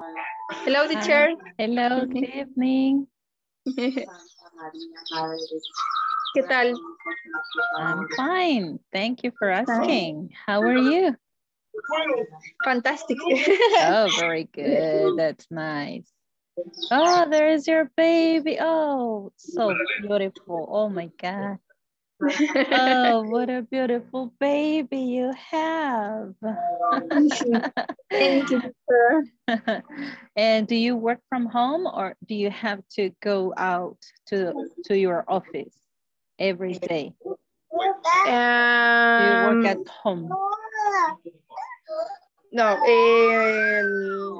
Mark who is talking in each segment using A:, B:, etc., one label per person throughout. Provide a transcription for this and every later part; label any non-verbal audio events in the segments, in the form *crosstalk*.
A: Hello, teacher.
B: Hello, good evening. *laughs*
A: ¿Qué tal?
B: I'm fine. Thank you for asking. How are you?
A: Fantastic.
B: Oh, *laughs* very good. That's nice. Oh, there's your baby. Oh, so beautiful. Oh my God. Oh, what *laughs* a beautiful baby you have.
A: Thank you, teacher. *laughs*
B: and do you work from home or do you have to go out to, to your office every day? Do you
A: Um,
B: work at home?
A: no, el-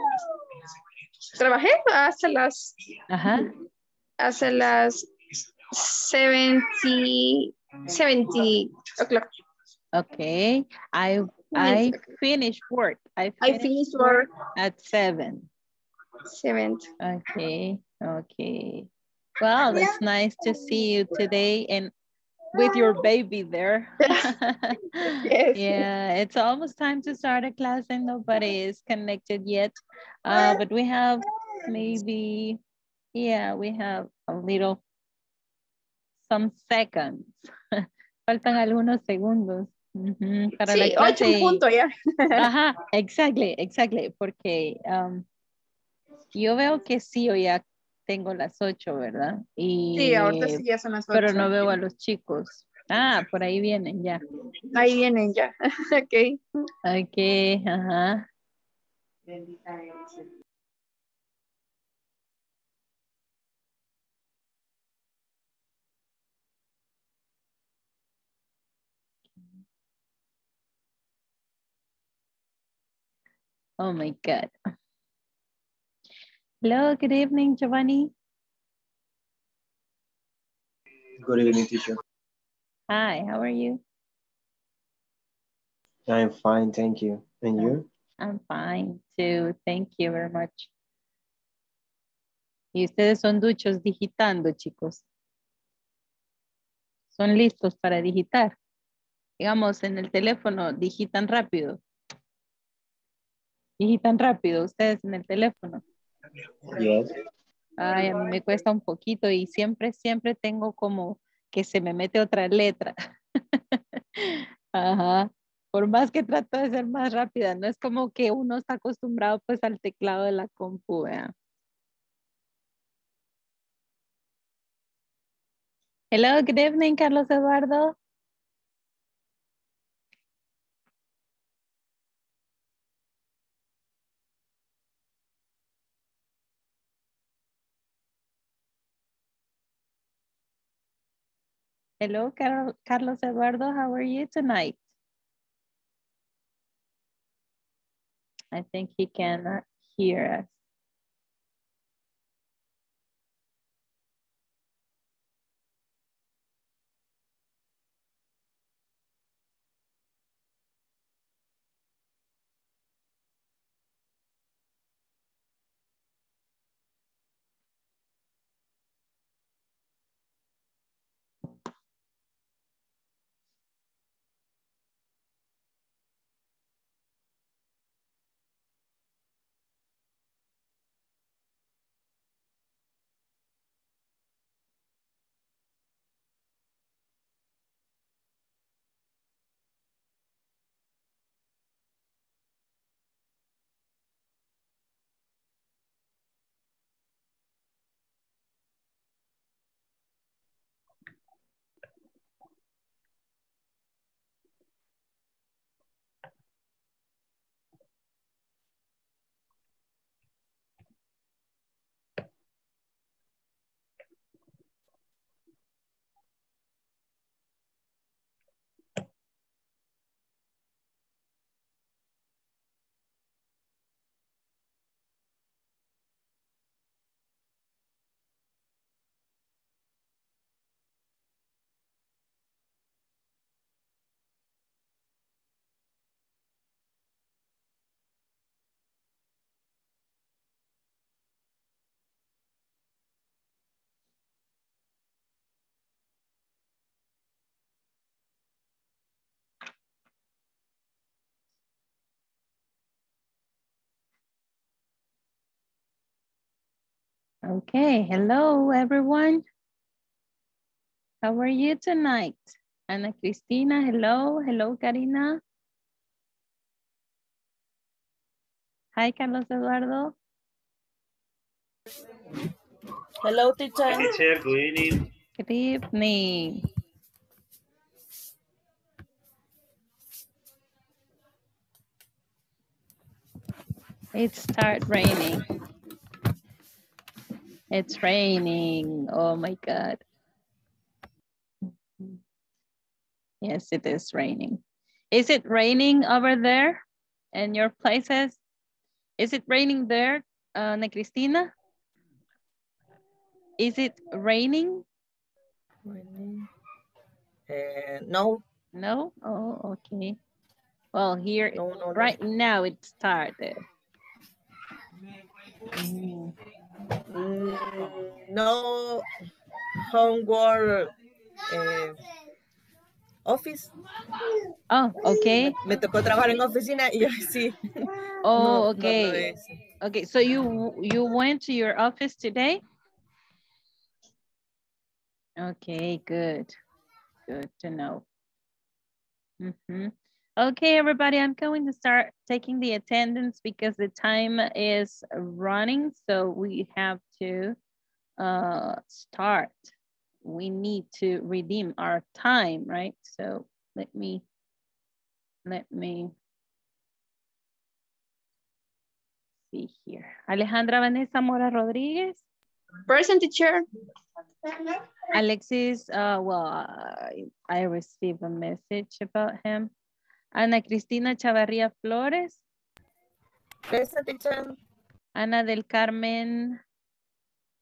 A: trabajé hasta las,
B: Ajá.
A: hasta las 70, 70 o'clock.
B: Okay. I I finished work. I
A: I
B: finished
A: finished work
B: at seven.
A: 7.
B: Okay. Okay. Well, it's nice to see you today and with your baby there. *laughs*
A: Yes.
B: Yeah, it's almost time to start a class and nobody is connected yet. Uh, but we have maybe, yeah, we have a little, some seconds. *laughs* Faltan algunos segundos para
A: Sí, 8 en
B: clase.
A: punto ya. *laughs*
B: Ajá, exactly, exactly, porque um, yo veo que sí, hoy ya tengo las ocho, ¿verdad? Y,
A: Sí, ahorita sí ya son las 8.
B: pero no veo a los chicos. Ah, por ahí vienen ya.
A: Ahí vienen ya. *laughs* ok.
B: Ok, ajá. Oh my God. Hello, good evening, Giovanni.
C: Good evening, teacher.
B: Hi, how are you?
C: I'm fine, thank you. And you?
B: I'm fine too. Thank you very much. Y ustedes son duchos digitando, chicos. Son listos para digitar. Digamos, en el teléfono, digitan rápido. Digitan rápido ustedes en el teléfono.
C: Yes.
B: Ay, a mí me cuesta un poquito y siempre, siempre tengo como que se me mete otra letra. *laughs* Ajá. Por más que trato de ser más rápida, no es como que uno está acostumbrado pues al teclado de la compu, ¿verdad? Hello, good evening, Carlos Eduardo. Hello, Carlos Eduardo, how are you tonight? I think he cannot uh, hear us. Okay, hello everyone. How are you tonight? Ana Cristina, hello. Hello, Karina. Hi, Carlos Eduardo.
D: Hello, teacher.
E: Teacher, good evening.
B: Good evening. It start raining. It's raining. Oh my God. Yes, it is raining. Is it raining over there in your places? Is it raining there, uh, Ana Cristina? Is it raining?
D: Uh, no,
B: No? Oh, okay. Well, here,
D: no, no, no.
B: right now it started. Mm.
D: Mm, no homework eh, office.
B: Oh, okay.
D: Me tocó trabajar en oficina y yo sí.
B: Oh,
D: no- no
B: okay.
D: hice.
B: Okay, so you you went to your office today? Okay, good. Good to know. Mhm. Okay, everybody, I'm going to start taking the attendance because the time is running, so we have to uh, start. We need to redeem our time, right? So let me, let me see here. Alejandra Vanessa Mora Rodríguez.
A: Present teacher.
B: Alexis, uh, well, I, I received a message about him. Ana Cristina Chavarría Flores.
D: Present, teacher.
B: Ana del Carmen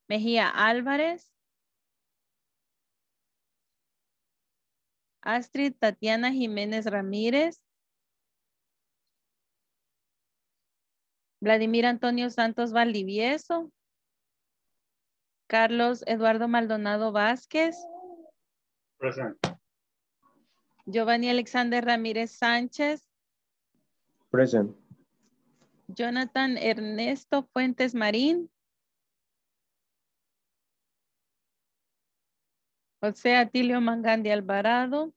B: Mejía Álvarez. Astrid Tatiana Jiménez Ramírez. Vladimir Antonio Santos Valdivieso. Carlos Eduardo Maldonado Vázquez.
E: Present.
B: Giovanni Alexander Ramírez Sánchez.
C: Present.
B: Jonathan Ernesto Fuentes Marín. José Atilio Mangandi Alvarado.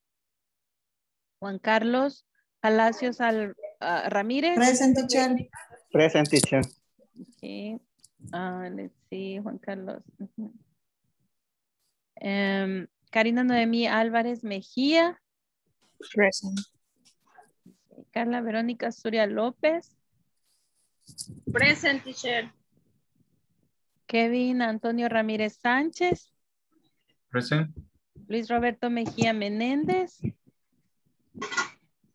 B: Juan Carlos Palacios Al- ah, Ramírez.
F: Present teacher.
E: Present, teacher.
B: Okay. Uh, let's see, Juan Carlos. Em, Karina Noemí Álvarez Mejía.
F: Present.
B: Carla Verónica Suria López.
A: Present teacher.
B: Kevin Antonio Ramírez Sánchez.
E: Present.
B: Luis Roberto Mejía Menéndez.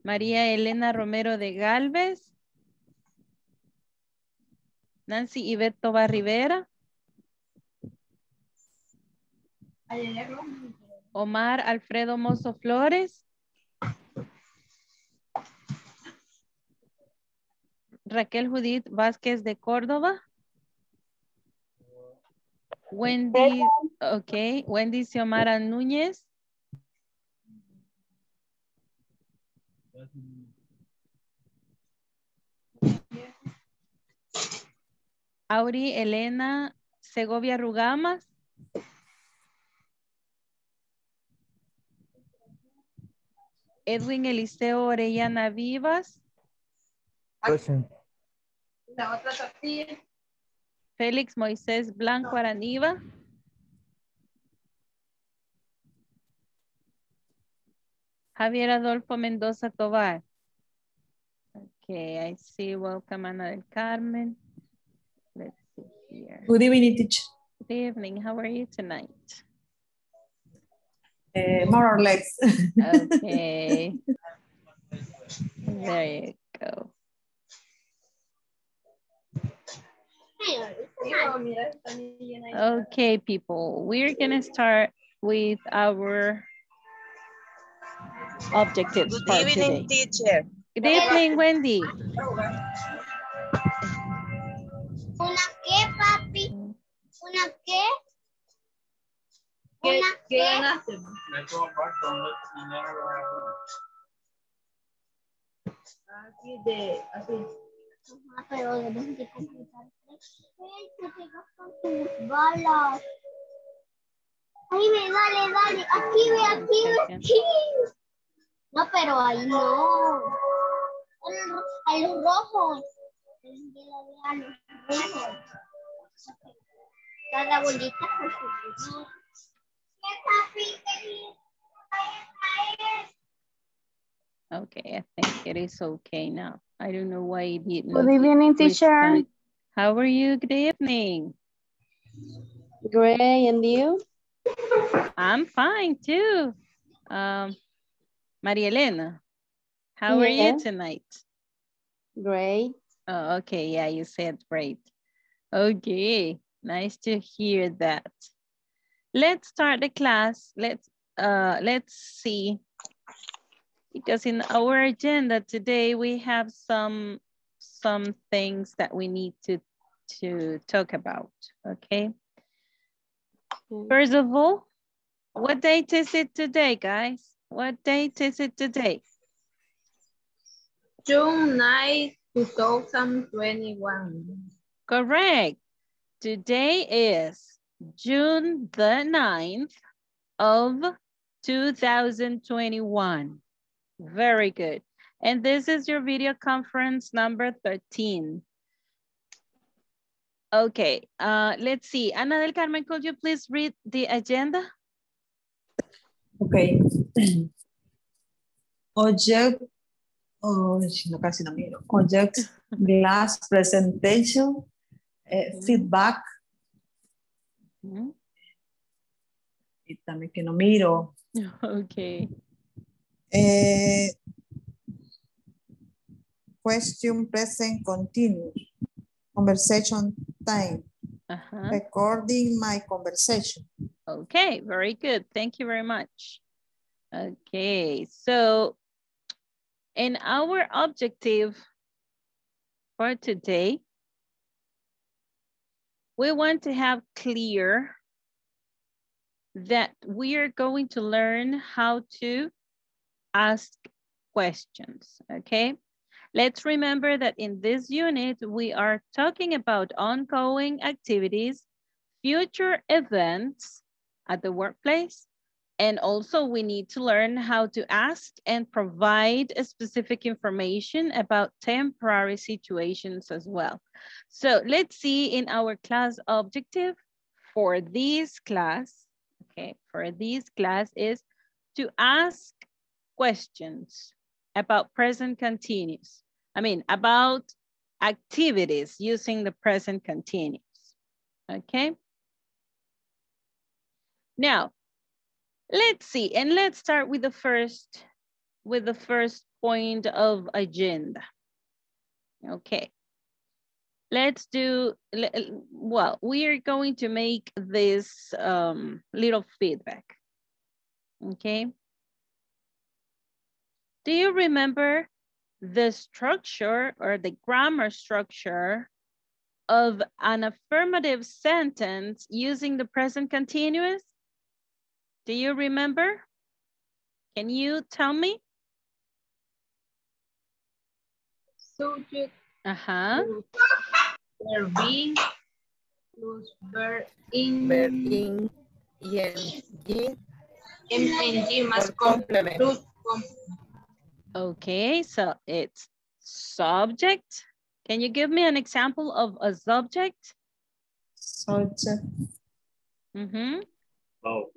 B: María Elena Romero de Galvez. Nancy Ivette Tobar Rivera. Omar Alfredo Mozo Flores. Raquel Judith Vázquez de Córdoba. Wendy, ok, Wendy Xiomara Núñez. Auri Elena Segovia Rugamas. Edwin Eliseo Orellana Vivas.
E: Present.
A: La otra tortilla.
B: Félix Moisés Blanco Araniva. Javier Adolfo Mendoza Tobar. Okay, I see. Welcome, Ana del Carmen. Let's see here.
F: Good evening teacher.
B: Good evening. How are you tonight?
F: Eh, more or less.
B: Okay. there you go. Okay, people, we're gonna start with our objectives
D: Good evening,
B: today.
D: teacher.
B: Good evening, Wendy.
G: ¿Una qué, papi? ¿Una qué?
A: ¿Qué,
G: ¿Una
A: qué
G: qué?
A: Así de, así.
G: Pero debes de completar tres. ¡Ey, te pegas con tus balas! Ahí ve, dale, dale. Aquí ve, aquí ve, aquí. No, pero ahí no. A los rojos. A los rojos. Cada bolita con su color.
B: Okay, I think it is okay now. I don't know why it didn't.
A: Good evening, teacher.
B: How are you? Good evening.
A: Great, and you?
B: I'm fine too. Um, Maria Elena, how are you tonight?
A: Great.
B: Oh, okay, yeah, you said great. Okay, nice to hear that. Let's start the class. Let's uh let's see. Because in our agenda today we have some some things that we need to to talk about, okay? Mm. First of all, what date is it today, guys? What date is it today?
A: June 9, 2021.
B: Correct. Today is June the 9th of 2021. Very good. And this is your video conference number 13. Okay, uh, let's see. Ana del Carmen, could you please read the agenda?
F: Okay. *clears throat* Object, oh, no, casi no miro. Object, *laughs* glass presentation, eh, feedback,
B: Hmm?
F: y también que no miro. *laughs*
B: Okay.
F: Eh, question present continuous. Conversation time.
B: Uh-huh.
F: Recording my conversation.
B: Okay, very good. Thank you very much. Okay, so in our objective for today, we want to have clear that we are going to learn how to ask questions, okay? Let's remember that in this unit, we are talking about ongoing activities, future events at the workplace, and also we need to learn how to ask and provide specific information about temporary situations as well. So let's see in our class objective for this class, okay, for this class is to ask questions about present continuous. I mean, about activities using the present continuous, okay? Now, let's see, and let's start with the first, with the first point of agenda. Okay. Let's do, well, we are going to make this um, little feedback, okay? Do you remember the structure or the grammar structure of an affirmative sentence using the present continuous? Do you remember? Can you tell me?
A: Subject
B: Uh-huh.
A: verb be plus verb in,
D: Ver in, yen, yin,
A: ing más
D: or complement.
A: Plus com-
B: Okay, so it's subject. Can you give me an example of a subject?
F: Subject,
B: Mm-hmm.
E: Oh.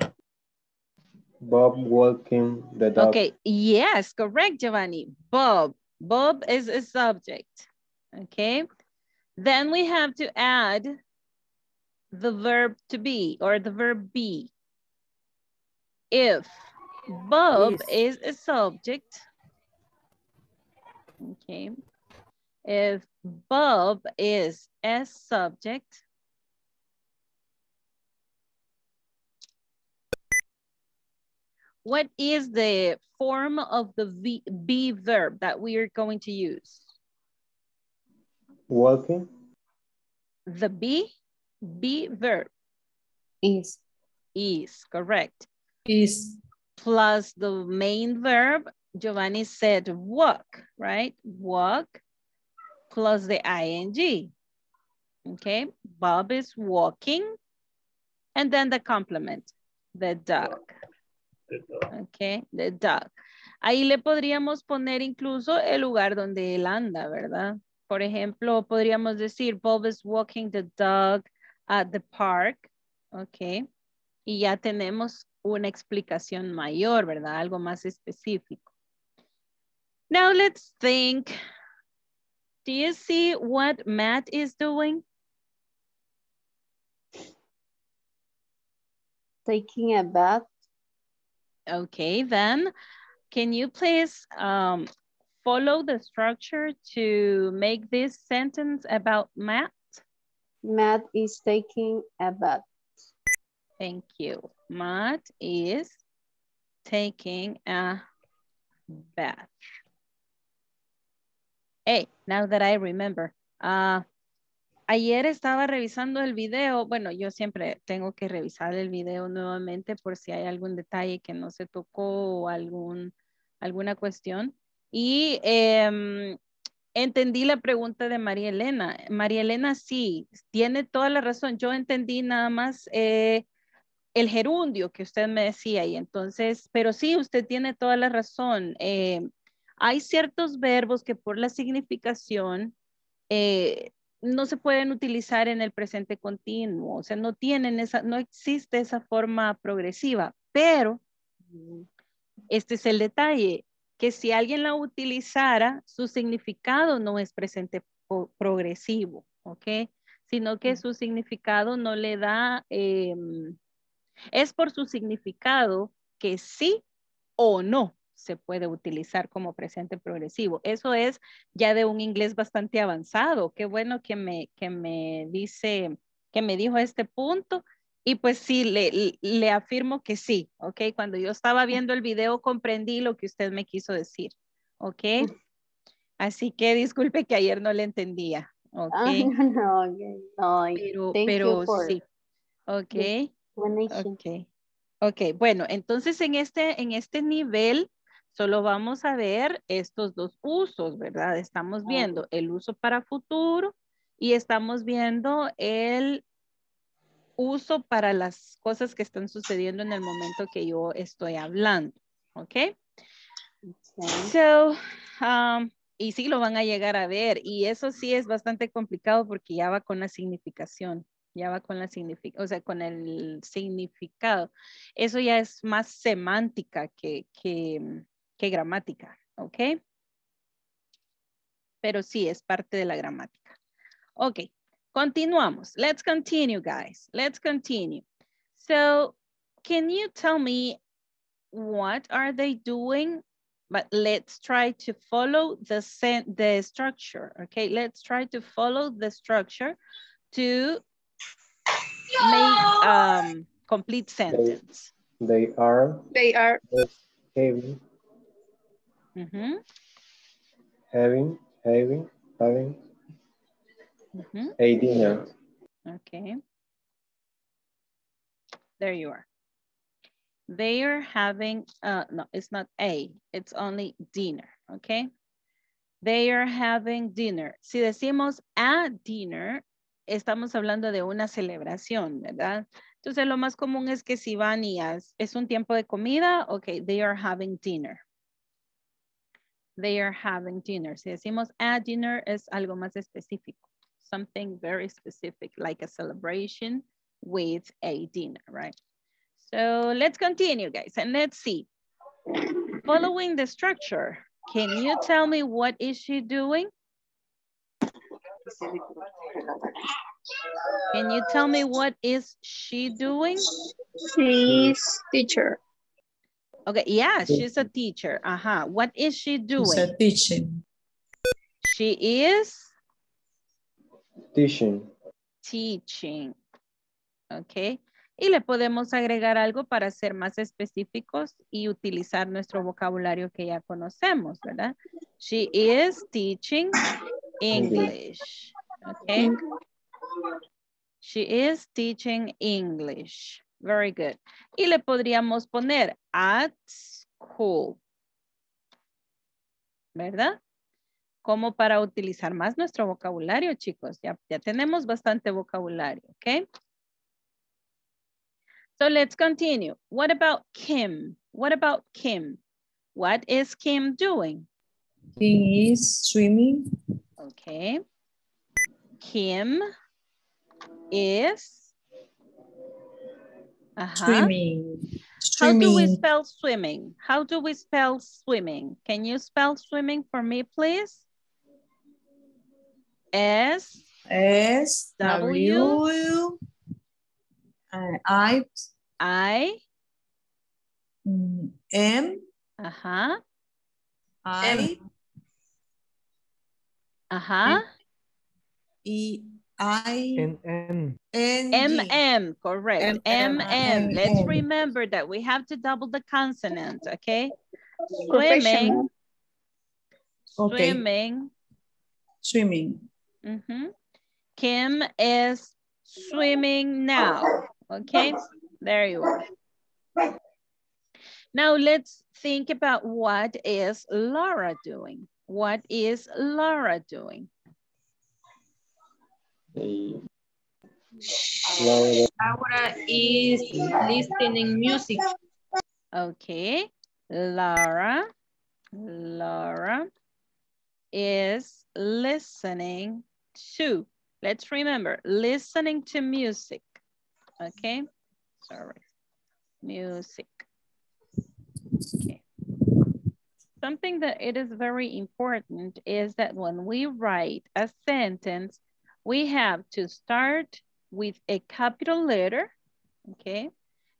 C: Bob walking the dog.
B: Okay, yes, correct, Giovanni. Bob. Bob is a subject. Okay. Then we have to add the verb to be or the verb be. If Bob is a subject, okay. If Bob is a subject, what is the form of the v, be verb that we are going to use?
C: Walking.
B: The be, be verb
A: is.
B: is correct.
F: is,
B: Plus the main verb, Giovanni said walk, right? Walk plus the ing. Okay, Bob is walking. And then the complement, the dog. Okay, the dog. Ahí le podríamos poner incluso el lugar donde él anda, ¿verdad? Por ejemplo, podríamos decir, Bob is walking the dog at the park. Ok. Y ya tenemos una explicación mayor, ¿verdad? Algo más específico. Now let's think. Do you see what Matt is doing?
H: Taking a bath.
B: Okay, then can you please um, follow the structure to make this sentence about Matt?
H: Matt is taking a bath.
B: Thank you. Matt is taking a bath. Hey, now that I remember. Uh, ayer estaba revisando el video. Bueno, yo siempre tengo que revisar el video nuevamente por si hay algún detalle que no se tocó o algún, alguna cuestión. Y eh, entendí la pregunta de María Elena. María Elena sí, tiene toda la razón. Yo entendí nada más eh, el gerundio que usted me decía y entonces, pero sí, usted tiene toda la razón. Eh, hay ciertos verbos que por la significación eh, no se pueden utilizar en el presente continuo, o sea, no tienen esa, no existe esa forma progresiva, pero este es el detalle, que si alguien la utilizara, su significado no es presente progresivo, ¿ok? Sino que su significado no le da, eh, es por su significado que sí o no se puede utilizar como presente progresivo. Eso es ya de un inglés bastante avanzado. Qué bueno que me, que me dice, que me dijo este punto. Y pues sí, le, le afirmo que sí, ¿ok? Cuando yo estaba viendo el video comprendí lo que usted me quiso decir, ¿ok? Así que disculpe que ayer no le entendía, ¿ok?
H: Ah, *laughs* no, no, no.
B: Pero, pero sí. Ok. Ok, bueno, entonces en este, en este nivel solo vamos a ver estos dos usos, ¿verdad? Estamos viendo el uso para futuro y estamos viendo el uso para las cosas que están sucediendo en el momento que yo estoy hablando, ¿ok? So, um, y sí lo van a llegar a ver y eso sí es bastante complicado porque ya va con la significación, ya va con la significación, o sea, con el significado. Eso ya es más semántica que, que, que gramática, ¿ok? Pero sí es parte de la gramática. Ok, continuamos. Let's continue, guys. Let's continue. So, can you tell me what are they doing? But let's try to follow the, sen the structure, okay? Let's try to follow the structure to make um, complete sentence.
C: They are
A: They are
C: having, Having, having, having a dinner.
B: Okay. There you are. They are having, uh, no, it's not a, it's only dinner, okay? They are having dinner. Si decimos a dinner, estamos hablando de una celebración, ¿verdad? Entonces lo más común es que si van y as- es un tiempo de comida, ok, they are having dinner. They are having dinner. Si decimos a dinner es algo más específico. Something very specific, like a celebration with a dinner, right? So let's continue, guys, and let's see. Following the structure, can you tell me what is she doing? Can you tell me what is she doing?
A: she's teacher.
B: Okay, yeah, she's a teacher. Uh-huh. What is she doing?
F: a teaching.
B: She is
C: Teaching.
B: teaching. Ok. Y le podemos agregar algo para ser más específicos y utilizar nuestro vocabulario que ya conocemos, ¿verdad? She is teaching English. Ok. She is teaching English. Very good. Y le podríamos poner at school. ¿Verdad? como para utilizar más nuestro vocabulario, chicos. Ya, ya tenemos bastante vocabulario, ¿ok? So let's continue. What about Kim? What about Kim? What is Kim doing?
F: He is swimming.
B: Okay. Kim is uh -huh.
F: Swimming.
B: How do we spell swimming? How do we spell swimming? Can you spell swimming for me, please? S
F: S
B: W.
F: Uh, I
B: I
F: M
B: uh-huh
F: I
B: uh-huh
F: E I
E: N N.
F: N
B: M
F: G.
B: M correct
F: M,
B: M
F: M,
B: M let's remember that we have to double the consonant okay
A: Professional.
B: swimming
F: Okay.
B: swimming
F: Swimming.
B: Mhm. Kim is swimming now. Okay, there you are. Now let's think about what is Laura doing. What is Laura doing?
C: Laura
I: is listening music.
B: Okay, Laura, Laura is listening to, let's remember, listening to music, okay? Sorry, music. Okay. Something that it is very important is that when we write a sentence, we have to start with a capital letter, okay?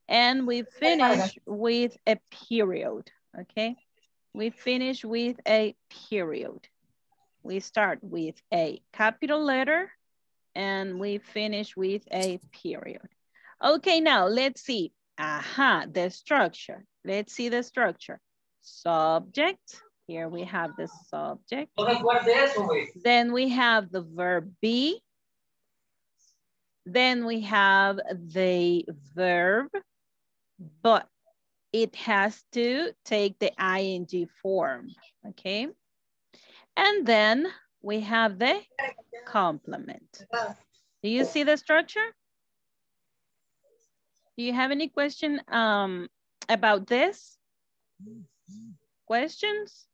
B: And we finish with a period, okay? We finish with a period. We start with a capital letter and we finish with a period. Okay, now let's see. Aha, the structure. Let's see the structure. Subject. Here we have the subject. Then we have the verb be. Then we have the verb, but it has to take the ing form, okay? And then we have the complement. Do you see the structure? Do you have any question um, about this? Questions?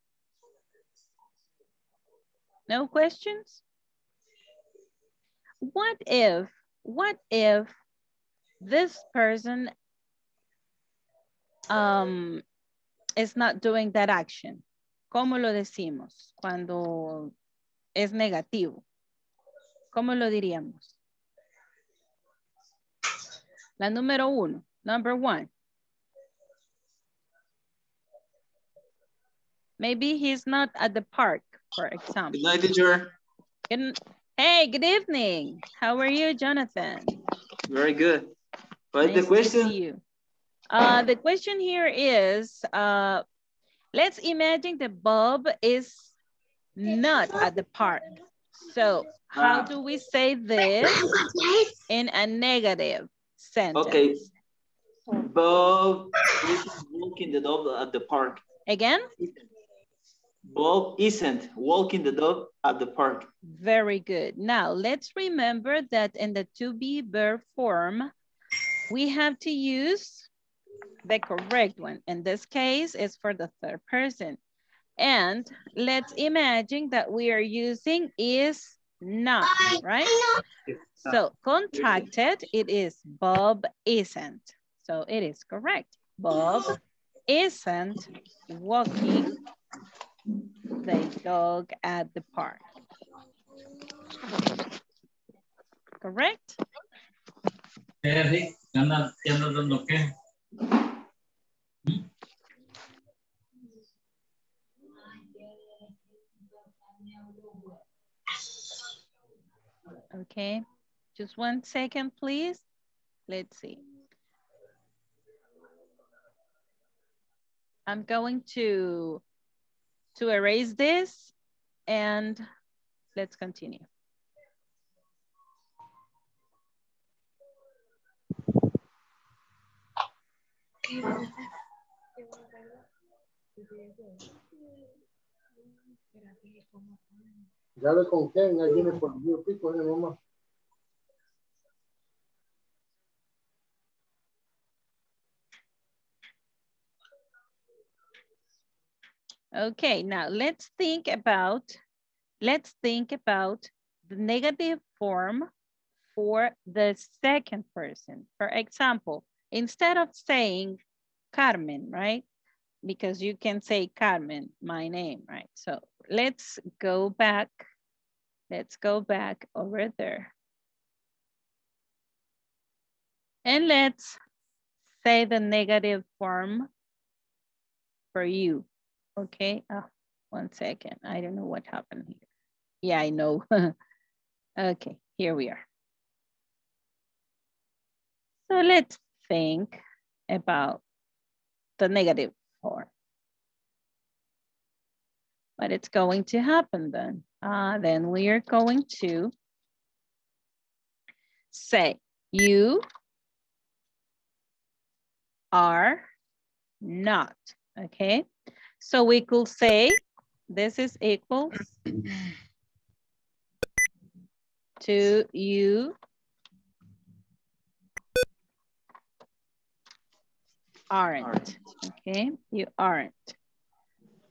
B: No questions? What if, what if this person um, is not doing that action? ¿Cómo lo decimos cuando es negativo? ¿Cómo lo diríamos? La número uno, number one. Maybe he's not at the park, for example.
J: Good night, teacher.
B: Good- hey, good evening. How are you, Jonathan?
J: Very good. What's
B: Nice
J: the question?
B: you. Uh, the question here is, uh, let's imagine that Bob is not at the park. So how
J: Ah.
B: do we say this in a negative sentence?
J: Okay. Bob is walking the dog at the park.
B: Again?
J: Bob isn't walking the dog at the park.
B: Very good. Now, let's remember that in the to be verb form, we have to use the correct one. In this case, it's for the third person. And let's imagine that we are using is not, right? So contracted, it is Bob isn't. So it is correct. Bob isn't walking the dog at the park. Correct? Okay, just one second, please. Let's see. I'm going to, to erase this and let's continue.
K: Ya viene por el pico, de mamá.
B: Okay, now let's think about, let's think about the negative form for the second person. For example, instead of saying Carmen, right? Because you can say Carmen, my name, right? So let's go back. Let's go back over there. And let's say the negative form for you. Okay, oh, one second. I don't know what happened here. Yeah, I know. *laughs* okay, here we are. So let's think about the negative form. What it's going to happen then? Uh, then we are going to say you are not, okay? So we could say this is equals to you aren't, okay? You aren't.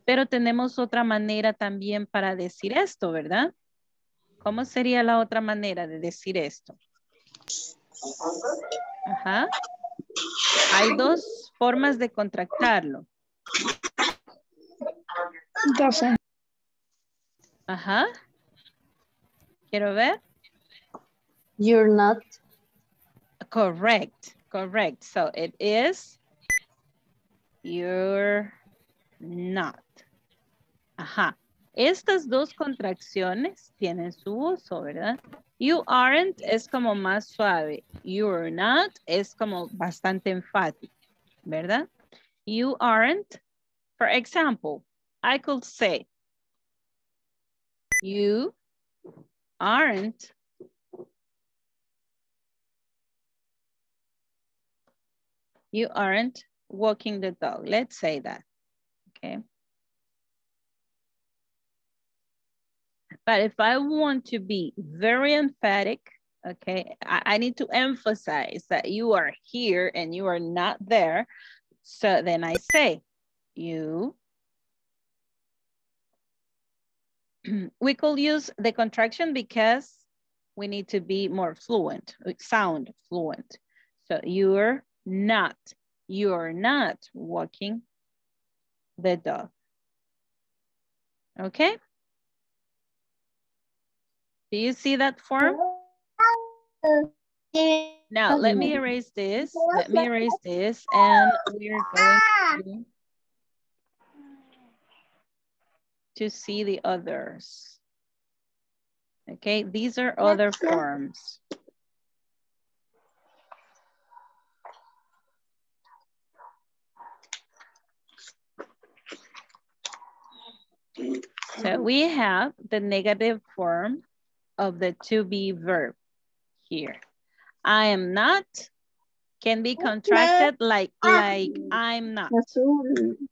B: Pero tenemos otra manera también para decir esto, ¿verdad? ¿Cómo sería la otra manera de decir esto? Ajá. Hay dos formas de contractarlo.
A: Doesn't.
B: Ajá. Quiero ver.
H: You're not.
B: Correct, correct. So it is you're not. Ajá. Estas dos contracciones tienen su uso, ¿verdad? You aren't es como más suave. You're not es como bastante enfático, ¿verdad? You aren't. For example, I could say, you aren't you aren't walking the dog. Let's say that, okay? But if I want to be very emphatic, okay, I, I, need to emphasize that you are here and you are not there. So then I say, you. *clears throat* we could use the contraction because we need to be more fluent, sound fluent. So you're not, you're not walking the dog. Okay? Do you see that form? Now, let me erase this. Let me erase this and we're going to, to see the others. Okay, these are other forms. So we have the negative form of the to be verb here. I am not can be contracted like like I'm not.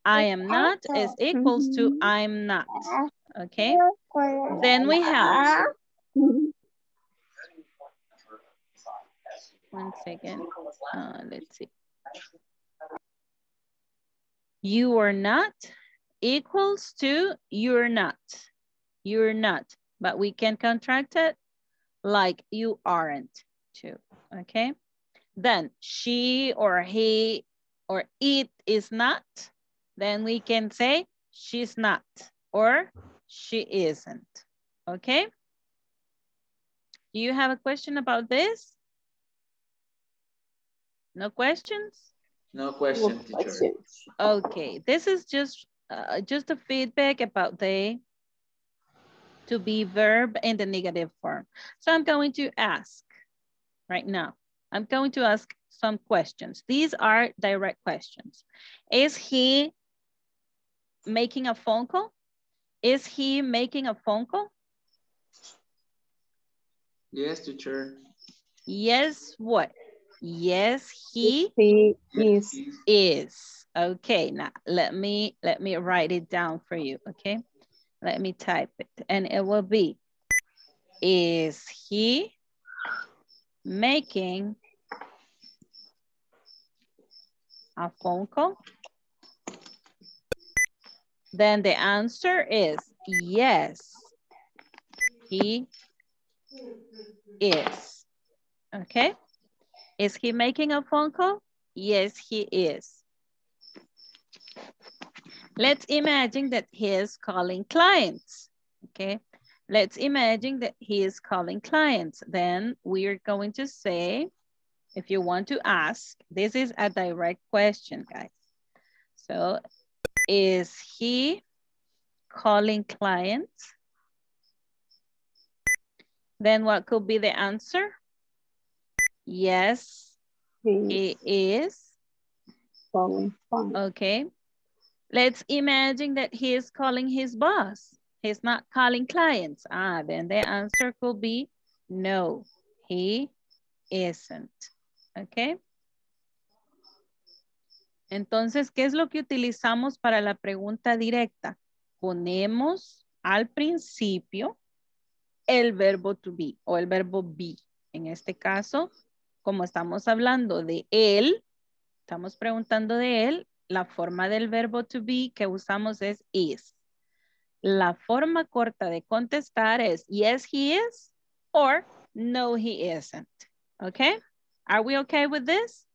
B: I am not is equals to I'm not. Okay. Then we have *laughs* one second. Uh, let's see. You are not equals to you're not. You're not. But we can contract it like you aren't too. Okay. Then she or he or it is not. Then we can say she's not or she isn't. Okay. Do you have a question about this? No questions?
J: No question,
H: No
J: teacher.
H: questions.
B: Okay, this is just uh, just a feedback about the to be verb in the negative form. So I'm going to ask right now. I'm going to ask some questions. These are direct questions. Is he making a phone call? Is he making a phone call?
J: Yes, teacher.
B: Yes, what? Yes, he
H: He is.
B: is. Okay, now let me let me write it down for you, okay? Let me type it. And it will be, is he making a phone call? Then the answer is yes, he is. Okay. Is he making a phone call? Yes, he is. Let's imagine that he is calling clients. Okay. Let's imagine that he is calling clients. Then we're going to say, if you want to ask, this is a direct question, guys. So is he calling clients? Then what could be the answer? Yes, he is.
H: Calling.
B: Okay. Let's imagine that he is calling his boss. He's not calling clients. Ah, then the answer could be no, he isn't. Okay. Entonces, ¿qué es lo que utilizamos para la pregunta directa? Ponemos al principio el verbo to be o el verbo be. En este caso, como estamos hablando de él, estamos preguntando de él, la forma del verbo to be que usamos es is. La forma corta de contestar es yes, he is or no, he isn't. Okay? Are we okay with this?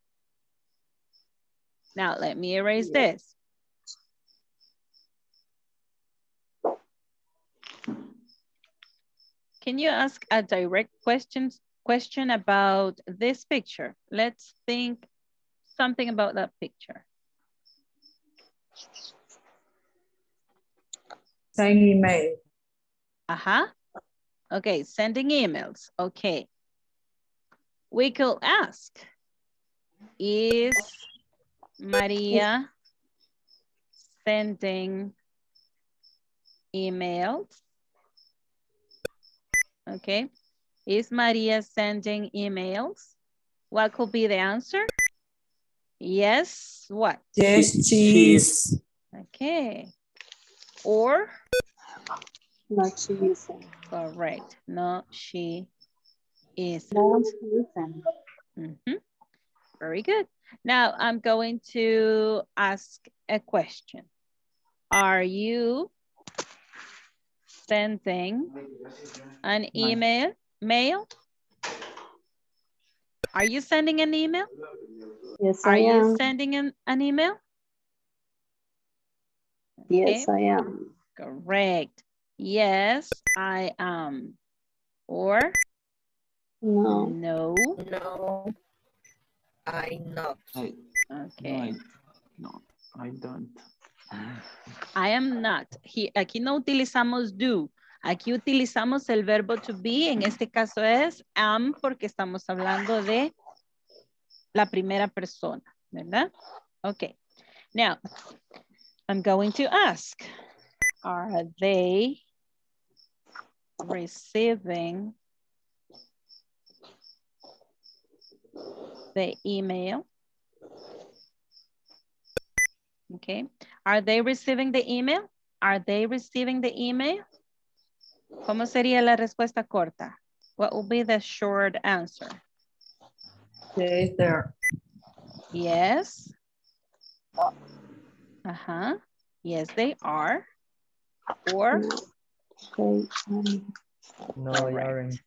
B: Now let me erase this. Can you ask a direct question, question about this picture? Let's think something about that picture.
F: Send email.
B: Uh-huh. Okay, sending emails. Okay. We could ask, is Maria sending emails? Okay. Is Maria sending emails? What could be the answer? Yes, what?
F: Yes, she is.
B: Okay. Or?
H: Not she isn't.
B: Correct. No, she isn't.
H: No, she isn't.
B: Mhm. Very good. Now I'm going to ask a question. Are you sending an email? Mail? Are you sending an email?
H: Yes,
B: Are
H: I
B: you sending an, an email?
H: Yes, I am.
B: Correct. Yes, I am. Or
H: No.
B: no.
D: No, I not.
J: I,
B: Okay.
J: no, I don't. *laughs*
B: I am not. He- aquí no utilizamos do. Aquí utilizamos el verbo to be. En este caso es am porque estamos hablando de la primera persona, ¿verdad? Okay. Now, I'm going to ask, are they receiving the email? Okay. Are they receiving the email? Are they receiving the email? ¿Cómo sería la respuesta corta? What will be the short answer?
F: Yes, there.
B: Yes. Uh-huh. Yes, they are. Or
E: No, they aren't.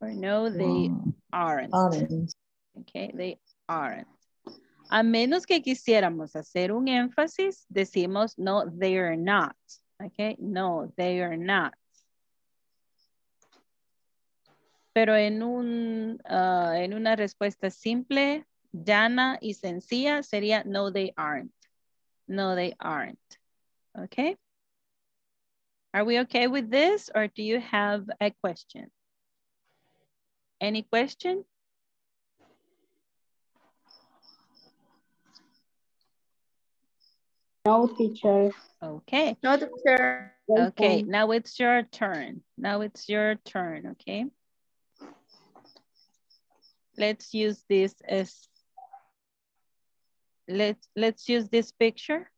B: or no, they aren't. Okay, they aren't. A menos que quisiéramos hacer un énfasis, decimos no, they are not. Okay, no, they are not. Pero en, un, ah, en una respuesta simple, llana y sencilla sería no, they aren't. No, they aren't. Okay. Are we okay with this or do you have a question? Any question?
H: no teacher.
B: Okay.
A: No, teacher.
B: Okay, now it's your turn. Now it's your turn, okay? Let's use this as, let's, let's use this picture.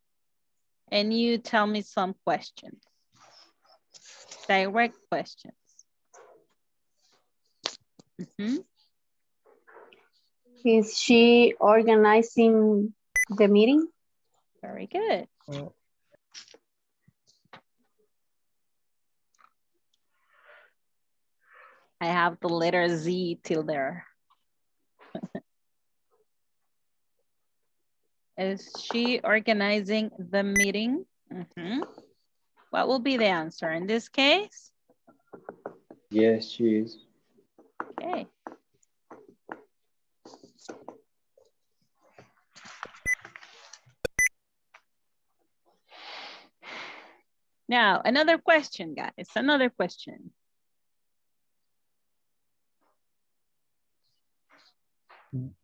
B: and you tell me some questions. Direct questions. Mhm.
H: Is she organizing the meeting?
B: Very good.
E: Uh,
B: I have the letter Z till there. Is she organizing the meeting? Mhm. What will be the answer in this case?
C: Yes, she is.
B: Okay. Now, another question, guys, another question.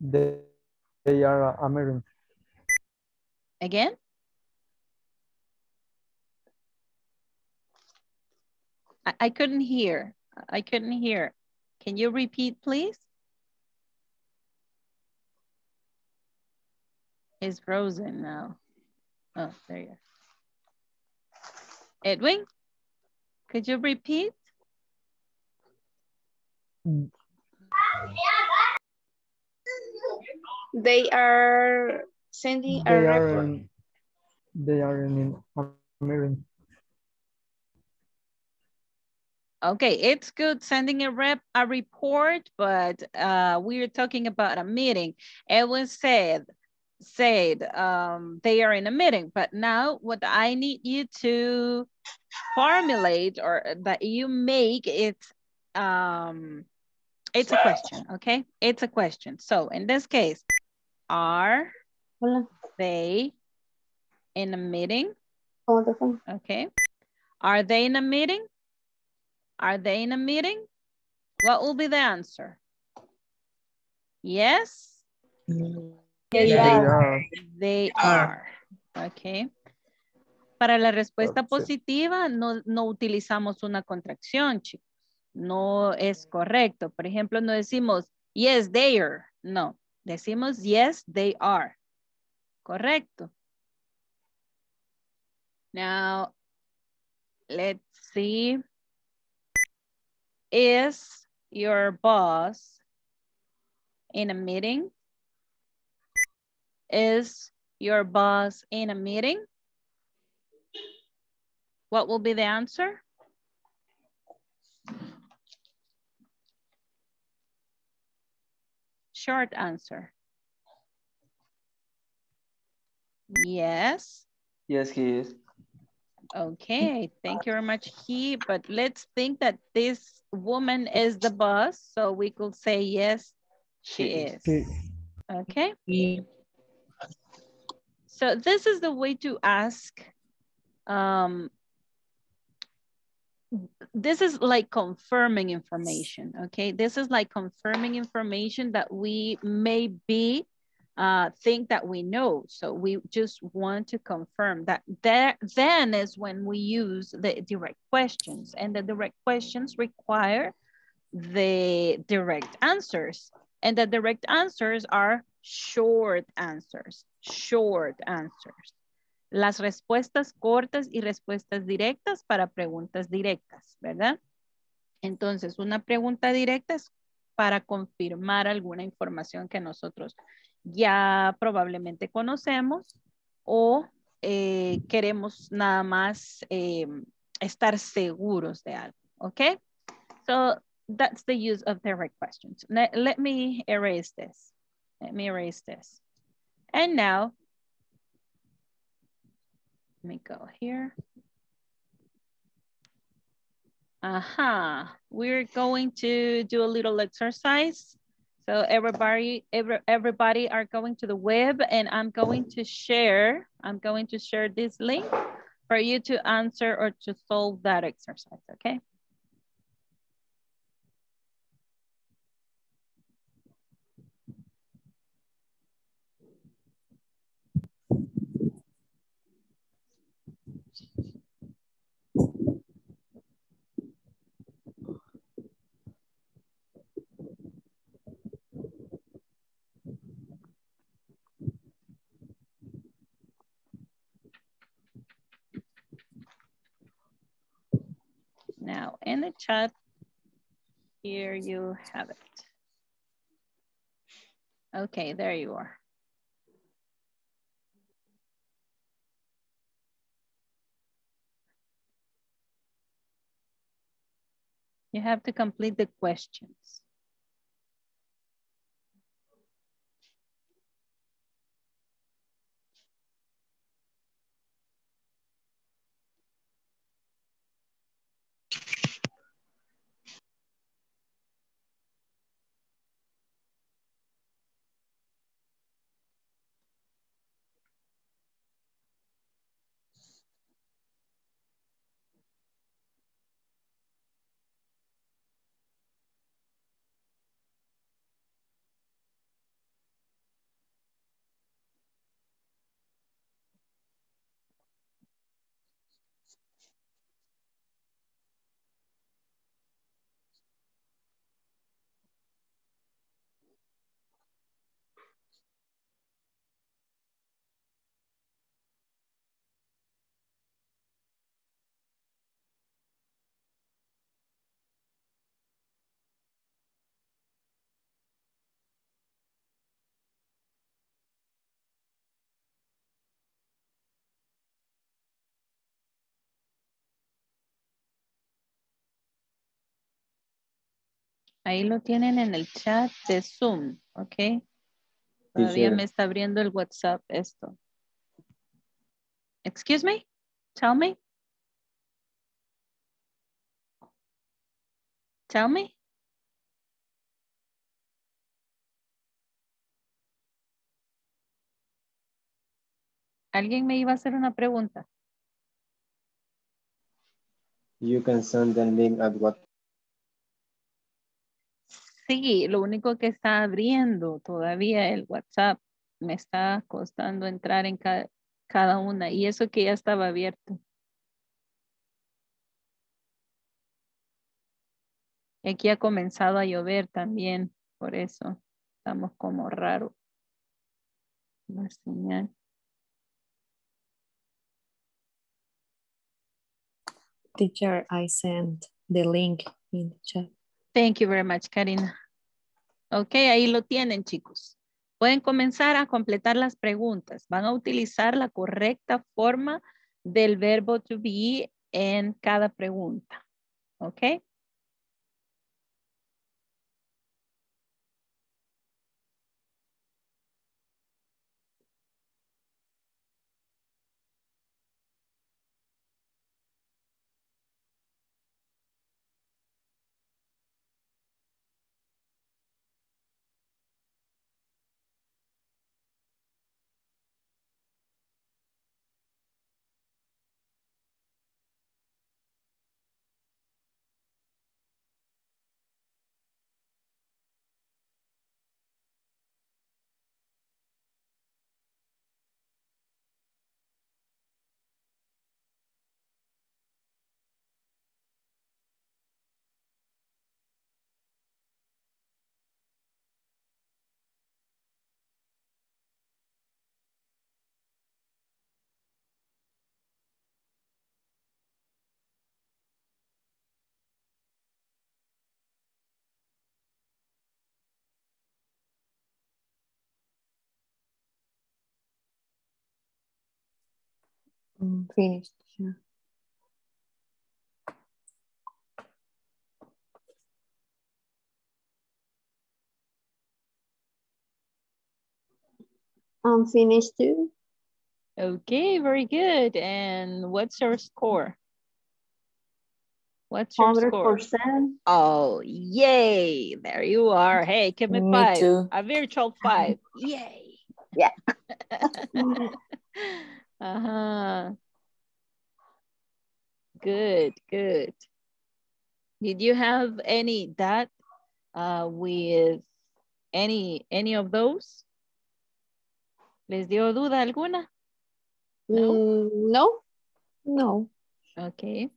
E: they, they are American.
B: Again? I, I couldn't hear. I couldn't hear. Can you repeat, please? It's frozen now. Oh, there you are. Edwin, could you repeat?
A: They are sending a
E: They are
A: report.
E: in, they are in American.
B: Okay, it's good sending a rep a report, but uh, we're talking about a meeting. Edwin said, said um, they are in a meeting, but now what I need you to formulate or that you make it, um, it's a question, okay? It's a question. So in this case, are
H: Hola,
B: they in a meeting? Okay. Are they in a meeting? Are they in a meeting? What will be the answer? Yes,
E: They are.
B: they are. Okay. Para la respuesta positiva no, no utilizamos una contracción, chicos. No es correcto. Por ejemplo, no decimos, yes, they are. No, decimos, yes, they are. Correcto. Now, let's see. Is your boss in a meeting? Is your boss in a meeting? What will be the answer? Short answer. Yes.
J: Yes, he is.
B: Okay, thank you very much, he, but let's think that this woman is the boss, so we could say yes, she is.
E: Sí.
B: Okay? So this is the way to ask. Um, this is like confirming information, okay? This is like confirming information that we maybe uh, think that we know. So we just want to confirm that there, then is when we use the direct questions and the direct questions require the direct answers. And the direct answers are short answers, short answers. Las respuestas cortas y respuestas directas para preguntas directas, ¿verdad? Entonces, una pregunta directa es para confirmar alguna información que nosotros ya probablemente conocemos o eh, queremos nada más eh, estar seguros de algo, ¿ok? So, that's the use of direct questions. Let, let me erase this. Let me erase this. And now, let me go here. Aha, uh-huh. we're going to do a little exercise. So everybody, every, everybody are going to the web and I'm going to share, I'm going to share this link for you to answer or to solve that exercise, okay? In the chat, here you have it. Okay, there you are. You have to complete the questions. Ahí lo tienen en el chat de Zoom, ¿ok? Todavía me está abriendo el WhatsApp esto. Excuse me? Tell me? Tell me? ¿Alguien me iba a hacer una pregunta?
C: You can send the link at what
B: Sí, lo único que está abriendo todavía el WhatsApp. Me está costando entrar en ca- cada una y eso que ya estaba abierto. Y Aquí ha comenzado a llover también, por eso estamos como raro. La señal.
L: Teacher, I sent the link in the chat.
B: Thank you very much, Karina. Ok, ahí lo tienen, chicos. Pueden comenzar a completar las preguntas. Van a utilizar la correcta forma del verbo to be en cada pregunta. Ok.
L: Mm, Finished. yeah.
H: I'm finished too.
B: Okay, very good. And what's your score? What's your score?
H: 100%.
B: Oh, yay. There you are. Hey, give me,
L: Me
B: five.
L: too.
B: A virtual five. *laughs* Yay.
H: Yeah. *laughs* *laughs*
B: uh-huh. Good, good. Did you have any that uh, with any any of those? ¿Les dio duda alguna? No?
H: Mm, no.
L: No.
B: Okay.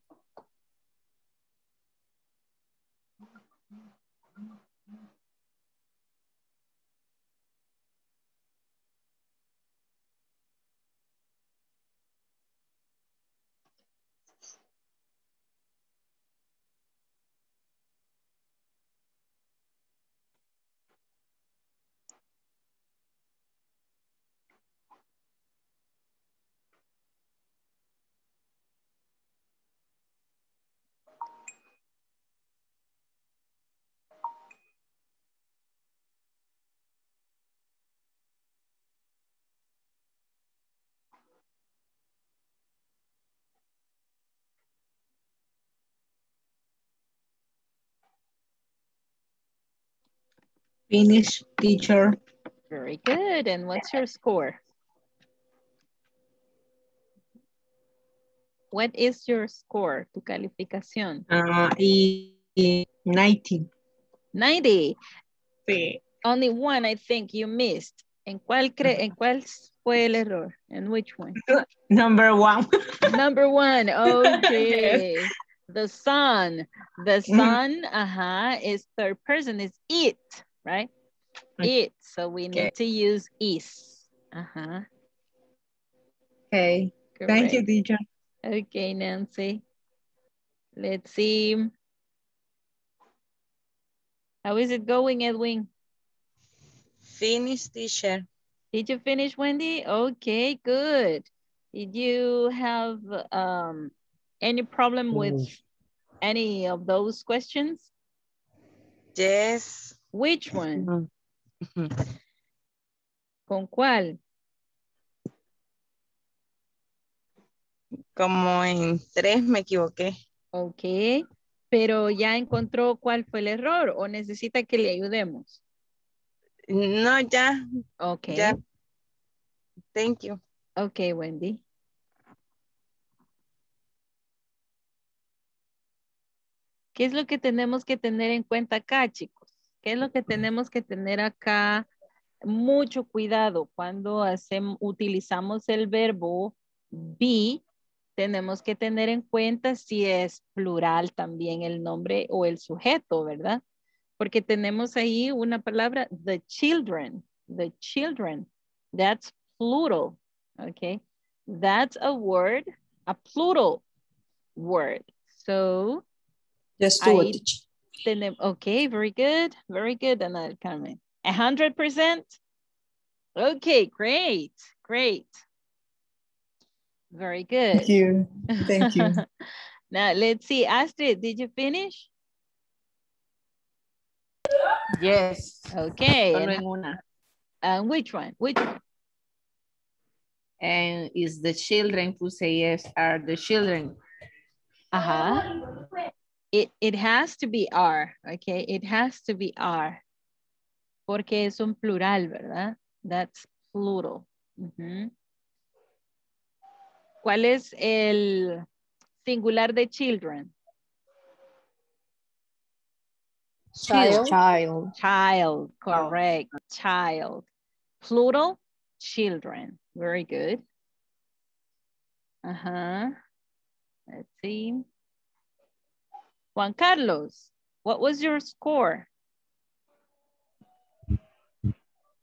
F: Finish, teacher.
B: Very good. And what's your score? What is your score? Tu calificación.
F: Uh, y, y 90.
B: 90.
F: Sí.
B: Only one I think you missed. ¿En cuál, cre ¿En cuál fue el error? ¿En which one? *laughs*
F: Number one. *laughs*
B: Number one. Okay. *laughs* The sun. The
F: Mm-hmm.
B: sun, uh-huh, is third person. Is it, right? It. So we need to use is. Uh-huh.
F: Okay. Thank you,
B: Correct.
F: teacher.
B: Okay, Nancy. Let's see. How is it going, Edwin?
M: Finish, teacher.
B: Did you finish, Wendy? Okay, good. Did you have um, any problem with any of those questions?
M: Yes.
B: Which one? ¿Con cuál?
M: Como en tres me equivoqué.
B: Ok, pero ya encontró cuál fue el error o necesita que le ayudemos.
M: No, ya.
B: Ok.
M: Ya. Thank you.
B: Ok, Wendy. ¿Qué es lo que tenemos que tener en cuenta acá, chicos? ¿Qué es lo que tenemos que tener acá? Mucho cuidado cuando hacemos, utilizamos el verbo be, tenemos que tener en cuenta si es plural también el nombre o el sujeto, ¿verdad? Porque tenemos ahí una palabra, the children, the children. That's plural, okay? That's a word, a plural word. So,
L: Just
B: ahí
L: it, teacher.
B: tenem- okay, very good, very good, Ana del Carmen. A hundred percent? Okay, great, great. Very good.
F: Thank you. Thank you. *laughs*
B: now, let's see, Astrid, did you finish?
N: Yes.
B: Okay.
N: Solo
B: and- And which one? Which one?
N: And is the children who say yes are the children.
B: Uh-huh. It, it has to be are, okay? It has to be are. Porque es un plural, ¿verdad? That's plural. Ujú. ¿Cuál es el singular de children?
L: Child. Child.
B: Child, correct. Child. Plural, children. Very good. Uh-huh. Let's see. Juan Carlos, what was your score?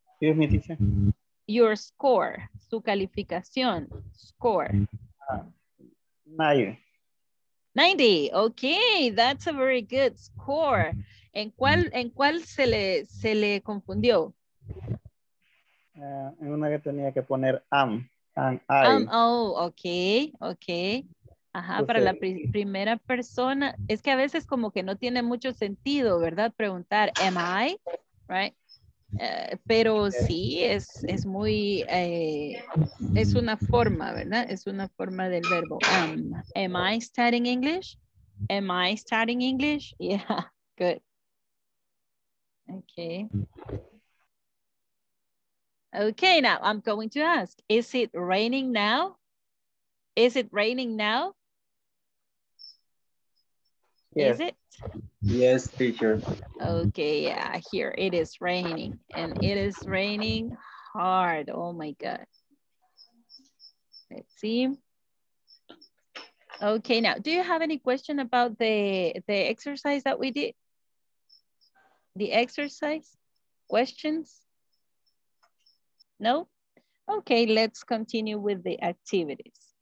O: Excuse me, teacher.
B: Your score, su calificación, score.
O: Nine.
B: 90, okay, that's a very good score. ¿En cuál, en cuál se, le, se le confundió?
O: Eh, en una que tenía que poner am, and I.
B: Um, oh, ok, ok. Ajá, para la pri- primera persona, es que a veces como que no tiene mucho sentido, ¿verdad? Preguntar, am I? Right? Eh, pero sí, es, es muy, eh, es una forma, ¿verdad? Es una forma del verbo. am. am I studying English? Am I studying English? *laughs* Yeah, good. Okay. Okay, now I'm going to ask, is it raining now? Is it raining now?
C: Yes.
B: Is it?
C: Yes, teacher.
B: Okay, yeah, here it is raining and it is raining hard. Oh my God. Let's see. Okay, now, do you have any question about the, the exercise that we did? The exercise? Questions? No? Okay, let's continue with the activities.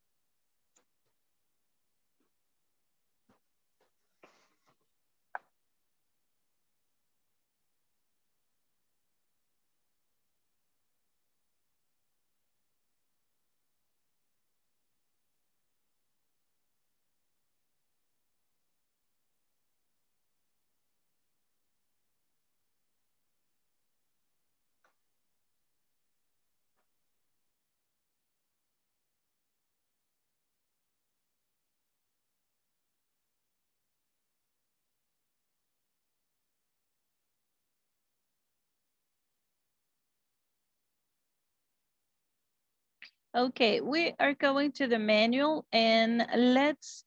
B: Okay, we are going to the manual and let's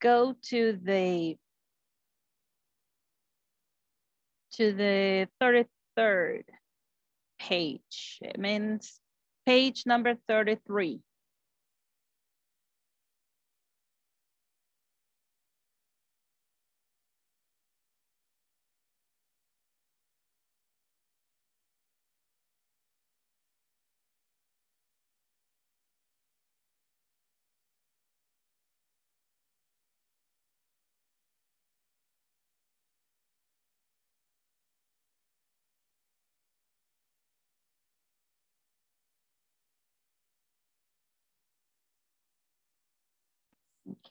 B: go to the to the 33rd page. It means page number 33.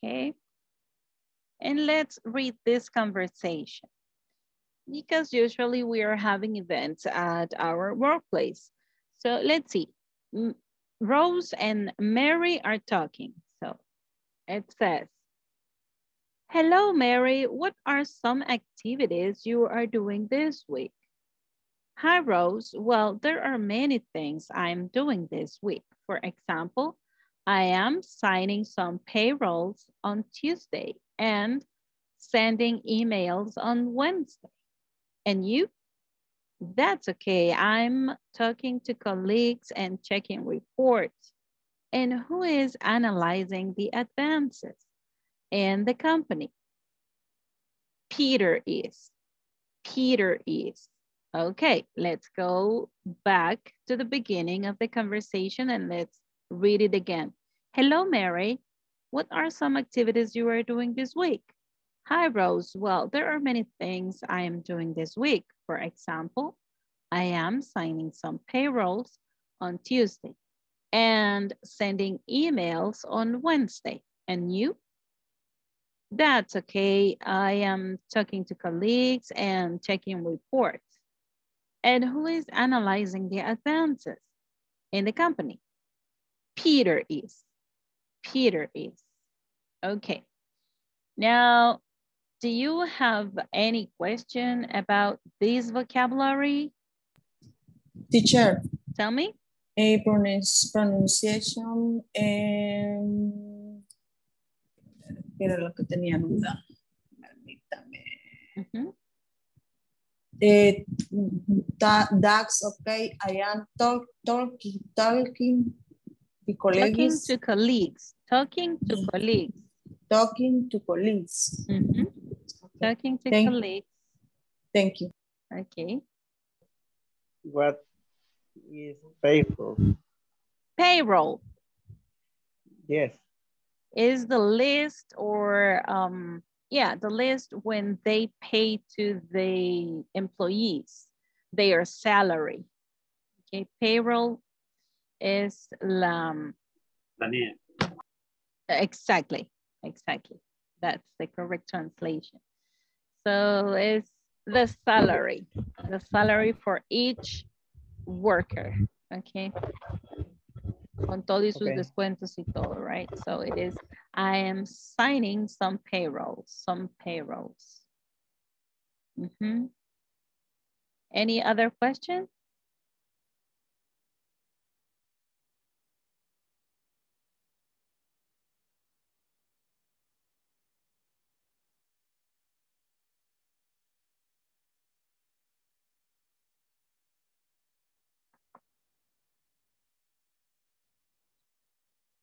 B: Okay. And let's read this conversation. Because usually we are having events at our workplace. So let's see. Rose and Mary are talking. So it says, Hello, Mary. What are some activities you are doing this week? Hi, Rose. Well, there are many things I'm doing this week. For example, I am signing some payrolls on Tuesday and sending emails on Wednesday. And you? That's okay. I'm talking to colleagues and checking reports. And who is analyzing the advances in the company? Peter is. Peter is. Okay, let's go back to the beginning of the conversation and let's read it again. Hello, Mary. What are some activities you are doing this week? Hi, Rose. Well, there are many things I am doing this week. For example, I am signing some payrolls on Tuesday and sending emails on Wednesday. And you? That's okay. I am talking to colleagues and checking reports. And who is analyzing the advances in the company? Peter is. Peter is. Okay. Now, do you have any question about this vocabulary?
P: Teacher.
B: Tell me.
P: A pronunci pronunciation. Um, era lo que tenía duda. Permítame.
B: Uh -huh.
P: Eh, that, that's okay. I am talk, talking, talking to colleagues.
B: Talking to colleagues. Talking to colleagues.
P: Talking to colleagues.
B: Mm -hmm. Talking to
P: Thank,
B: colleagues.
P: Thank you.
B: Okay.
O: What is payroll?
B: Payroll
O: Yes.
B: is the list or um, yeah, the list when they pay to the employees their salary. Okay, payroll is la,
J: Planea.
B: exactly, exactly. That's the correct translation. So it's the salary, the salary for each worker, okay? Con todos y sus
O: Okay.
B: descuentos y todo, right? So it is, I am signing some payrolls, some payrolls. Mhm. Any other question?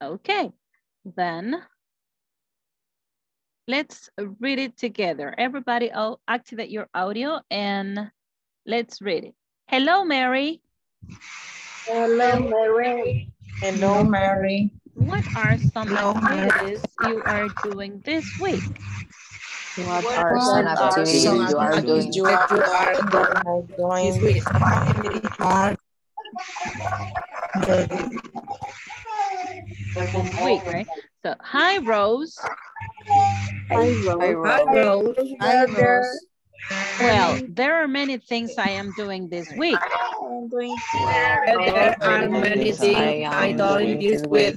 B: Okay, then let's read it together. Everybody oh, activate your audio and let's read it. Hello, Mary.
G: Hello, Mary.
P: Hello, Mary.
B: What are some
P: Hello, Mary.
B: activities you are doing this week?
H: What
G: What
H: are
G: are
H: some
G: some
H: activities you are doing?
P: you are doing this week?
B: Week, right? So, hi, Rose.
H: Hi, Rose.
P: Hi, Rose.
B: Well, there are many things I am doing this week.
G: I'm doing
P: There are many things I doing this week.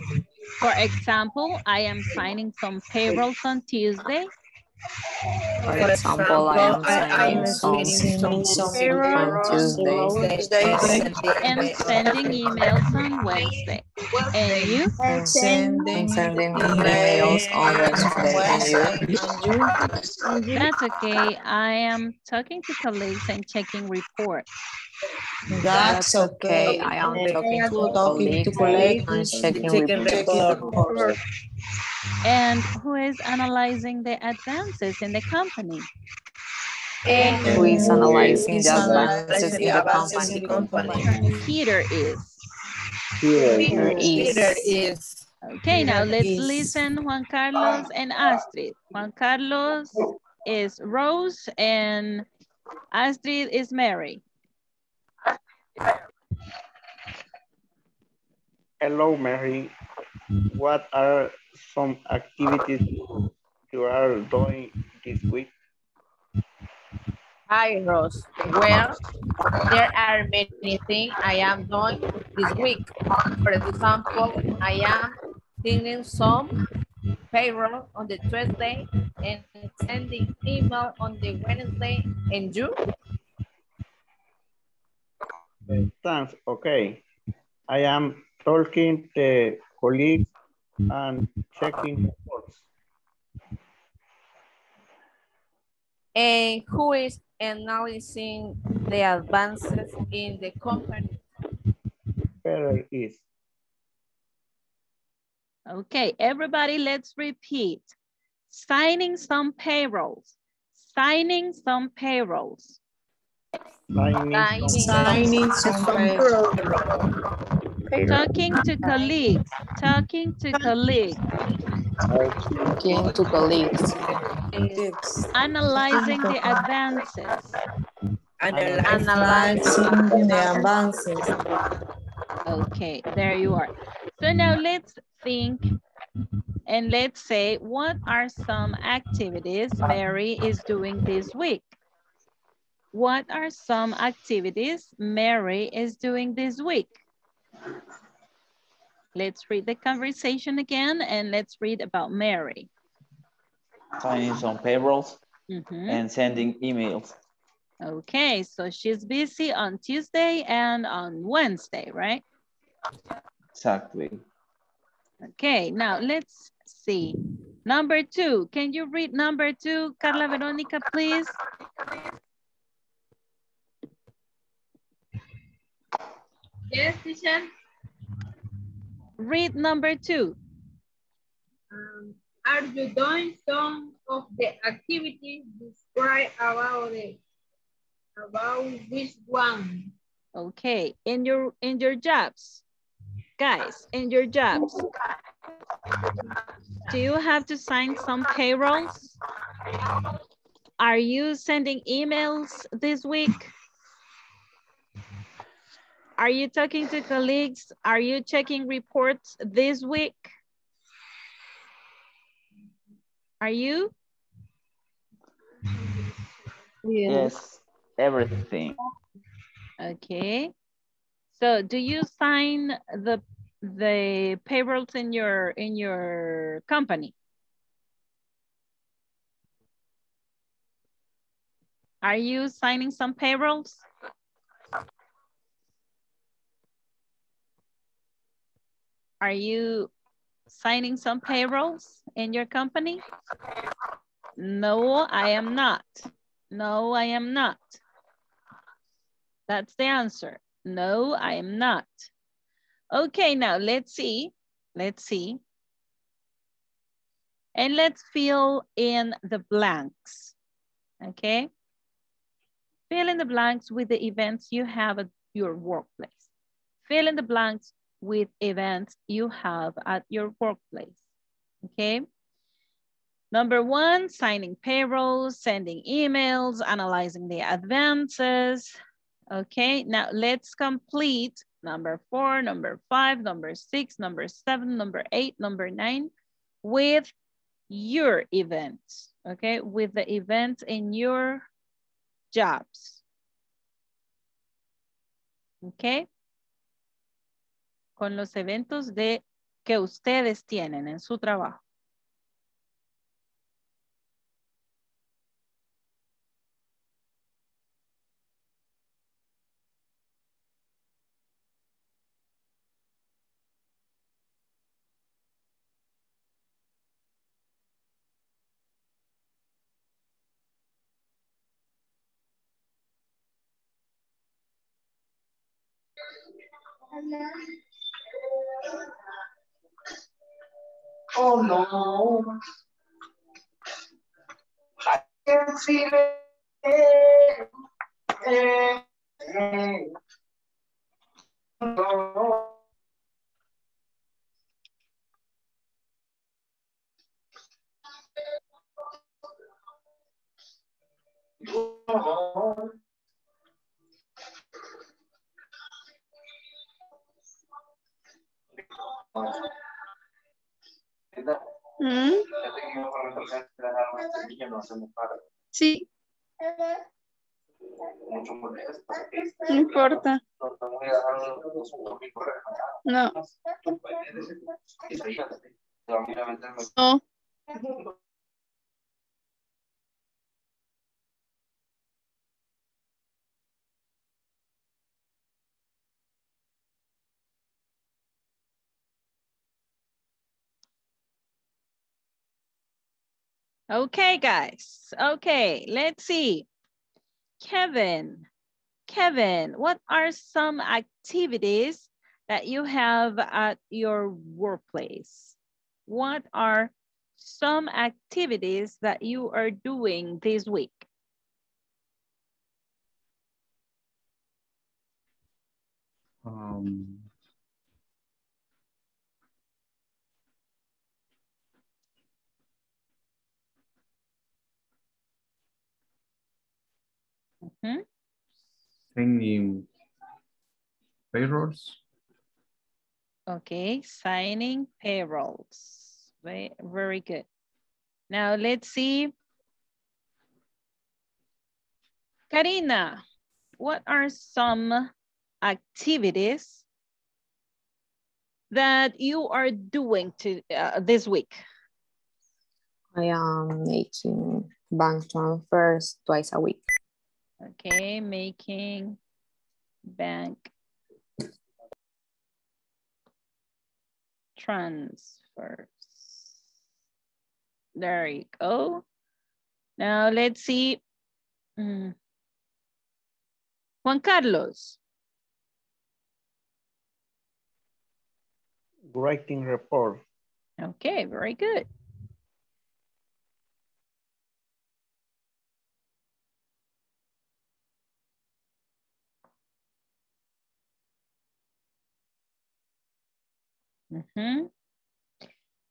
B: For example, I am signing some payrolls on Tuesday
L: For example, I am signing some on Tuesday
B: and sending emails on Wednesday. And you?
L: and sending emails on Wednesday.
B: That's okay. I am talking to colleagues and checking reports.
L: That's okay. I am talking to colleagues and checking reports.
B: And who is analyzing the advances in the company?
L: And Who is analyzing the advances in the company?
B: Peter is.
L: Peter is.
B: Okay, now let's listen Juan Carlos and Astrid. Juan Carlos is Rose and Astrid is Mary.
O: Hello, Mary. What are some activities you are doing this week?
N: Hi, Rose. Well, there are many things I am doing this week. For example, I am sending some payroll on the Tuesday and sending email on the Wednesday. And you?
O: Thanks. Okay. I am talking to colleagues and checking reports.
N: And who is analyzing the advances in the company?
O: Better is.
B: Okay, everybody, let's repeat. Signing some payrolls. Signing some payrolls.
O: Signing
N: Signing
L: some
B: Talking to colleagues. Talking to colleagues.
L: Talking to colleagues.
B: Analyzing the advances.
L: Analyzing the advances.
B: Okay, there you are. So now let's think and let's say what are some activities Mary is doing this week? What are some activities Mary is doing this week? Let's read the conversation again and let's read about Mary.
J: Signing some payrolls
B: Mhm.
J: and sending emails.
B: Okay, so she's busy on Tuesday and on Wednesday, right?
J: Exactly.
B: Okay, now let's see. Number two, can you read number two, Carla Veronica, please?
I: Yes, teacher.
B: Read number two.
I: Um, are you doing some of the activities described about it? About which one?
B: Okay, in your in your jobs, guys, in your jobs, do you have to sign some payrolls? Are you sending emails this week? Are you talking to colleagues? Are you checking reports this week? Are you?
J: Yes, everything.
B: Okay. So do you sign the the payrolls in your in your company? Are you signing some payrolls? Are you signing some payrolls in your company? No, I am not. No, I am not. That's the answer. No, I am not. Okay, now let's see. Let's see. And let's fill in the blanks. Okay? Fill in the blanks with the events you have at your workplace. Fill in the blanks with events you have at your workplace. Okay? Number one, signing payrolls, sending emails, analyzing the advances. Okay, now let's complete number four, number five, number six, number seven, number eight, number nine with your events, okay? With the events in your jobs. Okay? con los eventos de, que ustedes tienen en su trabajo.
K: Oh no. I.
A: ¿Mm? Sí, no importa. No. No.
B: Okay, guys. Okay, let's see. Kevin, Kevin, what are some activities that you have at your workplace? What are some activities that you are doing this week?
Q: Um,
B: Mhm.
Q: sending payrolls.
B: Okay, signing payrolls. Very, very good. Now let's see. Karina, what are some activities that you are doing to uh, this week?
L: I am making bank transfers twice a week.
B: Okay, making bank transfers. There you go. Now let's see. Mm. Juan Carlos.
O: Writing report.
B: Okay, very good. Mhm.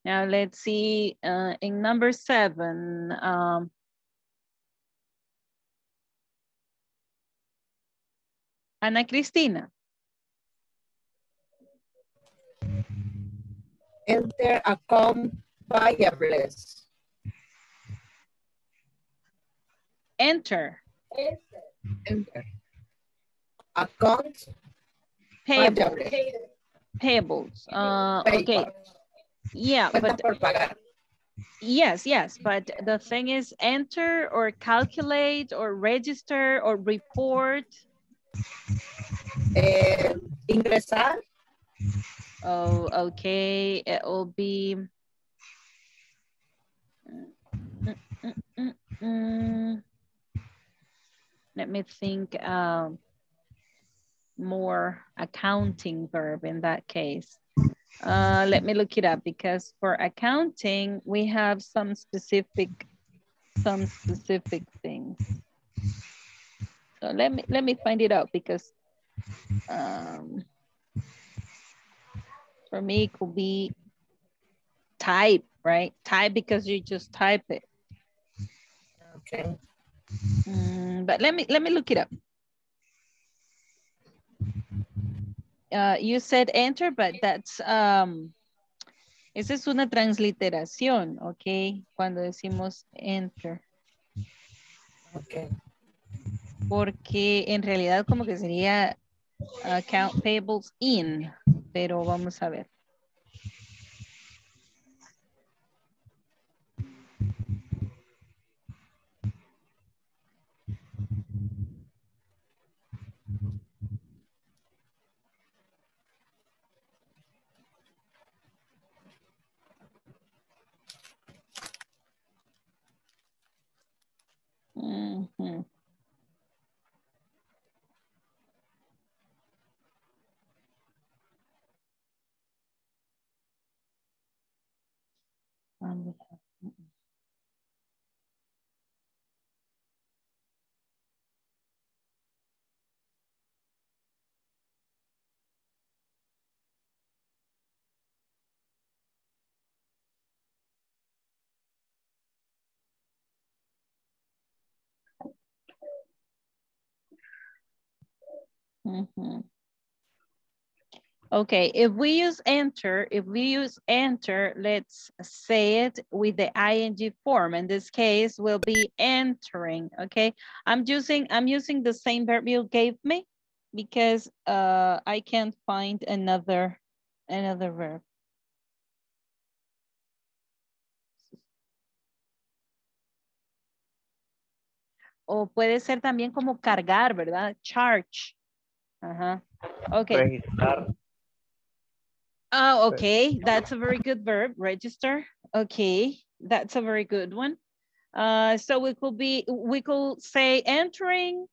B: Now let's see, uh, in number seven, um, Ana Cristina.
N: Enter account variables.
B: Enter.
N: Enter. Account
B: Payable.
N: variables.
B: Payables. Uh, okay. Yeah, but yes, yes, but the thing is enter or calculate or register or report.
N: Eh, ingresar.
B: Oh, okay. It will be. Mm, mm, mm, mm. Let me think. Um, more accounting verb in that case. Uh, let me look it up because for accounting we have some specific, some specific things. So let me let me find it out because um, for me it could be type, right? Type because you just type it.
N: Okay.
B: Mm, but let me let me look it up. Uh, you said enter, but that's um, esa es una transliteración, ¿ok? Cuando decimos enter.
N: Okay.
B: Porque en realidad como que sería account payables in, pero vamos a ver. Mm-hmm. Um, Mhm. Okay, if we use enter, if we use enter, let's say it with the ing form. In this case, will be entering, okay? I'm using, I'm using the same verb you gave me because uh, I can't find another, another verb. O puede ser también como cargar, ¿verdad? Charge. Ajá. Okay.
O: Registrar.
B: Oh, okay. That's a very good verb, register. Okay, that's a very good one. Uh, so we could be, we could say entering,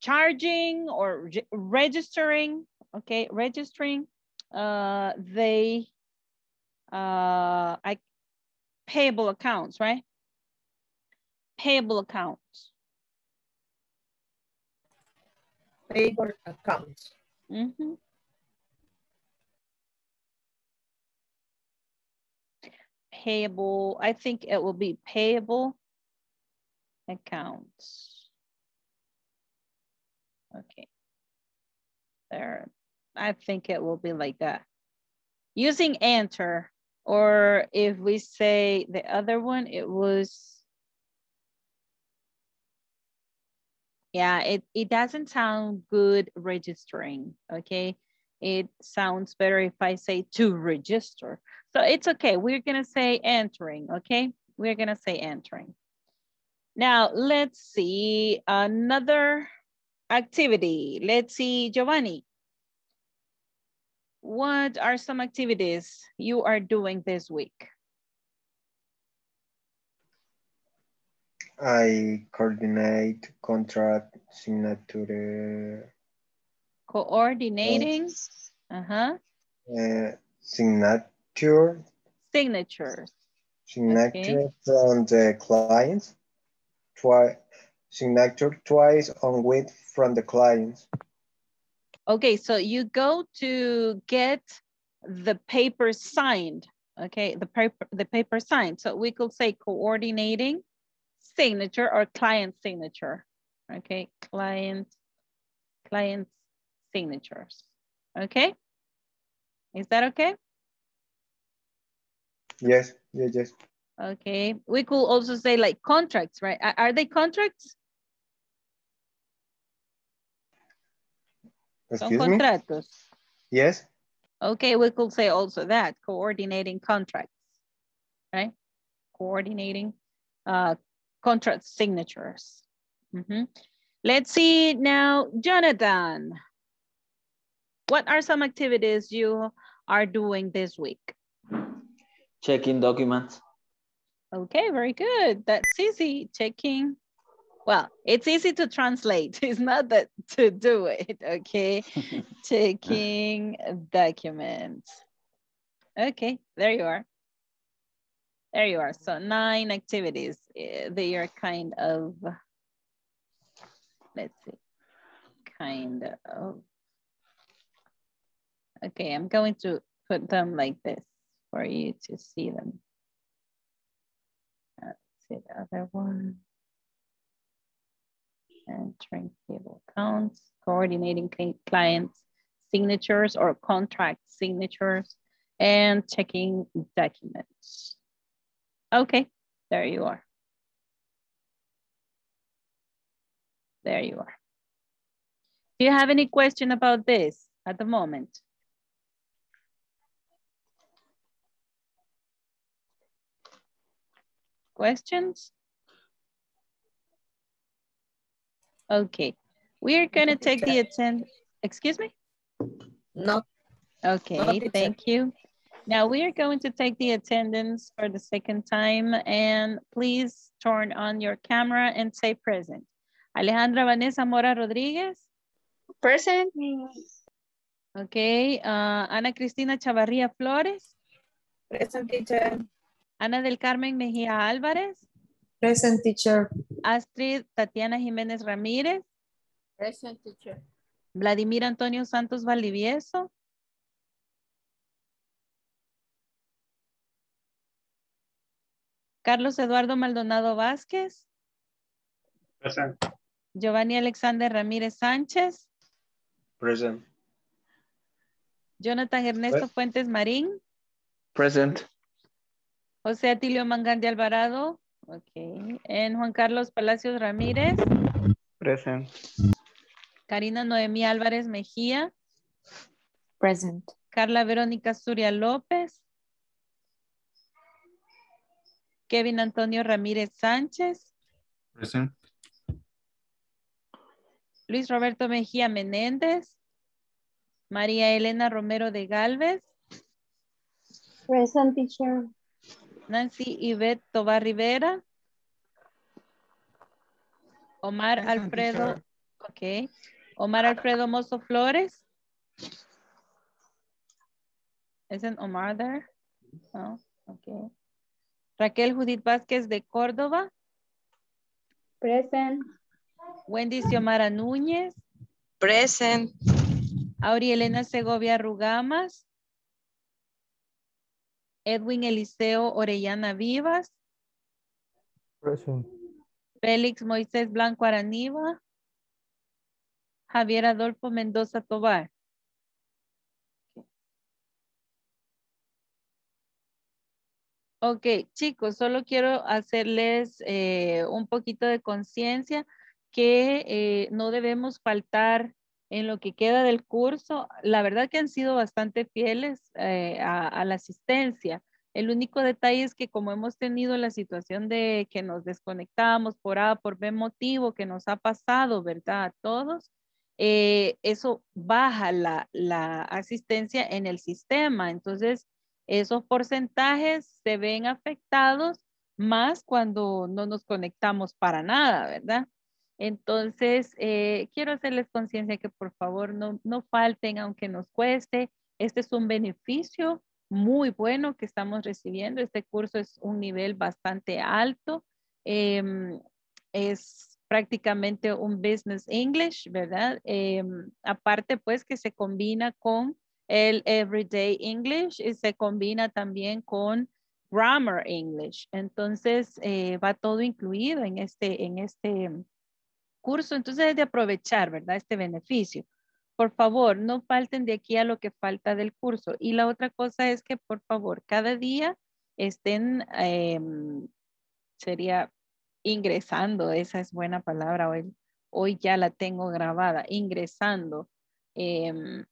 B: charging, or re- registering. Okay, registering. Uh, they, uh, I, payable accounts, right? Payable accounts.
N: Payable accounts.
B: Mhm. Payable, I think it will be payable accounts. Okay. There, I think it will be like that. Using enter, or if we say the other one, it was Yeah, it, it doesn't sound good registering, okay? It sounds better if I say to register. So it's okay, we're gonna say entering, okay? We're gonna say entering. Now, let's see another activity. Let's see, Giovanni. What are some activities you are doing this week?
C: I coordinate contract signature,
B: Coordinating, uh-huh,
C: uh, signature,
B: signatures.
C: signature from the clients. Twice, signature twice on with from the clients.
B: Okay, so you go to get the paper signed, okay, the paper, the paper signed. So we could say coordinating signature or client signature, okay, client, client signatures, okay? Is that okay?
C: Yes, yes, yes.
B: Okay, we could also say like contracts, right? Are, they contracts? Son
C: Excuse me? Yes,
B: Okay, we could say also that, coordinating contracts, right? Coordinating uh, contract signatures. Mhm. Let's see now, Jonathan. What are some activities you are doing this week?
J: Checking documents.
B: Okay, very good. That's easy, checking. Well, it's easy to translate. *laughs* It's not that to do it, okay? *laughs* Checking documents. Okay, there you are. There you are. So nine activities. Eh, They are kind of, let's see, kind of. Okay, I'm going to put them like this for you to see them. Let's see the other one. Entering payable accounts, coordinating cli- clients signatures or contract signatures, and checking documents. Okay, there you are. There you are. Do you have any question about this at the moment? Questions? Okay, we're gonna take the attend, excuse me?
N: No.
B: Okay,
N: No,
B: thank you. Now we are going to take the attendance for the second time and please turn on your camera and say present. Alejandra Vanessa Mora Rodríguez.
A: Present.
B: Okay, uh, Ana Cristina Chavarría Flores.
N: Present teacher.
B: Ana del Carmen Mejía Álvarez.
L: Present teacher.
B: Astrid Tatiana Jiménez Ramírez.
N: Present teacher.
B: Vladimir Antonio Santos Valdivieso. Carlos Eduardo Maldonado Vázquez.
C: Present.
B: Giovanni Alexander Ramírez Sánchez.
C: Present.
B: Jonathan Ernesto Fuentes Marín.
O: Present.
B: José Atilio Mangán de Alvarado. Ok. En Juan Carlos Palacios Ramírez.
O: Present.
B: Karina Noemí Álvarez Mejía.
L: Present.
B: Carla Verónica Suria López. Kevin Antonio Ramírez Sánchez.
Q: Present.
B: Luis Roberto Mejía Menéndez. María Elena Romero de Galvez.
H: Present teacher.
B: Nancy Yvette Tobar Rivera. Omar
R: Present,
B: Alfredo.
R: teacher.
B: Ok. Omar Alfredo Mozo Flores. Isn't Omar there? No. Okay. Raquel Judith Vázquez de Córdoba.
H: Present.
B: Wendy Xiomara Núñez.
M: Present.
B: Auri Elena Segovia Rugamas. Edwin Eliseo Orellana Vivas.
E: Present.
B: Félix Moisés Blanco Araniva. Javier Adolfo Mendoza Tobar. Ok, chicos, solo quiero hacerles eh, un poquito de conciencia que eh, no debemos faltar en lo que queda del curso. La verdad que han sido bastante fieles eh, a, a la asistencia. El único detalle es que como hemos tenido la situación de que nos desconectamos por A, por B motivo, que nos ha pasado, ¿verdad? A todos, eh, eso baja la, la asistencia en el sistema. Entonces, esos porcentajes se ven afectados más cuando no nos conectamos para nada, ¿verdad? Entonces, eh, quiero hacerles conciencia que por favor no, no falten, aunque nos cueste. Este es un beneficio muy bueno que estamos recibiendo. Este curso es un nivel bastante alto. Em, es prácticamente un business English, ¿verdad? Em, aparte, pues, que se combina con el everyday English y se combina también con grammar English. Entonces, eh, va todo incluido en este, en este curso. Entonces, es de aprovechar, ¿verdad? Este beneficio. Por favor, no falten de aquí a lo que falta del curso. Y la otra cosa es que, por favor, cada día estén, eh, sería ingresando, esa es buena palabra, hoy, hoy ya la tengo grabada, ingresando eh,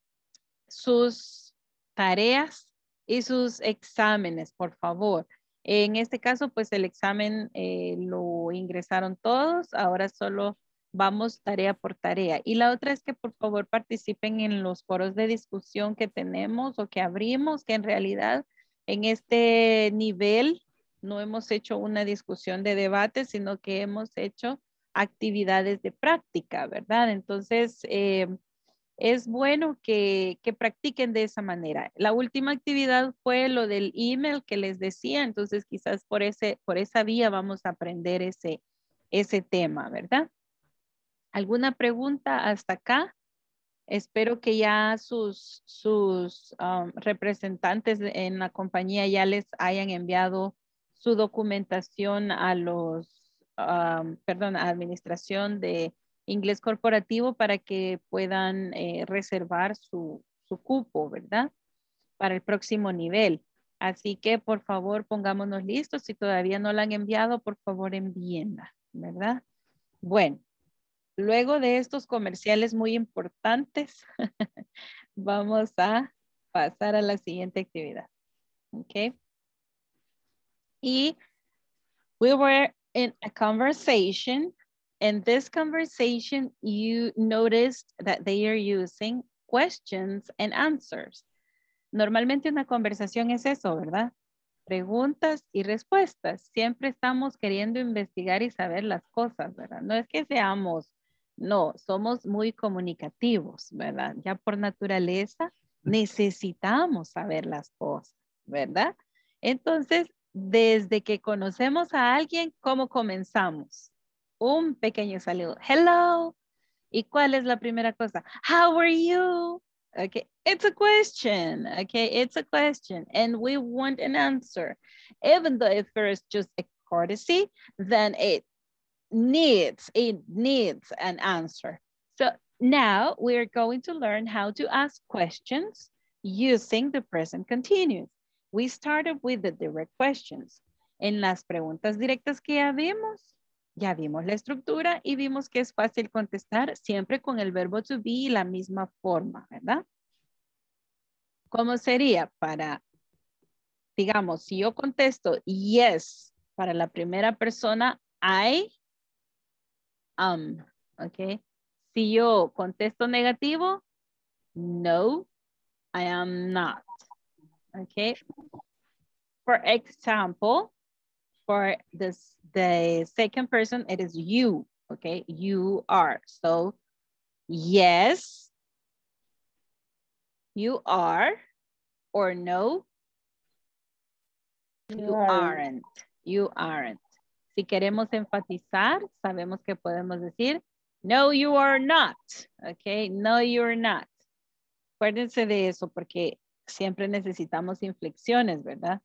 B: sus tareas y sus exámenes, por favor. En este caso, pues el examen eh, lo ingresaron todos, ahora solo vamos tarea por tarea. Y la otra es que por favor participen en los foros de discusión que tenemos o que abrimos, que en realidad en este nivel no hemos hecho una discusión de debate, sino que hemos hecho actividades de práctica, ¿verdad? Entonces, eh, es bueno que, que, practiquen de esa manera. La última actividad fue lo del email que les decía, entonces quizás por, ese, por esa vía vamos a aprender ese, ese tema, ¿verdad? ¿Alguna pregunta hasta acá? Espero que ya sus, sus um, representantes en la compañía ya les hayan enviado su documentación a los, um, perdón, a administración de inglés corporativo para que puedan eh, reservar su, su cupo, ¿verdad? Para el próximo nivel. Así que por favor pongámonos listos. Si todavía no la han enviado, por favor envíenla, ¿verdad? Bueno, luego de estos comerciales muy importantes, *laughs* vamos a pasar a la siguiente actividad. ¿Ok? Y we were in a conversation In this conversation, you noticed that they are using questions and answers. Normalmente una conversación es eso, ¿verdad? Preguntas y respuestas. Siempre estamos queriendo investigar y saber las cosas, ¿verdad? No es que seamos, no, somos muy comunicativos, ¿verdad? Ya por naturaleza necesitamos saber las cosas, ¿verdad? Entonces, desde que conocemos a alguien, ¿cómo comenzamos? Un pequeño saludo. Hello. ¿Y cuál es la primera cosa? How are you? Okay, it's a question. Okay, it's a question. And we want an answer. Even though first just a courtesy, then it needs, it needs an answer. So now we're going to learn how to ask questions using the present continuous. We started with the direct questions. En las preguntas directas que ya vimos, ya vimos la estructura y vimos que es fácil contestar siempre con el verbo to be y la misma forma, ¿verdad? ¿Cómo sería para, digamos, si yo contesto yes para la primera persona, I am, ¿ok? Si yo contesto negativo, no, I am not, ¿ok? For example, for this, the second person, it is you, okay? You are, so yes, you are, or no, you aren't, you aren't. Si queremos enfatizar, sabemos que podemos decir, no, you are not, okay? No, you're not. Acuérdense de eso porque siempre necesitamos inflexiones, ¿verdad?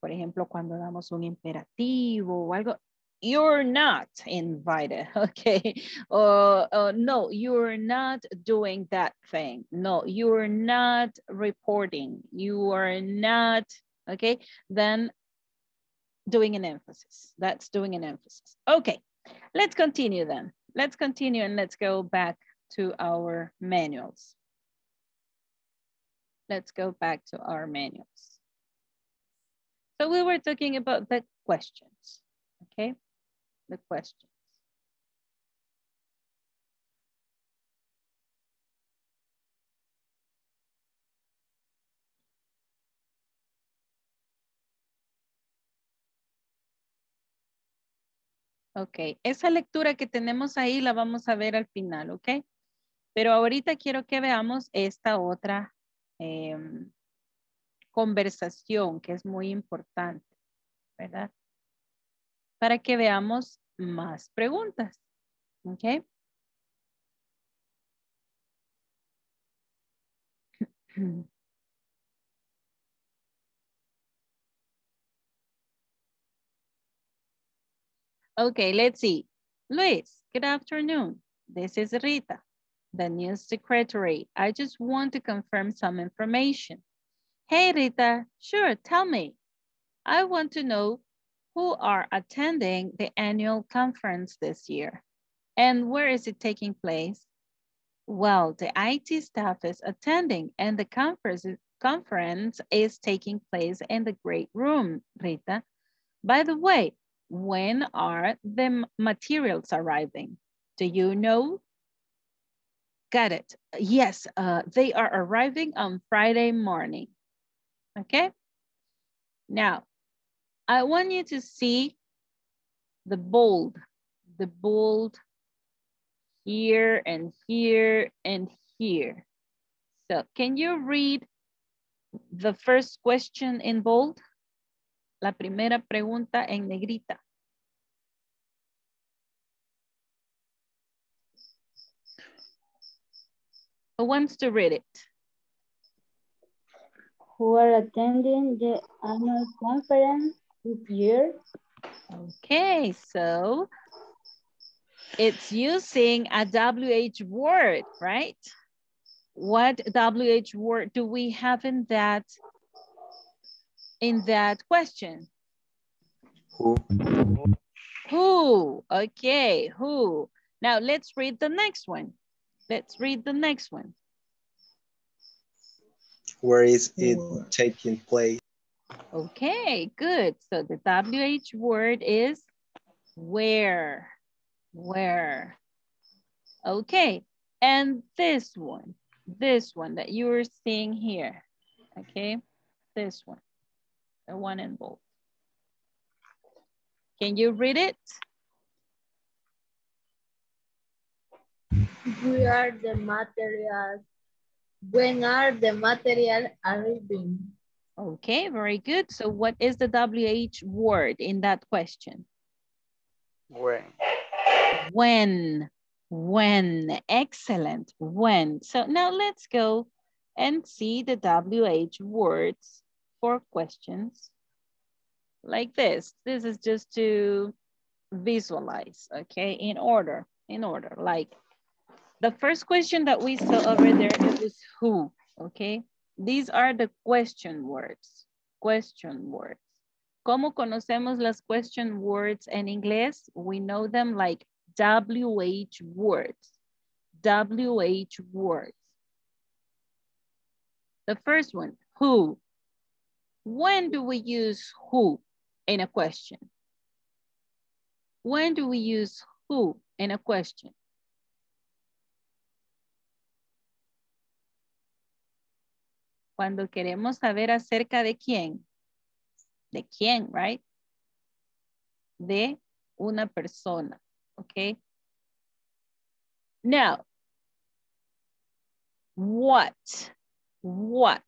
B: Por ejemplo, cuando damos un imperativo o algo, you're not invited, *laughs* okay? Uh, no, you're not doing that thing. No, you're not reporting. You are not, okay? Then doing an emphasis. That's doing an emphasis. Okay, let's continue then. Let's continue and let's go back to our manuals. Let's go back to our manuals. So we were talking about the questions, okay? The questions. Ok, esa lectura que tenemos ahí la vamos a ver al final, ¿ok? Pero ahorita quiero que veamos esta otra em, conversación que es muy importante, ¿verdad? Para que veamos más preguntas, ¿ok? *clears throat* Okay, let's see. Luis, good afternoon. This is Rita, the new secretary. I just want to confirm some information. Hey, Rita, sure, tell me. I want to know who are attending the annual conference this year and where is it taking place? Well, the IT staff is attending and the conference, conference is taking place in the great room, Rita. By the way, when are the materials arriving? Do you know? Got it. Yes, uh, they are arriving on Friday morning. Okay. Now, I want you to see the bold, the bold here and here and here. So can you read the first question in bold? La primera pregunta en negrita. Who wants to read it?
G: Who are attending the annual conference this year?
B: Okay, so it's using a WH word, right? What WH word do we have in that in that question?
C: Who?
B: Who? Okay, who? Now let's read the next one. Let's read the next one.
C: Where is it taking place?
B: Okay, good. So the WH word is where, where. Okay, and this one, this one that you're seeing here, okay? This one, the one in bold. Can you read it?
I: We are the materials. When are the materials arriving?
B: Okay, very good. So what is the WH word in that question?
O: When.
B: When, when, excellent, when. So now let's go and see the WH words for questions like this. This is just to visualize, okay, in order, in order. Like the first question that we saw over there, was who, okay? These are the question words, question words. ¿Cómo conocemos las question words en inglés? We know them like WH words, WH words. The first one, who. When do we use who in a question? When do we use who in a question? Cuando queremos saber acerca de quién. De quién, right? De una persona, okay? Now, what? What?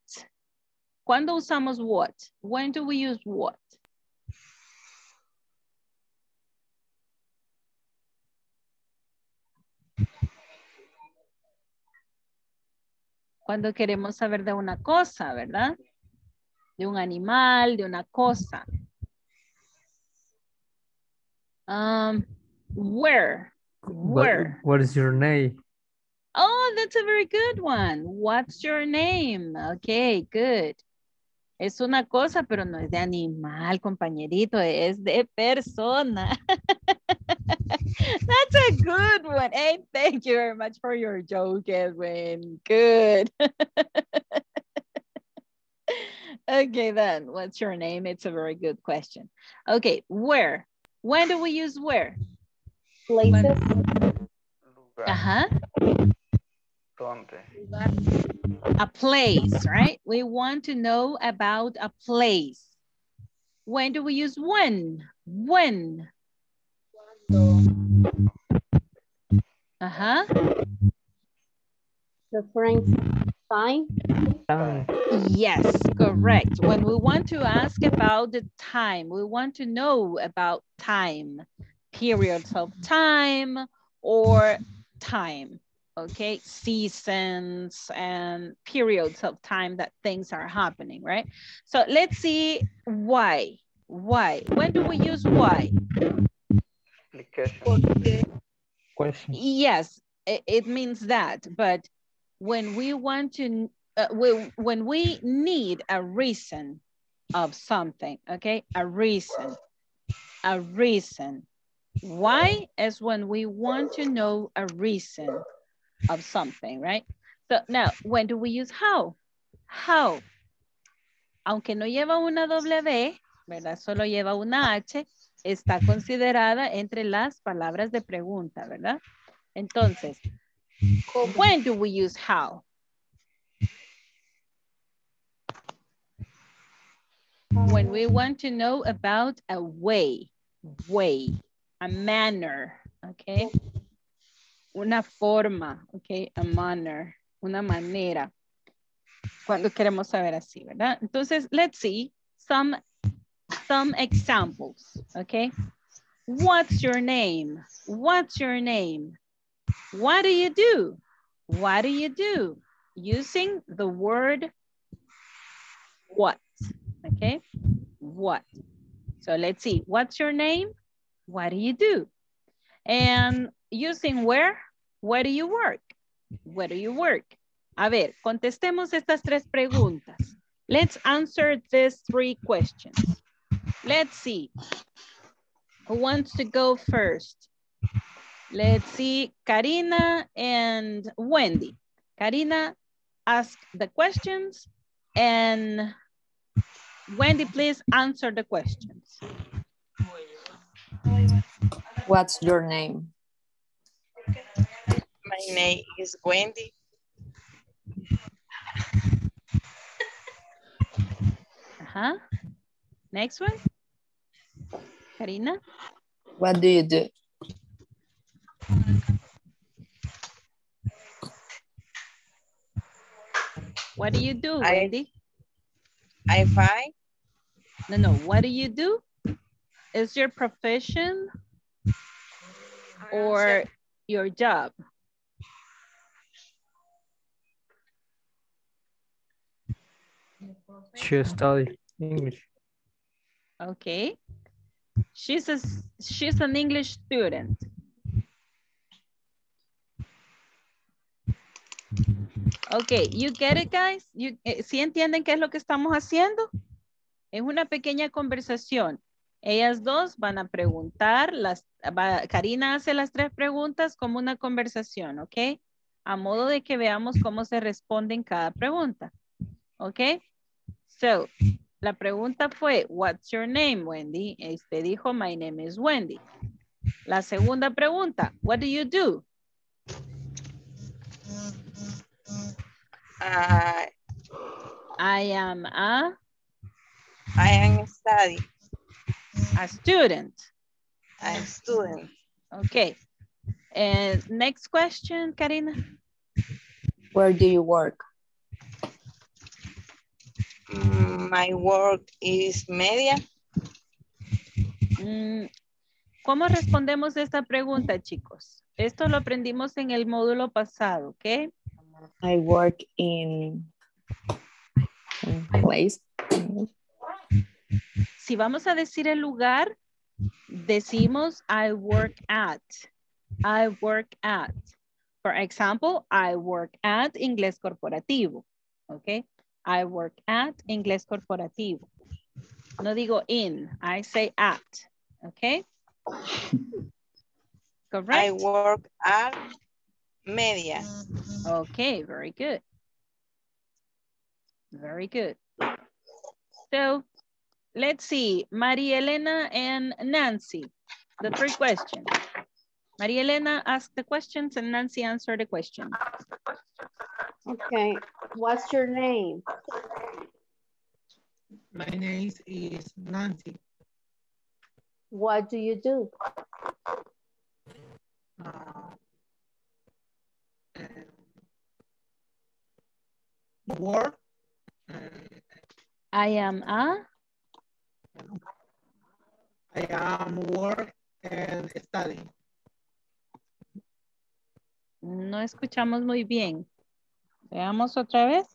B: ¿Cuándo usamos what? When do we use what? Cuando queremos saber de una cosa, ¿verdad? De un animal, de una cosa. Um, where? Where?
E: What, what is your name?
B: Oh, that's a very good one. What's your name? Okay, good. Es una cosa, pero no es de animal, compañerito, es de persona. *laughs* That's a good one. Hey, thank you very much for your joke, Edwin. Good. *laughs* okay, then, what's your name? It's a very good question. Okay, where? When do we use where?
H: Places.
B: Uh-huh.
O: ¿Dónde?
B: A place, right? We want to know about a place. When do we use when? When? Uh-huh.
H: Reference time.
B: Yes, correct. When we want to ask about the time, we want to know about time, periods of time or time, okay? Seasons and periods of time that things are happening, right? So let's see why. Why? When do we use why?
E: Question.
B: Yes, it, it means that, but when we want to, uh, we, when we need a reason of something, okay, a reason, a reason. Why is when we want to know a reason of something, right? So now, when do we use how? How? Aunque no lleva una W, ¿verdad? Solo lleva una H, está considerada entre las palabras de pregunta, ¿verdad? Entonces, when do we use how? When we want to know about a way, way, a manner, okay? Una forma, okay? A manner, una manera. Cuando queremos saber así, ¿verdad? Entonces, let's see some some examples, okay? What's your name? What's your name? What do you do? What do you do? Using the word what, okay? What. So let's see, what's your name? What do you do? And using where? Where do you work? Where do you work? A ver, contestemos estas tres preguntas. Let's answer these three questions. Let's see. Who wants to go first? Let's see, Karina and Wendy. Karina, ask the questions and Wendy, please answer the questions.
L: What's your name?
M: My name is Wendy.
B: Uh-huh. Next one. Karina.
L: What do you do?
B: What do you do,
M: I-
B: Wendy?
M: I find.
B: No, no, what do you do? Is your profession or your job?
E: She study English.
B: Okay. She's a she's an English student. Okay, you get it, guys? You, eh, ¿Sí entienden qué es lo que estamos haciendo? Es una pequeña conversación. Ellas dos van a preguntar, las, Karina hace las tres preguntas como una conversación, ¿ok? A modo de que veamos cómo se responde en cada pregunta, ¿ok? So, la pregunta fue, what's your name, Wendy? Este dijo, my name is Wendy. La segunda pregunta, what do you do?
M: Uh,
B: I am a,
M: I am study.
B: a student.
M: I'm student.
B: Okay. And next question, Karina.
L: Where do you work?
M: Mm, My work is media.
B: Mm, ¿Cómo respondemos esta pregunta, chicos? Esto lo aprendimos en el módulo pasado, ¿ok?
L: I work in, in place.
B: Si vamos a decir el lugar, decimos I work at. I work at. For example, I work at Inglés Corporativo. ¿Ok? I work at Inglés Corporativo. No digo in, I say at. okay? Correct?
M: I work at media.
B: Okay, very good. Very good. So let's see, Maria Elena and Nancy, the three questions. Maria Elena ask the questions and Nancy answer the question.
H: Okay, what's your name?
R: My name is Nancy.
H: What do you do?
R: Uh, work.
B: I am a,
R: I am work and study.
B: no escuchamos muy bien. Veamos otra vez.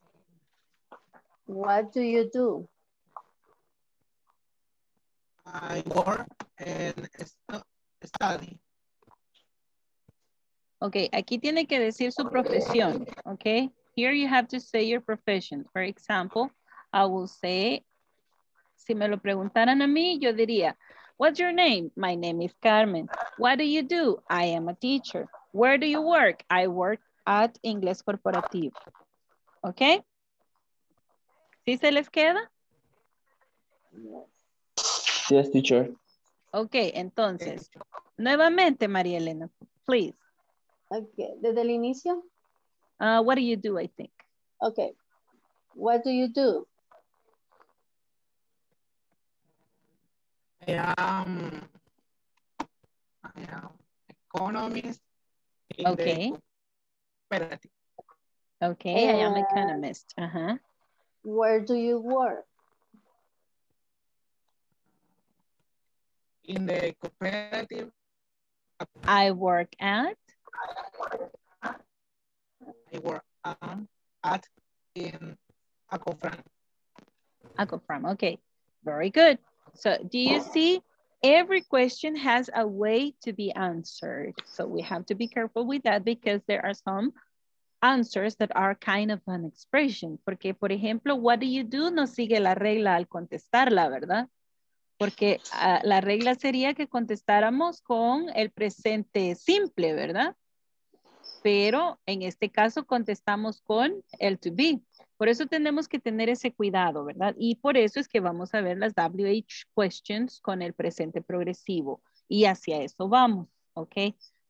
H: What do you do?
R: I work and stu- study.
B: Ok, aquí tiene que decir su profesión, ok? Here you have to say your profession. For example, I will say, si me lo preguntaran a mí, yo diría, what's your name? My name is Carmen. What do you do? I am a teacher. Where do you work? I work at Inglés Corporativo. ¿Ok? ¿Sí se les queda?
J: Yes, teacher.
B: Ok, entonces, nuevamente, María Elena, please.
H: Okay, desde el inicio.
B: Uh, what do you do, I think?
H: Okay, what do you do?
R: I am, I am economist. the
B: Okay.
R: cooperative.
B: Okay, I am
H: And
B: economist. Uh-huh.
H: Where do you work?
R: In the cooperative,
B: I work at,
R: I work um, at in Acofran.
B: Acofram. Okay, very good. So do you see? Every question has a way to be answered. So we have to be careful with that because there are some answers that are kind of an expression. Porque, por ejemplo, what do you do no sigue la regla al contestarla, ¿verdad? Porque ah, la regla sería que contestáramos con el presente simple, ¿verdad? Pero en este caso contestamos con el to be. Por eso tenemos que tener ese cuidado, ¿verdad? Y por eso es que vamos a ver las WH questions con el presente progresivo. Y hacia eso vamos, ¿ok?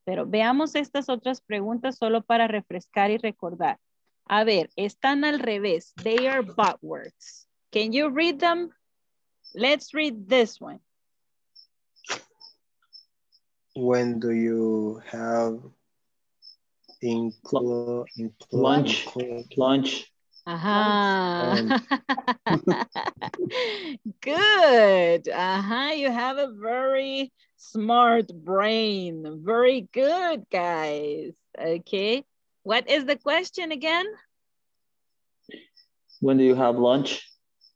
B: Pero veamos estas otras preguntas solo para refrescar y recordar. A ver, están al revés. They are backwards. Can you read them? Let's read this one.
C: When do you have
J: Lunch.
B: Ajá. *laughs* *laughs* good. Uh-huh. You have a very smart brain. Very good, guys. Okay. What is the question again?
J: When do you have lunch?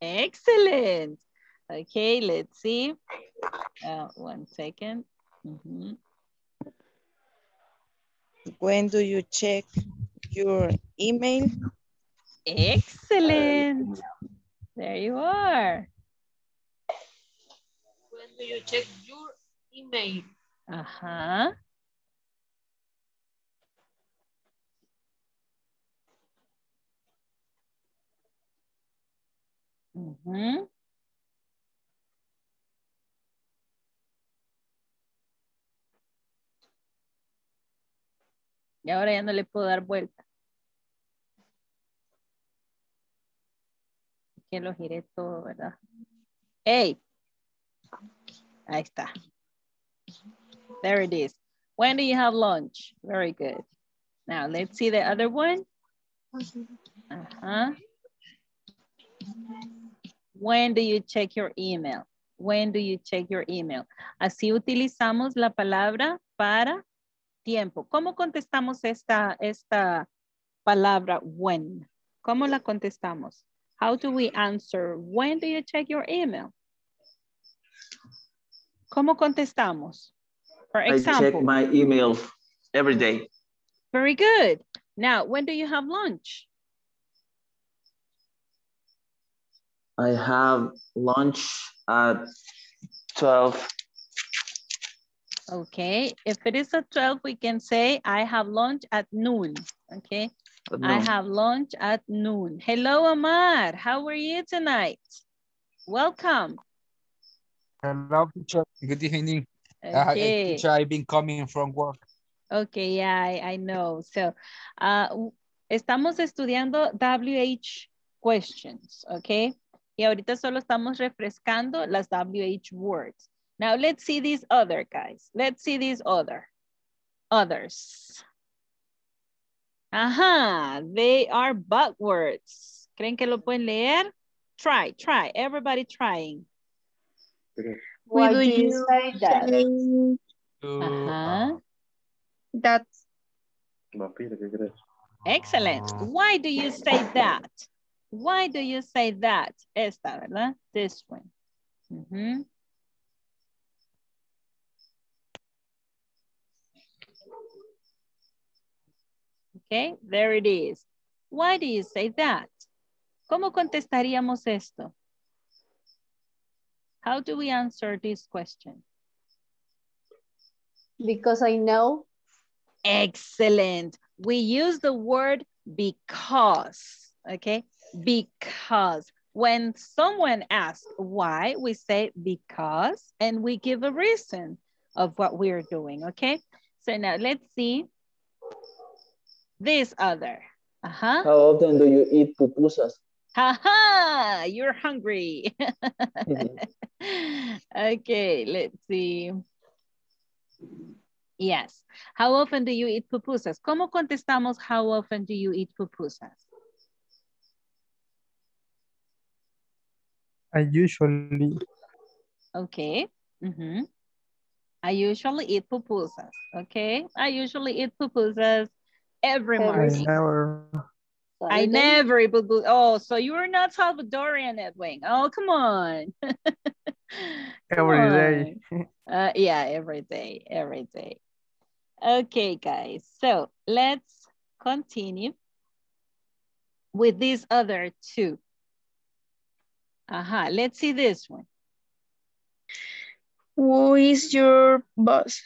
B: Excellent. Okay, let's see. Uh, one second. Mhm.
M: When do you check your email?
B: Excellent. There you are.
I: When do you check your email?
B: Uh-huh. Ujú. Y ahora ya no le puedo dar vuelta. Que lo giré todo, ¿verdad? ¡Ey! Ahí está. There it is. When do you have lunch? Very good. Now let's see the other one. Uh-huh. When do you check your email? When do you check your email? Así utilizamos la palabra para tiempo. ¿Cómo contestamos esta, esta palabra when? ¿Cómo la contestamos? How do we answer? When do you check your email? ¿Cómo contestamos? For example,
J: I check my email every day.
B: Very good. Now, when do you have lunch?
J: I have lunch at 12.
B: Okay, if it is at 12, we can say I have lunch at noon, okay?
J: At
B: I have lunch at noon. Hello, Amar. How are you tonight? Welcome.
S: Hello, teacher. Good evening. Uh,
B: Okay.
S: teacher, I've been coming from work.
B: Okay, yeah, I, I know. So, uh, w- estamos estudiando WH questions, okay? Y ahorita solo estamos refrescando las WH words. Now, let's see these other guys. Let's see these other. Others. Ajá, they are words. ¿Creen que lo pueden leer? Try, try. Everybody trying.
H: Why
A: do
H: do you
A: you
H: say that?
B: Ajá.
A: That
B: Excellent. Why do you say that? Why do you say that? Esta, ¿verdad? This one. Ujú. Okay, there it is. Why do you say that? ¿Cómo contestaríamos esto? How do we answer this question?
H: Because I know.
B: Excellent. We use the word because, okay? Because. When someone asks why, we say because, and we give a reason of what we're doing, okay? So now let's see this other. Uh-huh.
J: How often do you eat pupusas?
B: Haha, you're hungry. *laughs* okay, let's see. Yes. How often do you eat pupusas? ¿Cómo contestamos how often do you eat pupusas?
E: I usually
B: Okay. mhm. I usually eat pupusas. Okay. I usually eat pupusas every
E: I
B: morning.
E: never
B: I never eat pupusas. Oh, so you are not Salvadorian, Edwin. Oh, come on. *laughs* Come
E: every day.
B: on. Uh, yeah, every day, every day. Okay, guys. So let's continue with these other two. Aha, let's see this one.
A: Who is your boss?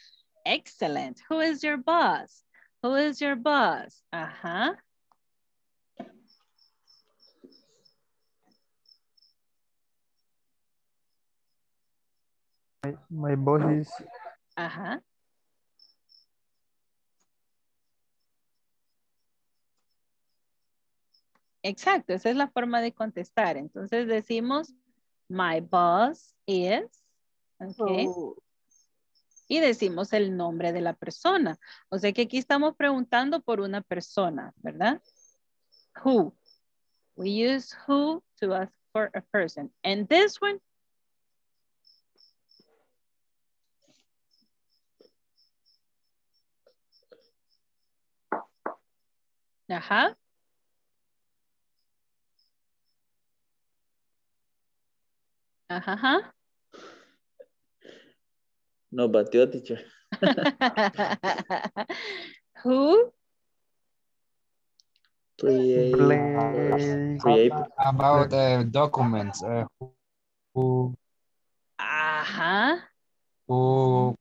B: Excellent. Who is your boss? Who is your boss? Uh-huh.
E: My, my boss is
B: Ajá. Exacto, esa es la forma de contestar. Entonces decimos, my boss is, okay.
H: Oh,
B: Y decimos el nombre de la persona. O sea que aquí estamos preguntando por una persona, ¿verdad? Who. We use who to ask for a person. And this one, Ajá. Ajá. Ajá.
J: No bateo, teacher. *laughs*
B: Who?
J: Create. Create.
S: About uh, documents. Uh, who,
B: Ajá.
S: who,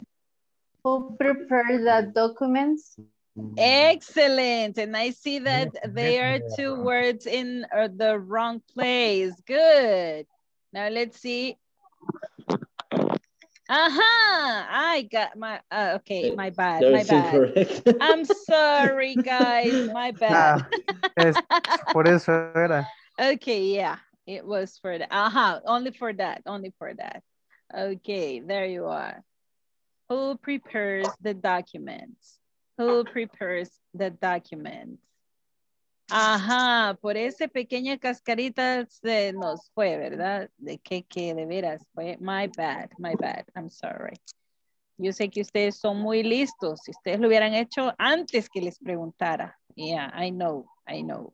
H: Who prepared the documents?
B: Excellent. And I see that there are two words in uh, the wrong place. Good. Now let's see. Aha, I got my, uh, okay, my bad, my bad.
J: incorrect. *laughs*
B: I'm sorry, guys, my *laughs* bad.
E: Ah, es por eso era. *laughs*
B: Okay, yeah, it was for that. Uh-huh, only for that, only for that. Okay, there you are. Who prepares the documents? Who prepares the documents? Ajá, por ese pequeña cascarita se nos fue, ¿verdad? De que, que de veras fue. My bad, my bad, I'm sorry. Yo sé que ustedes son muy listos. Si ustedes lo hubieran hecho antes que les preguntara. Yeah, I know, I know.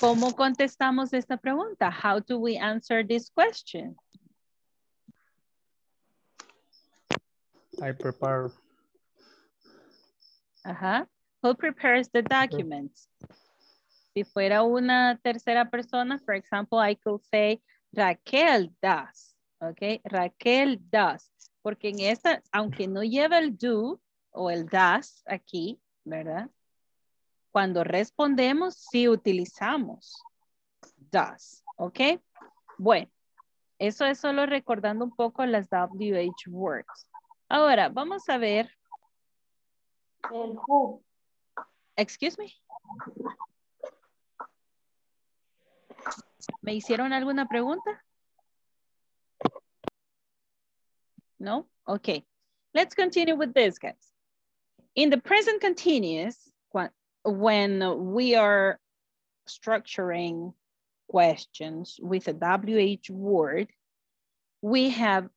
B: ¿Cómo contestamos esta pregunta? How do we answer this question?
E: I prepare.
B: Ajá. Who prepares the documents? Si fuera una tercera persona, for example, I could say Raquel does. Ok, Raquel does. Porque en esta, aunque no lleva el do o el does aquí, ¿verdad? Cuando respondemos, sí utilizamos does. Ok, bueno. Eso es solo recordando un poco las WH words. Ahora, vamos a ver.
G: El who.
B: Excuse me. ¿Me hicieron alguna pregunta? No? Okay. Let's continue with this, guys. In the present continuous, when we are structuring questions with a WH word, we have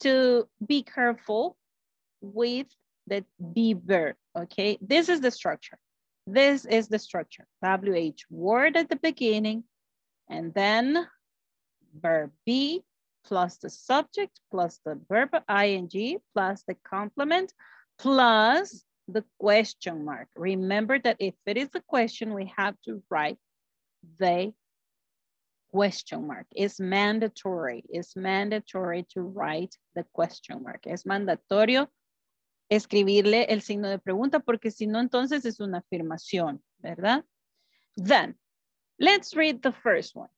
B: to be careful with the be verb, okay? This is the structure. This is the structure. WH word at the beginning, and then verb be plus the subject plus the verb ing plus the complement plus the question mark. Remember that if it is a question, we have to write the question mark. It's mandatory. It's mandatory to write the question mark. Es mandatorio escribirle el signo de pregunta porque si no, entonces es una afirmación, ¿verdad? Then, let's read the first one.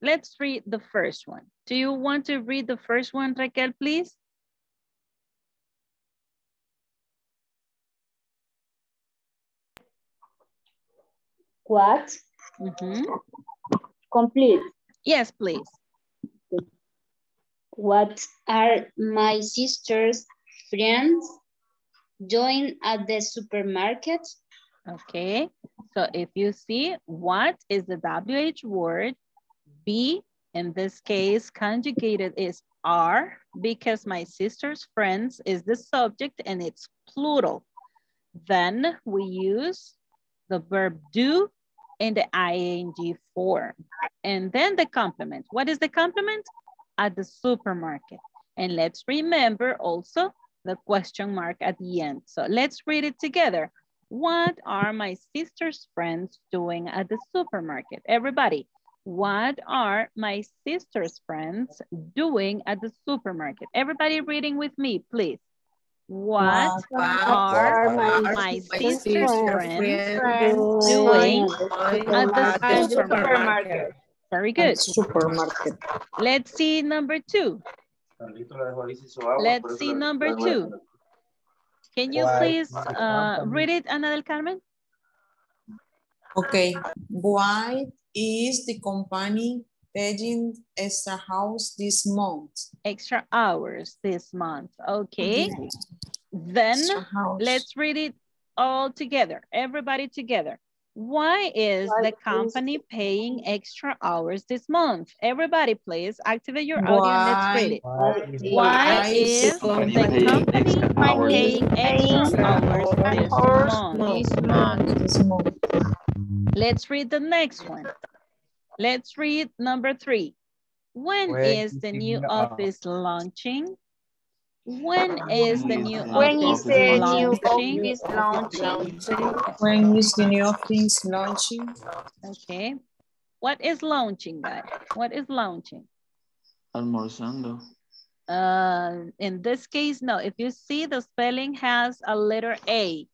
B: Let's read the first one. Do you want to read the first one, Raquel, please?
G: What?
B: Mm -hmm.
G: Complete.
B: Yes, please.
G: What are my sister's friends doing at the supermarket?
B: Okay, so if you see what is the WH word, be in this case conjugated is are because my sister's friends is the subject and it's plural. Then we use the verb do in the ing form. And then the complement. What is the complement? At the supermarket. And let's remember also the question mark at the end. So let's read it together. What are my sister's friends doing at the supermarket? Everybody, what are my sister's friends doing at the supermarket? Everybody reading with me, please. What, what are, my, my sister's, sister's friends, friends doing at the, at the supermarket? Very good.
F: Supermarket.
B: Let's see number two. Let's see number two. Can you please uh, read it, Ana del Carmen?
T: Okay. Why is the company paying extra house this month?
B: Extra hours this month. Okay. Then let's read it all together. Everybody together. Why is the company paying extra hours this month? Everybody please activate your audio and let's read it.
O: Why
B: Why
O: is
B: is
O: the
B: the
J: company
B: company
J: paying extra hours
B: paying extra hours this month?
T: This month.
B: Let's read the next one. Let's read number three. When
S: When
B: is
S: is
B: the
S: the
B: new
S: new
B: office launching? When is the new
A: When is
B: office
A: the new
B: launching?
A: office launching?
T: When is the new office launching?
B: Okay. What is launching, guys? What is launching?
J: Almorzando.
B: Uh, in this case, no. If you see the spelling has a letter A.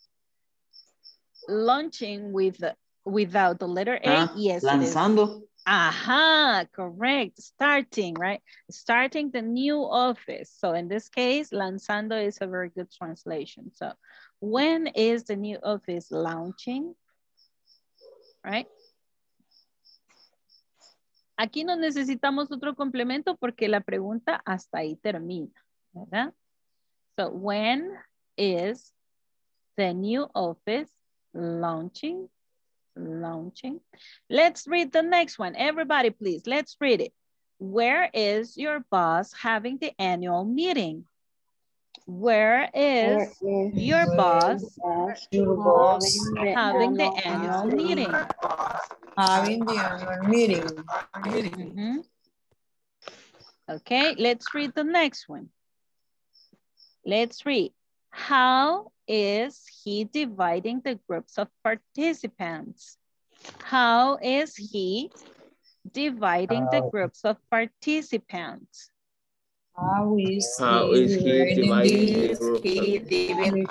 B: Launching with without the letter A,
J: Ah,
B: yes, it is.
J: Lanzando.
B: Aha, correct. Starting, right? Starting the new office. So in this case, lanzando is a very good translation. So when is the new office launching? Right? Aquí no necesitamos otro complemento porque la pregunta hasta ahí termina, ¿verdad? So when is the new office launching? Launching. Let's read the next one. Everybody, please, let's read it. Where is your boss having the annual meeting? Where is your boss
T: Your boss
B: having the annual meeting?
T: having the annual meeting.
B: Mhm. Okay, let's read the next one. Let's read. How is he dividing the groups of participants? How is he dividing the groups of participants?
T: How is
J: How is he dividing the group?
N: He divided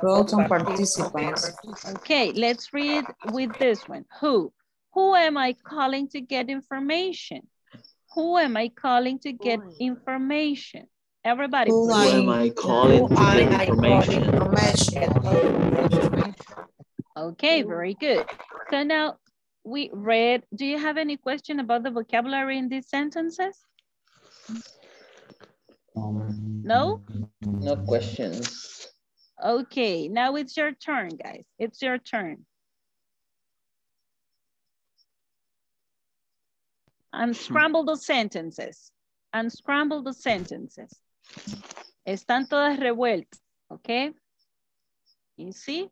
T: Growth on participants.
B: Okay, let's read with this one. Who? Who am I calling to get information? Who am I calling to get information? Everybody,
T: Who
J: Who am I calling to get information?
T: Information.
B: Okay, very good. So now we read, do you have any question about the vocabulary in these sentences? Um, no?
J: No questions.
B: Okay, now it's your turn, guys. It's your turn. Unscramble the sentences. Unscramble the sentences. Están todas revueltas, ¿ok? Y sí,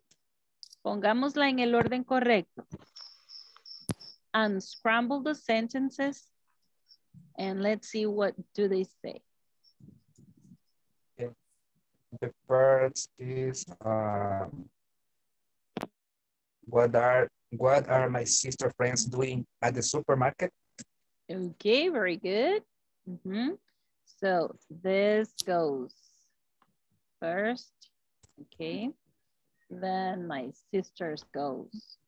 B: pongámosla en el orden correcto. Unscramble the sentences and let's see what do they say.
S: The first is uh, what are what are my sister friends doing at the supermarket?
B: Okay, very good. Mhm. So this goes first, okay. Then my sisters goes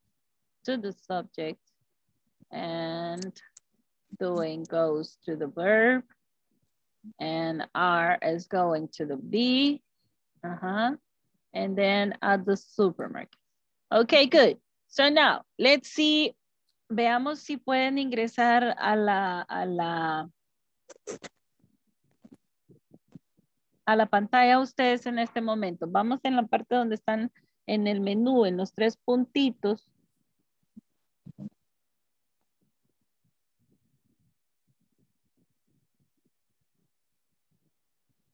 B: to the subject and doing goes to the verb and are is going to the be, uh-huh. And then at the supermarket. Okay, good. So now let's see veamos si pueden ingresar a la, a la, a la pantalla ustedes en este momento. Vamos en la parte donde están en el menú, en los tres puntitos.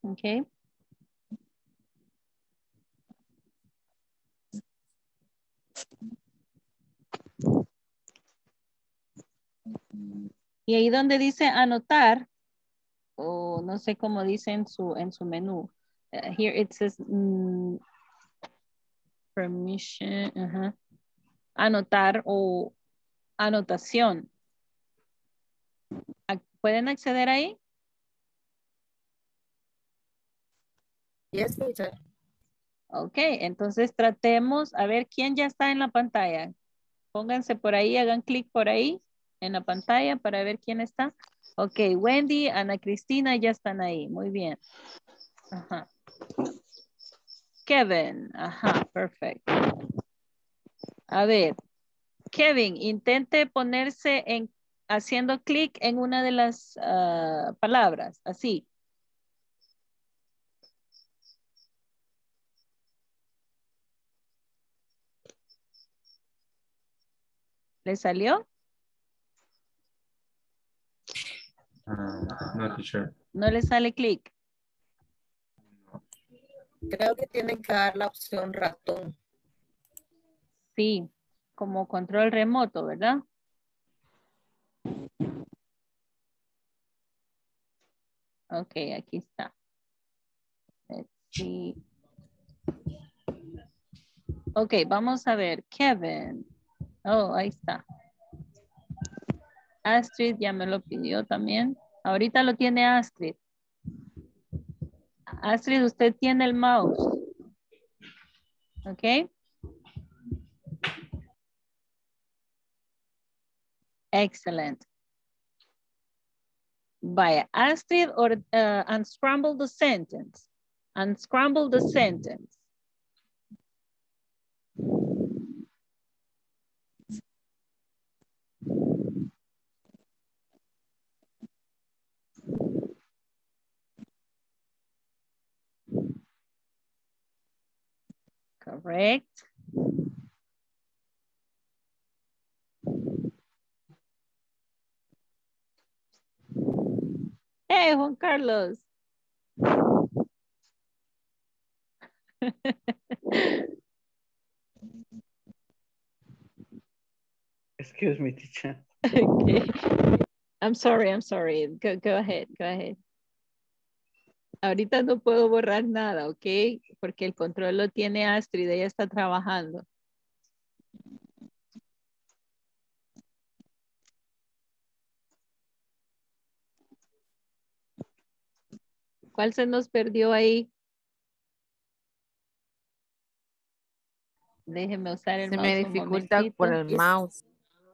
B: Okay. Y ahí donde dice anotar, o no sé cómo dice en su, en su menú. Uh, here it says mm, permission, ajá. anotar o anotación. ¿A- ¿Pueden acceder ahí?
N: Yes, teacher.
B: Ok, entonces tratemos a ver quién ya está en la pantalla. Pónganse por ahí, hagan clic por ahí en la pantalla para ver quién está. Ok, Wendy, Ana Cristina ya están ahí. Muy bien. Ajá. Kevin, ajá, perfecto. A ver, Kevin, intente ponerse en haciendo clic en una de las ah, palabras, así. ¿Le salió?
Q: Uh, no, teacher.
B: No le sale clic.
D: Creo que tienen que dar la opción ratón.
B: Sí, como control remoto, ¿verdad? Ok, aquí está. Let's see. Ok, vamos a ver. Kevin. Oh, ahí está. Astrid ya me lo pidió también. Ahorita lo tiene Astrid. Astrid, usted tiene el mouse. Ok. Excellent. Vaya, Astrid or uh, unscramble the sentence. Unscramble the sentence. Correct. Hey, Juan Carlos.
O: Excuse me, teacher. *laughs*
B: okay. I'm sorry, I'm sorry. Go, go ahead, go ahead. Ahorita no puedo borrar nada, ¿ok? Porque el control lo tiene Astrid, ella está trabajando. ¿Cuál se nos perdió ahí? Déjeme usar el
N: Se
B: mouse
N: me
B: un
N: dificulta por el mouse.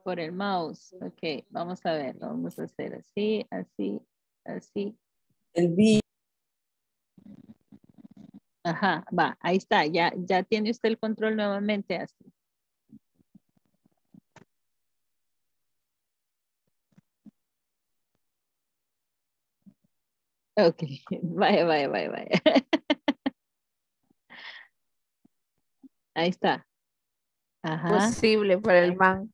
B: Por el mouse. Ok, vamos a ver. Lo vamos a hacer así, así, así.
T: El B.
B: Ajá, va, ahí está. Ya, ya tiene usted el control nuevamente, Astrid. Ok, *laughs* vaya, vaya, vaya, vaya. *laughs* Ahí está. Ajá.
N: Posible por el man.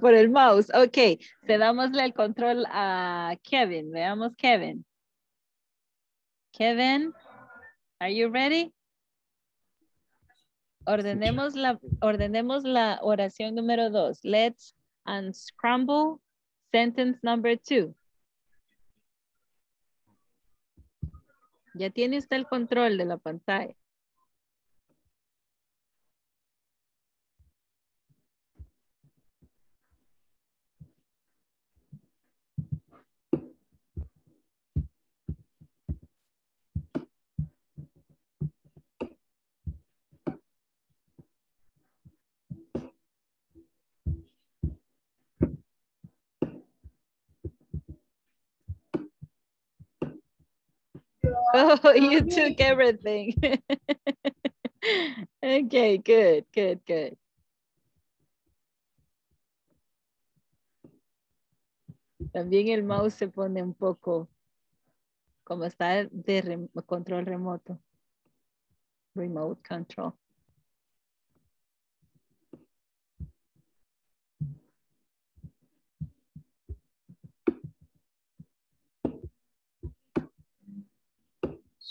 B: Por el mouse, ok. Cedamosle el control a Kevin. Veamos Kevin. Kevin, are you ready? Ordenemos la, ordenemos la oración número dos. Let's unscramble sentence number two. Ya tiene usted el control de la pantalla. Oh, *laughs* you took everything. *laughs* okay, good, good, good. También el mouse se pone un poco, como está de rem- control remoto. Remote control.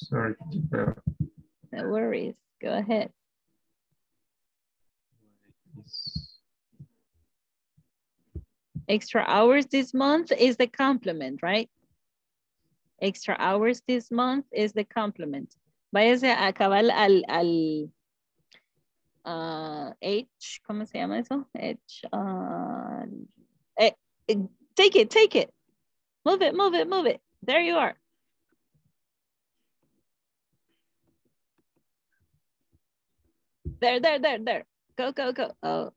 Q: Sorry.
B: No worries. Go ahead. Extra hours this month is the complement, right? Extra hours this month is the complement. Váyase a acabar al, al ah, H, ¿cómo se llama eso? H, ah, eh, eh, take it, take it. Move it, move it, move it. There you are. There, there, there, there. Go, go, go. Oh.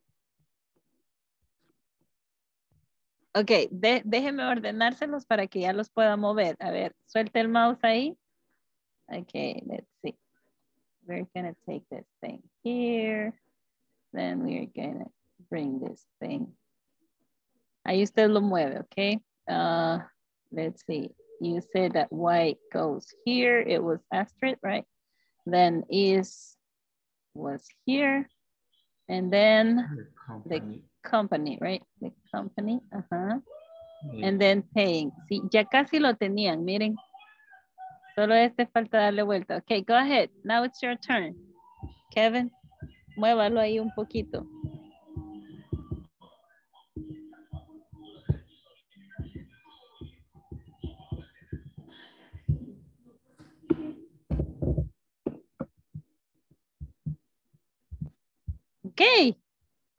B: Ok, de- déjeme ordenárselos para que ya los pueda mover. A ver, suelte el mouse ahí. Okay, let's see. We're gonna take this thing here. Then we're gonna bring this thing. Ahí usted lo mueve, okay? Uh, let's see. You said that white goes here. It was Astrid, right? Then is was here. And then the company, right? The company, uh-huh. ajá. And then paying. Sí, ya casi lo tenían, miren. Solo este falta darle vuelta. Okay, go ahead. Now it's your turn. Kevin, muévalo ahí un poquito. Okay,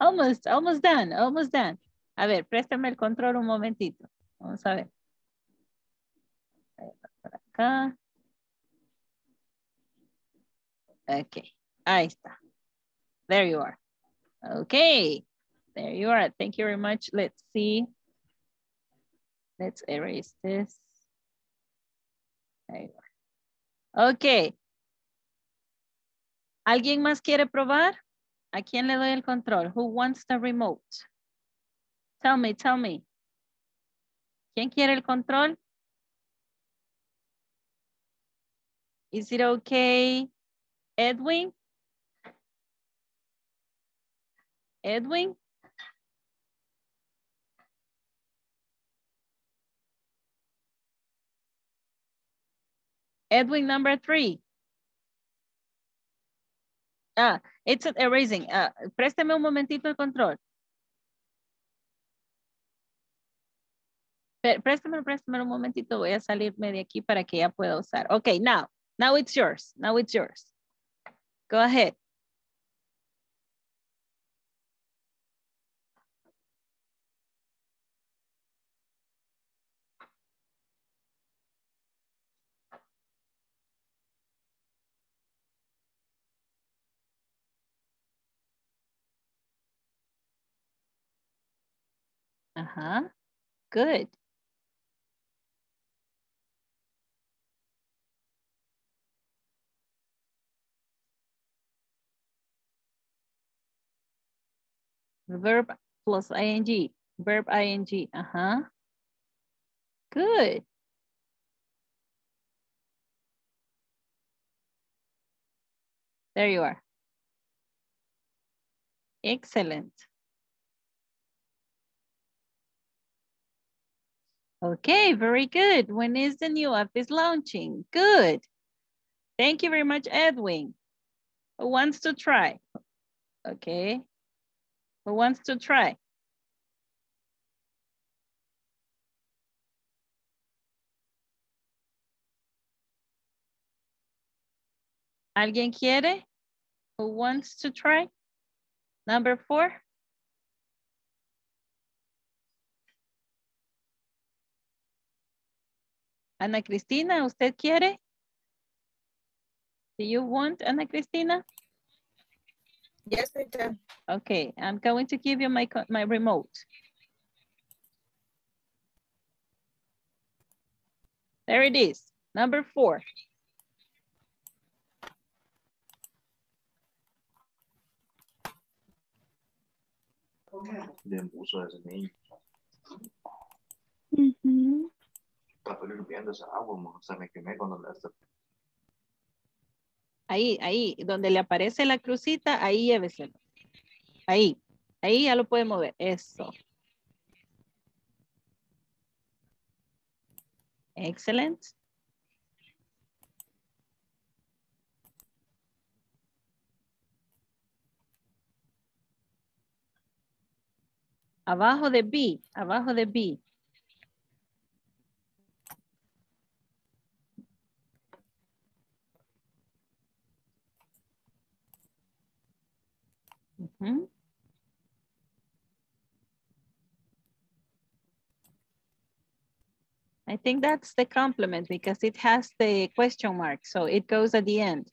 B: almost, almost done, almost done. A ver, préstame el control un momentito. Vamos a ver. Por acá. Okay, ahí está. There you are. Okay, there you are. Thank you very much. Let's see. Let's erase this. There you are. Okay. ¿Alguien más quiere probar? ¿A quién le doy el control? Who wants the remote? Tell me, tell me. ¿Quién quiere el control? Is it okay? Edwin? Edwin? Edwin number three. Ah, it's erasing. Ah, présteme un momentito el control. Préstamelo, préstamelo un momentito. Voy a salirme de aquí para que ya pueda usar. Okay, now. Now it's yours. Now it's yours. Go ahead. Uh-huh. Good. Verb plus ing. Verb ing. Uh-huh. Good. There you are. Excellent. Okay, very good. When is the new app is launching? Good. Thank you very much, Edwin. Who wants to try? Okay. Who wants to try? ¿Alguien quiere? Who wants to try? Number four. Ana Cristina, ¿usted quiere? Do you want Ana Cristina?
D: Yes, I do.
B: Okay, I'm going to give you my, my remote. There it is, number four.
J: Den uso desde niño.
B: Ahí, ahí, donde le aparece la crucita, ahí lléveselo. Ahí, ahí ya lo puede mover. Eso. Excelente. Abajo de B, abajo de B. Mm-hmm. I think that's the complement because it has the question mark, so it goes at the end.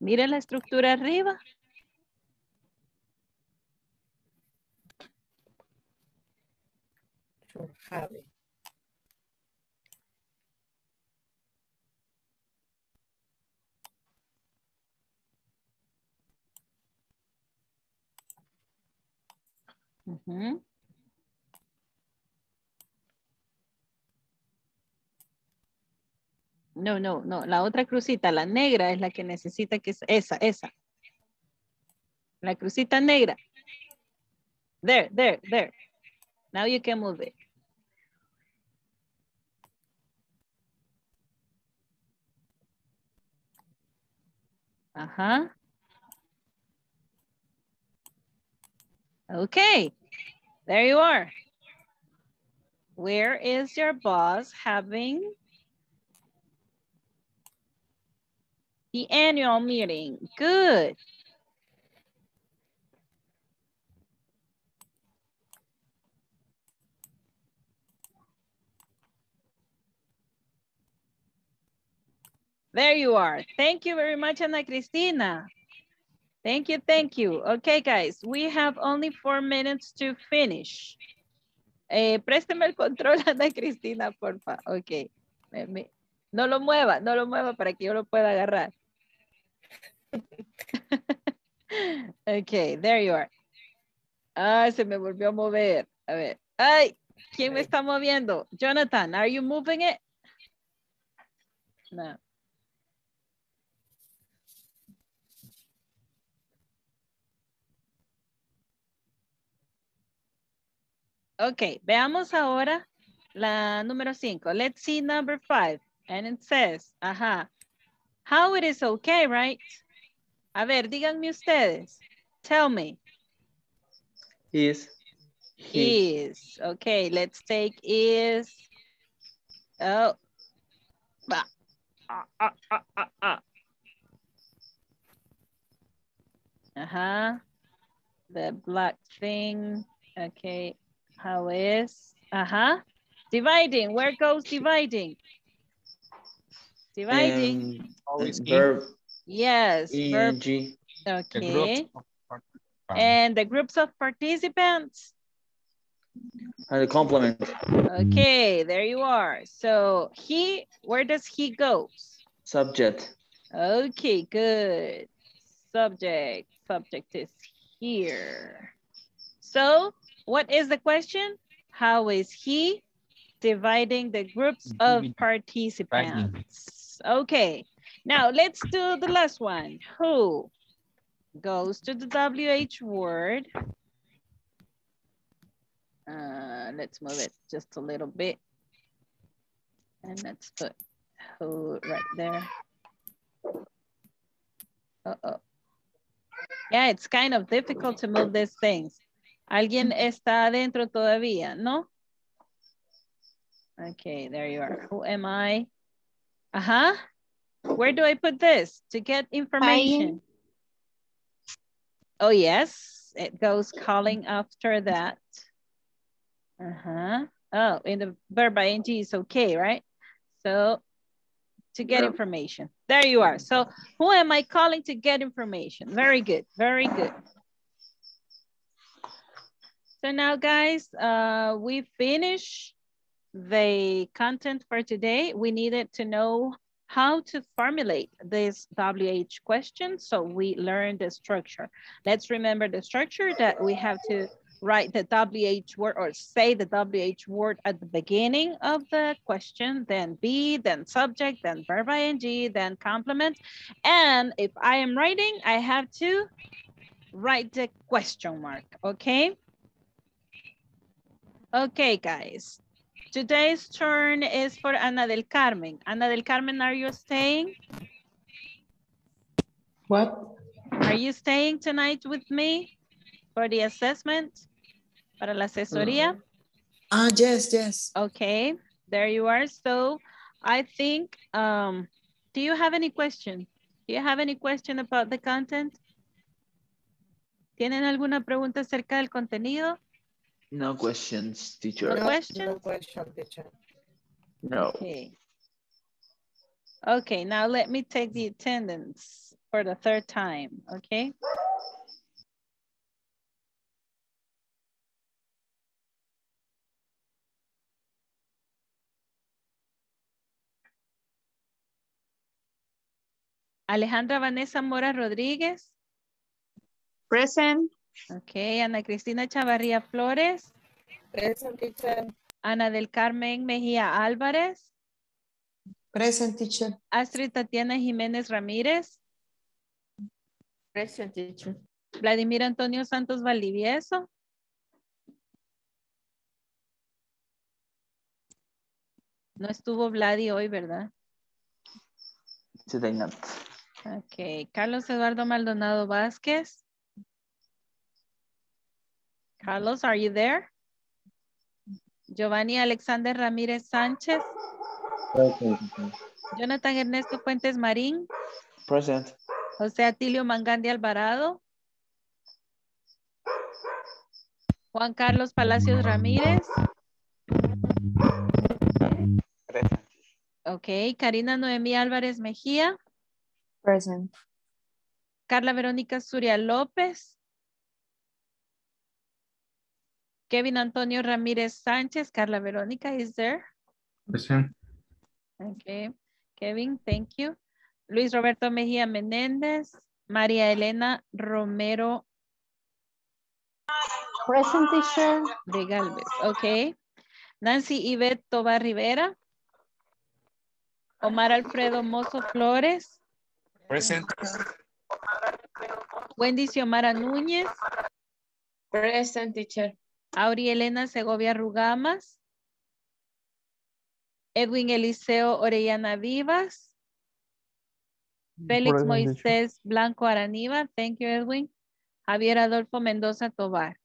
B: Miren la estructura arriba. Uh. No, no, no. La otra crucita, la negra, es la que necesita que es esa, esa. La crucita negra. There, there, there. Now you can move it. Ajá. Okay, there you are. Where is your boss having the annual meeting? Good. There you are. Thank you very much, Ana Cristina. Thank you, thank you. Okay, guys, we have only four minutes to finish. Eh, présteme el control, *laughs* Ana Cristina, porfa. Ok. Me- me- No lo mueva, no lo mueva para que yo lo pueda agarrar. Ok, there you are. Ah, se me volvió a mover. A ver. Ay, ¿quién me está moviendo? Jonathan, are you moving it? No. Ok, veamos ahora la número cinco. Let's see number five. And it says, ajá. How it is okay, right? A ver, díganme ustedes. Tell me.
J: Is.
B: Is. Okay, let's take is. Oh. Ah, ah, ah, ah, ah. Uh-huh. The black thing. Okay. How is? Uh-huh. Dividing. Where goes dividing? Dividing.
J: Um, verb.
B: Yes.
J: Ing.
B: Okay. And the groups of participants.
J: And the complement.
B: Okay, there you are. So he, where does he go?
J: Subject.
B: Okay, good. Subject, subject is here. So what is the question? How is he dividing the groups of participants? Okay, now let's do the last one. Who goes to the WH word? Uh, let's move it just a little bit. And let's put who right there. Uh-oh. Yeah, it's kind of difficult to move these things. ¿Alguien está adentro todavía, no? Okay, there you are. Who am I? Uh-huh. Where do I put this to get information? Oh, yes. It goes calling after that. Uh-huh. Oh, in the verb ing is okay, right? So to get information. There you are. So who am I calling to get information? Very good, very good. So now guys, uh, we finish the content for today. We needed to know how to formulate this WH question. So we learned the structure. Let's remember the structure that we have to write the WH word or say the WH word at the beginning of the question, then be, then subject, then verb ing, then complement. And if I am writing, I have to write the question mark, okay? Okay, guys. Today's turn is for Ana del Carmen. Ana del Carmen, are you staying?
F: What?
B: Are you staying tonight with me for the assessment? Para la asesoría?
T: Ah, yes, yes.
B: Okay, there you are. So I think, um, do you have any question? Do you have any question about the content? ¿Tienen alguna pregunta acerca del contenido?
J: No questions, teacher.
B: No question?
D: No question, teacher.
J: No.
B: Okay. Okay, now let me take the attendance for the third time, okay? Alejandra Vanessa Mora Rodríguez.
A: Present.
B: Ok, Ana Cristina Chavarría Flores.
N: Present, teacher.
B: Ana del Carmen Mejía Álvarez.
T: Present, teacher.
B: Astrid Tatiana Jiménez Ramírez.
N: Present, teacher.
B: Vladimir Antonio Santos Valdivieso. No estuvo Vladi hoy, ¿verdad?
J: Today not.
B: Ok. Carlos Eduardo Maldonado Vázquez. Carlos, are you there? Giovanni Alexander Ramírez Sánchez.
C: Present.
B: Jonathan Ernesto Fuentes Marín.
J: Present.
B: José Atilio Mangandi Alvarado. Juan Carlos Palacios Ramírez.
O: Present.
B: Ok. Karina Noemí Álvarez Mejía.
L: Present.
B: Carla Verónica Suria López. Kevin Antonio Ramírez Sánchez. Carla Verónica is there.
Q: Present.
B: Okay. Kevin, thank you. Luis Roberto Mejía Menéndez. María Elena Romero
H: Present teacher.
B: de Galvez. Ok. Nancy Ivette Tobar Rivera. Omar Alfredo Mozo Flores.
S: Present.
B: Wendy Xiomara Núñez.
N: Present, teacher.
B: Auri Elena Segovia Rugamas. Edwin Eliseo Orellana Vivas. Félix. Moisés Blanco Araniva. Thank you, Edwin. Javier Adolfo Mendoza Tobar.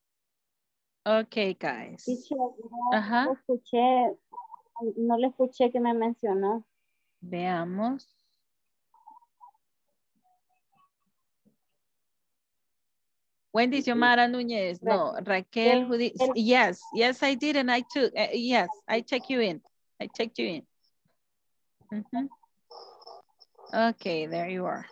B: Okay, guys. Ajá.
H: no escuché, no le escuché que me mencionó.
B: Veamos. Wendy Xiomara Núñez. No, Raquel Judith. Yes, yes, I did, and I took. uh, yes, I check you in. I checked you in. Okay, there you are.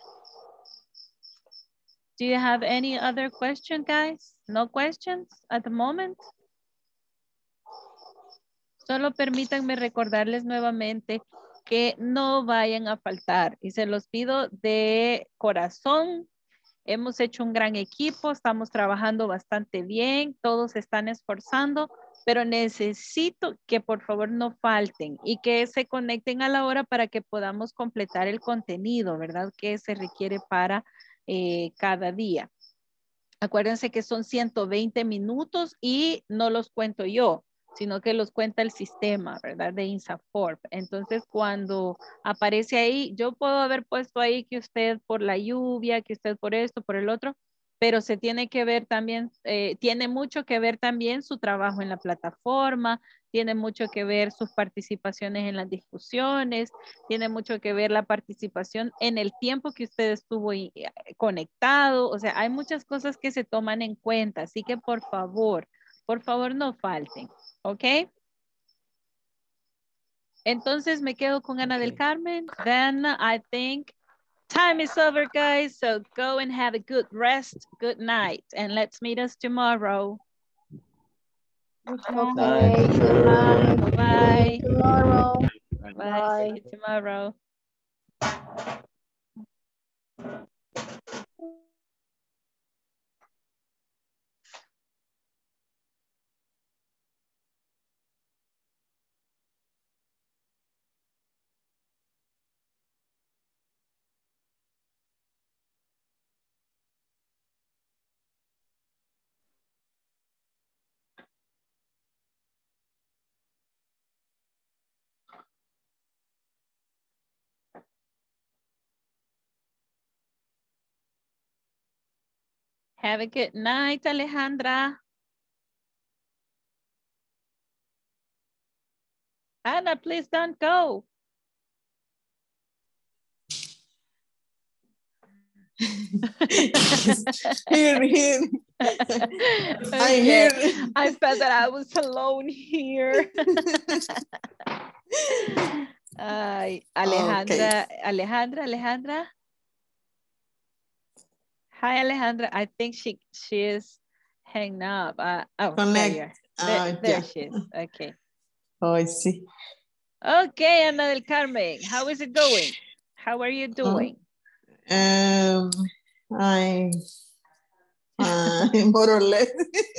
B: Do you have any other question, guys? No questions at the moment? Solo permítanme recordarles nuevamente que no vayan a faltar y se los pido de corazón. Hemos hecho un gran equipo, estamos trabajando bastante bien, todos están esforzando, pero necesito que por favor no falten y que se conecten a la hora para que podamos completar el contenido, ¿verdad? Que se requiere para eh, cada día. Acuérdense que son 120 minutos y no los cuento yo, sino que los cuenta el sistema, ¿verdad? De INSAFORP. Entonces, cuando aparece ahí, yo puedo haber puesto ahí que usted por la lluvia, que usted por esto, por el otro, pero se tiene que ver también, eh, tiene mucho que ver también su trabajo en la plataforma, tiene mucho que ver sus participaciones en las discusiones, tiene mucho que ver la participación en el tiempo que usted estuvo eh, conectado, o sea, hay muchas cosas que se toman en cuenta, así que por favor, por favor no falten, ¿ok? Entonces me quedo con Ana del Carmen, then I think time is over guys, so go and have a good rest, good night, and let's meet us tomorrow.
H: Okay,
J: Night,
H: good
J: teacher.
H: night.
B: Bye.
H: Tomorrow.
B: Bye.
H: Bye.
B: See you tomorrow. Have a good night, Alejandra. Anna, please don't go. *laughs*
T: Here, here. I
B: Okay,
T: hear.
B: I felt that I was alone here. *laughs* Ay, Alejandra, Alejandra, Alejandra. Hi, Alejandra. I think she she is hanging up. Uh, oh, there
T: Connect. Ah,
B: There, there
T: ya.
B: she is. Okay.
T: Ay, sí.
B: Okay, Ana del Carmen, how is it going? How are you doing?
T: Um, I, Ah, more or less. *laughs*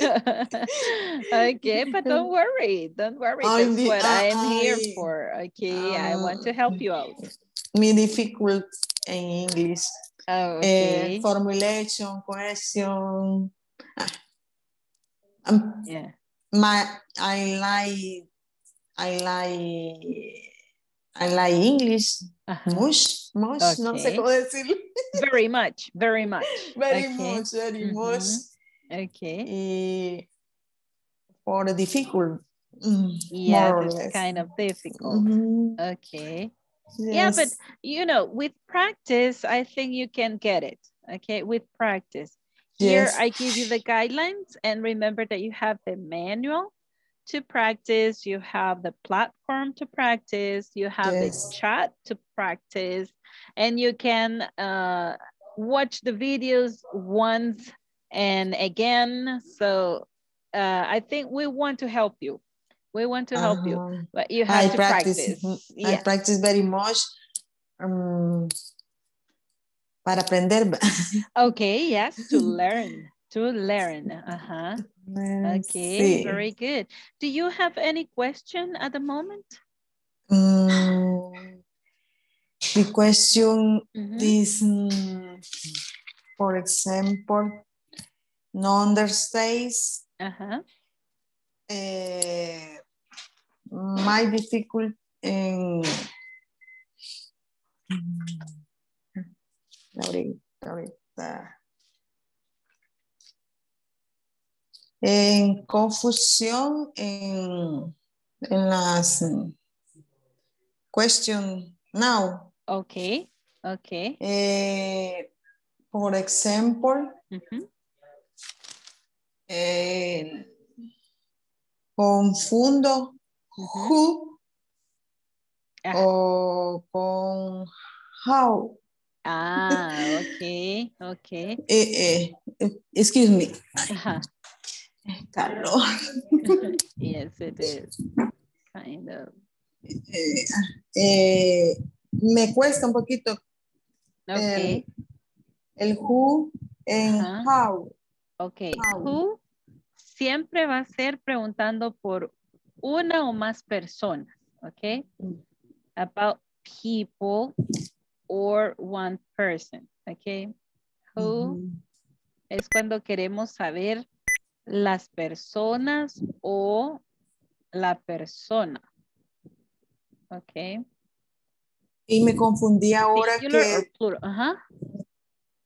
B: okay, but don't worry, don't worry.
T: I'm
B: That's
T: the-
B: what I am here
T: I-
B: for. Okay, I want to help you out.
T: Me difficult in English.
B: Oh,
T: Eh,
B: okay.
T: formulation, question. Ah. Um,
B: Yeah.
T: my, I like, I like, I like English. Much, much, no sé
B: Okay.
T: cómo decirlo.
B: Very *laughs* much, very much.
T: Very
B: Okay.
T: much, very much.
B: Okay.
T: Y for the difficult, mm,
B: Yeah,
T: more
B: kind of difficult.
T: Mhm.
B: Okay. Yeah, but you know, with practice, I think you can get it. Okay, with practice. Here,
T: Yes.
B: I give you the guidelines, and remember that you have the manual to practice, you have the platform to practice, you have
T: Yes.
B: the chat to practice, and you can uh, watch the videos once and again. So uh, I think we want to help you. We want to help you,
T: Uh-huh.
B: but you have
T: I
B: to
T: practice,
B: practice.
T: mm, I practice very much um, para aprender. *laughs*
B: Okay, yes, to *laughs* learn, to learn. Uh-huh. Okay, very good. Do you have any question at the moment?
T: Mm, the question
B: Mhm.
T: is, mm, for example, no understands
B: Uh-huh.
T: eh, my difficult in en confusión en, en las question now.
B: Okay, okay.
T: Eh, por ejemplo, eh, confundo who o con how.
B: Ah, okay, okay.
T: Eh, eh, excuse me.
B: Ajá.
T: Calor. *laughs*
B: Yes, it is. Kind of.
T: Eh, eh, me cuesta un poquito
B: Okay.
T: el, el who en how.
B: Okay.
T: How.
B: Who siempre va a ser preguntando por una o más personas, okay? About people or one person, okay? Who es cuando queremos saber las personas o la persona. Ok.
T: Y me confundí ahora
B: Singular
T: que
B: plural. Ajá.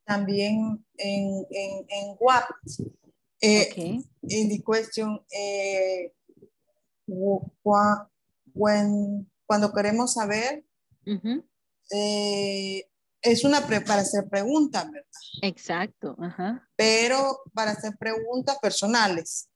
T: también en, en, en what. Eh,
B: Ok.
T: In the question, eh, cuando queremos saber, eh, es una pre- para hacer preguntas, ¿verdad?
B: Exacto. Ajá.
T: Pero para hacer preguntas personales.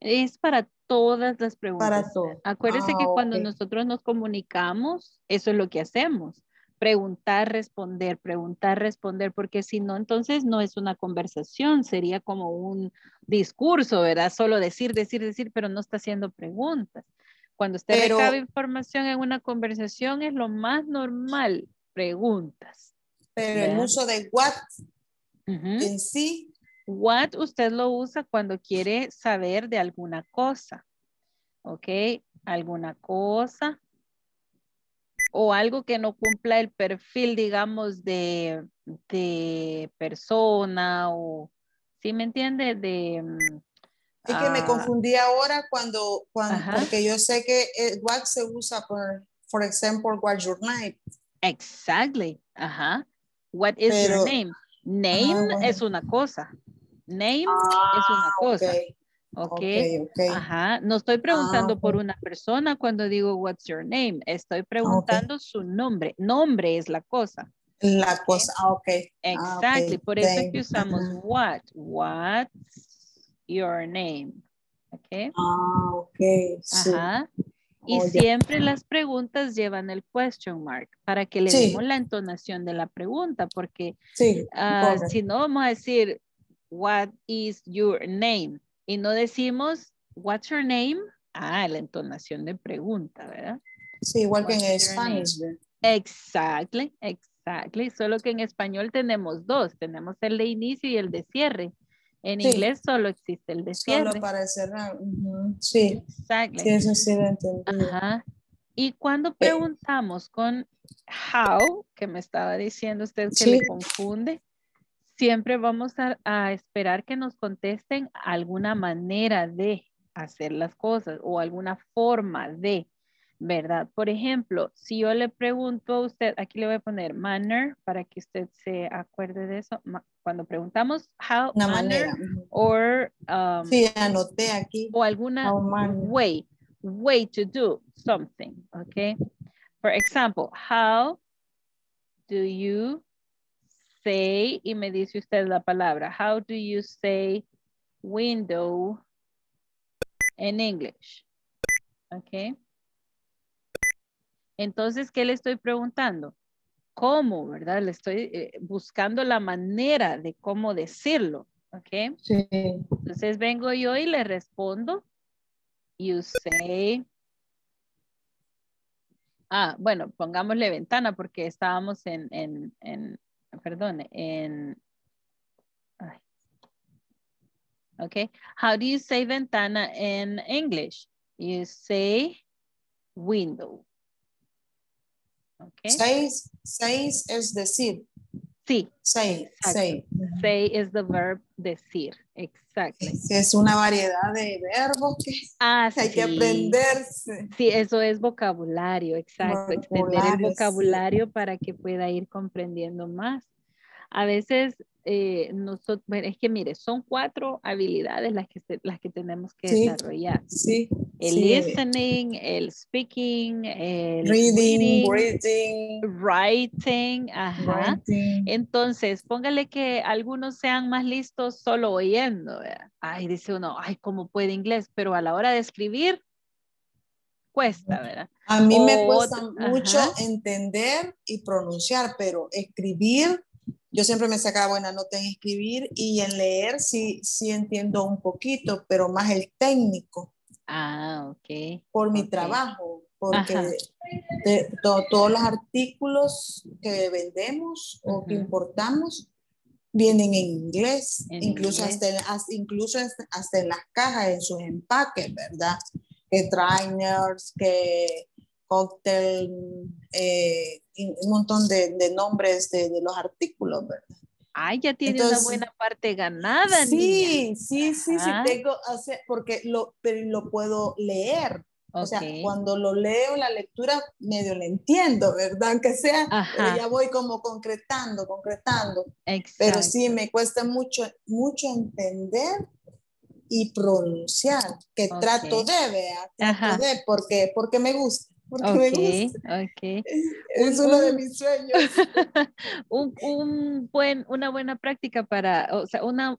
B: Es para todas las preguntas.
T: Para todo.
B: Acuérdese
T: Ah,
B: que cuando
T: ok.
B: nosotros nos comunicamos, eso es lo que hacemos. Preguntar, responder, preguntar, responder, porque si no, entonces no es una conversación, sería como un discurso, ¿verdad? Solo decir, decir, decir, pero no está haciendo preguntas. Cuando usted
T: Pero-
B: recabe información en una conversación es lo más normal, preguntas.
T: Pero el uso de what en sí,
B: What usted lo usa cuando quiere saber de alguna cosa. ¿Ok? Alguna cosa. O algo que no cumpla el perfil, digamos, de, de persona o, ¿sí me entiende? De... mm,
T: es que me
B: ah,
T: confundí ahora cuando, cuando
B: Ajá.
T: porque yo sé que what se usa por, por ejemplo, what's your name.
B: Exactly. Ajá. What is
T: Pero-
B: your name? Name
T: Ah, bueno.
B: es una cosa. Name es una cosa.
T: ok.
B: Ok.
T: Ok.
B: Ajá. No estoy preguntando
T: ok.
B: por una persona cuando digo what's your name. Estoy preguntando su nombre. Nombre es la cosa.
T: La cosa, ah, ok.
B: Exactly.
T: ok,
B: Por eso es que usamos
T: Ajá.
B: what. What's your name? Ok.
T: Ah, ok. sí.
B: Ajá. Y
T: Oh,
B: siempre las preguntas llevan el question mark para que le
T: Sí.
B: demos la entonación de la pregunta, porque
T: Sí,
B: ah,
T: correcto.
B: si no vamos a decir, what is your name? Y no decimos, what's your name? Ah, la entonación de pregunta, ¿verdad?
T: Sí, igual que en. ¿verdad?
B: Exactly, exactly. Solo que en español tenemos dos. Tenemos el de inicio y el de cierre. En
T: Sí.
B: inglés solo existe el de
T: Solo
B: cierre.
T: para cerrar. ujú, Sí,
B: Exactly.
T: sí, eso sí lo entendí.
B: Ajá. Y cuando preguntamos con how, que me estaba diciendo usted que le
T: Sí.
B: confunde, siempre vamos a, a esperar que nos contesten alguna manera de hacer las cosas o alguna forma de, ¿verdad? Por ejemplo, si yo le pregunto a usted, aquí le voy a poner manner para que usted se acuerde de eso. Cuando preguntamos how,
T: Una
B: manner, or um,
T: Sí, anoté aquí.
B: o alguna way, way to do something, okay? For example, how do you say, y me dice usted la palabra, how do you say window en English? Okay. Entonces, ¿qué le estoy preguntando? ¿Cómo, verdad? Le estoy eh, buscando la manera de cómo decirlo, ¿ok?
T: Sí.
B: Entonces vengo yo y le respondo. You say. Ah, bueno, pongámosle ventana porque estábamos en, en, en perdón, en. Okay. How do you say ventana in English? You say window. Okay.
T: Seis, seis es decir.
B: Sí.
T: Say,
B: exacto.
T: say.
B: Say is the verb decir. Exactly.
T: Sí, es una variedad de verbos que
B: Ah, *laughs*
T: hay que aprenderse.
B: Sí, eso es vocabulario, exacto. Extender el
T: Vocabulario, sí.
B: vocabulario para que pueda ir comprendiendo más. A veces, eh, nosotros, bueno, es que mire, son cuatro habilidades las que, las que tenemos que
T: Sí,
B: desarrollar.
T: Sí.
B: El
T: sí.
B: listening, el speaking, el
T: Reading,
B: reading, writing, ajá.
T: writing.
B: Entonces, póngale que algunos sean más listos solo oyendo. ¿verdad? Ay, dice uno, ay, ¿cómo puede inglés? Pero a la hora de escribir, cuesta, ¿verdad?
T: A mí me
B: O
T: cuesta
B: otro-
T: mucho
B: ajá.
T: entender y pronunciar, pero escribir, yo siempre me sacaba buena nota en escribir y en leer sí, sí entiendo un poquito, pero más el técnico
B: Ah, ok.
T: por mi trabajo, porque de- to- todos los artículos que vendemos o que importamos vienen en inglés,
B: En
T: incluso,
B: inglés.
T: Hasta, en- hasta- incluso hasta en las cajas, en sus empaques, ¿verdad? Que trainers, que cóctel, eh, un montón de, de nombres de, de los artículos, ¿verdad?
B: Ay, ya tiene
T: Entonces-
B: una buena parte ganada, niña.
T: Sí, sí, sí, sí,
B: Ajá.
T: tengo, o sea, porque lo, pero lo puedo leer. O sea, cuando lo leo, la lectura medio lo entiendo, ¿verdad? Aunque sea, pero ya voy como concretando, concretando.
B: Exacto.
T: Pero sí, me cuesta mucho, mucho entender y pronunciar, que
B: Ok.
T: trato de, vea, trato
B: Ajá.
T: de, porque, porque me gusta, porque me
B: Ok,
T: gusta. *laughs* Es
B: Un-
T: uno de mis sueños. *laughs*
B: un, un buen, una buena práctica para, o sea, una,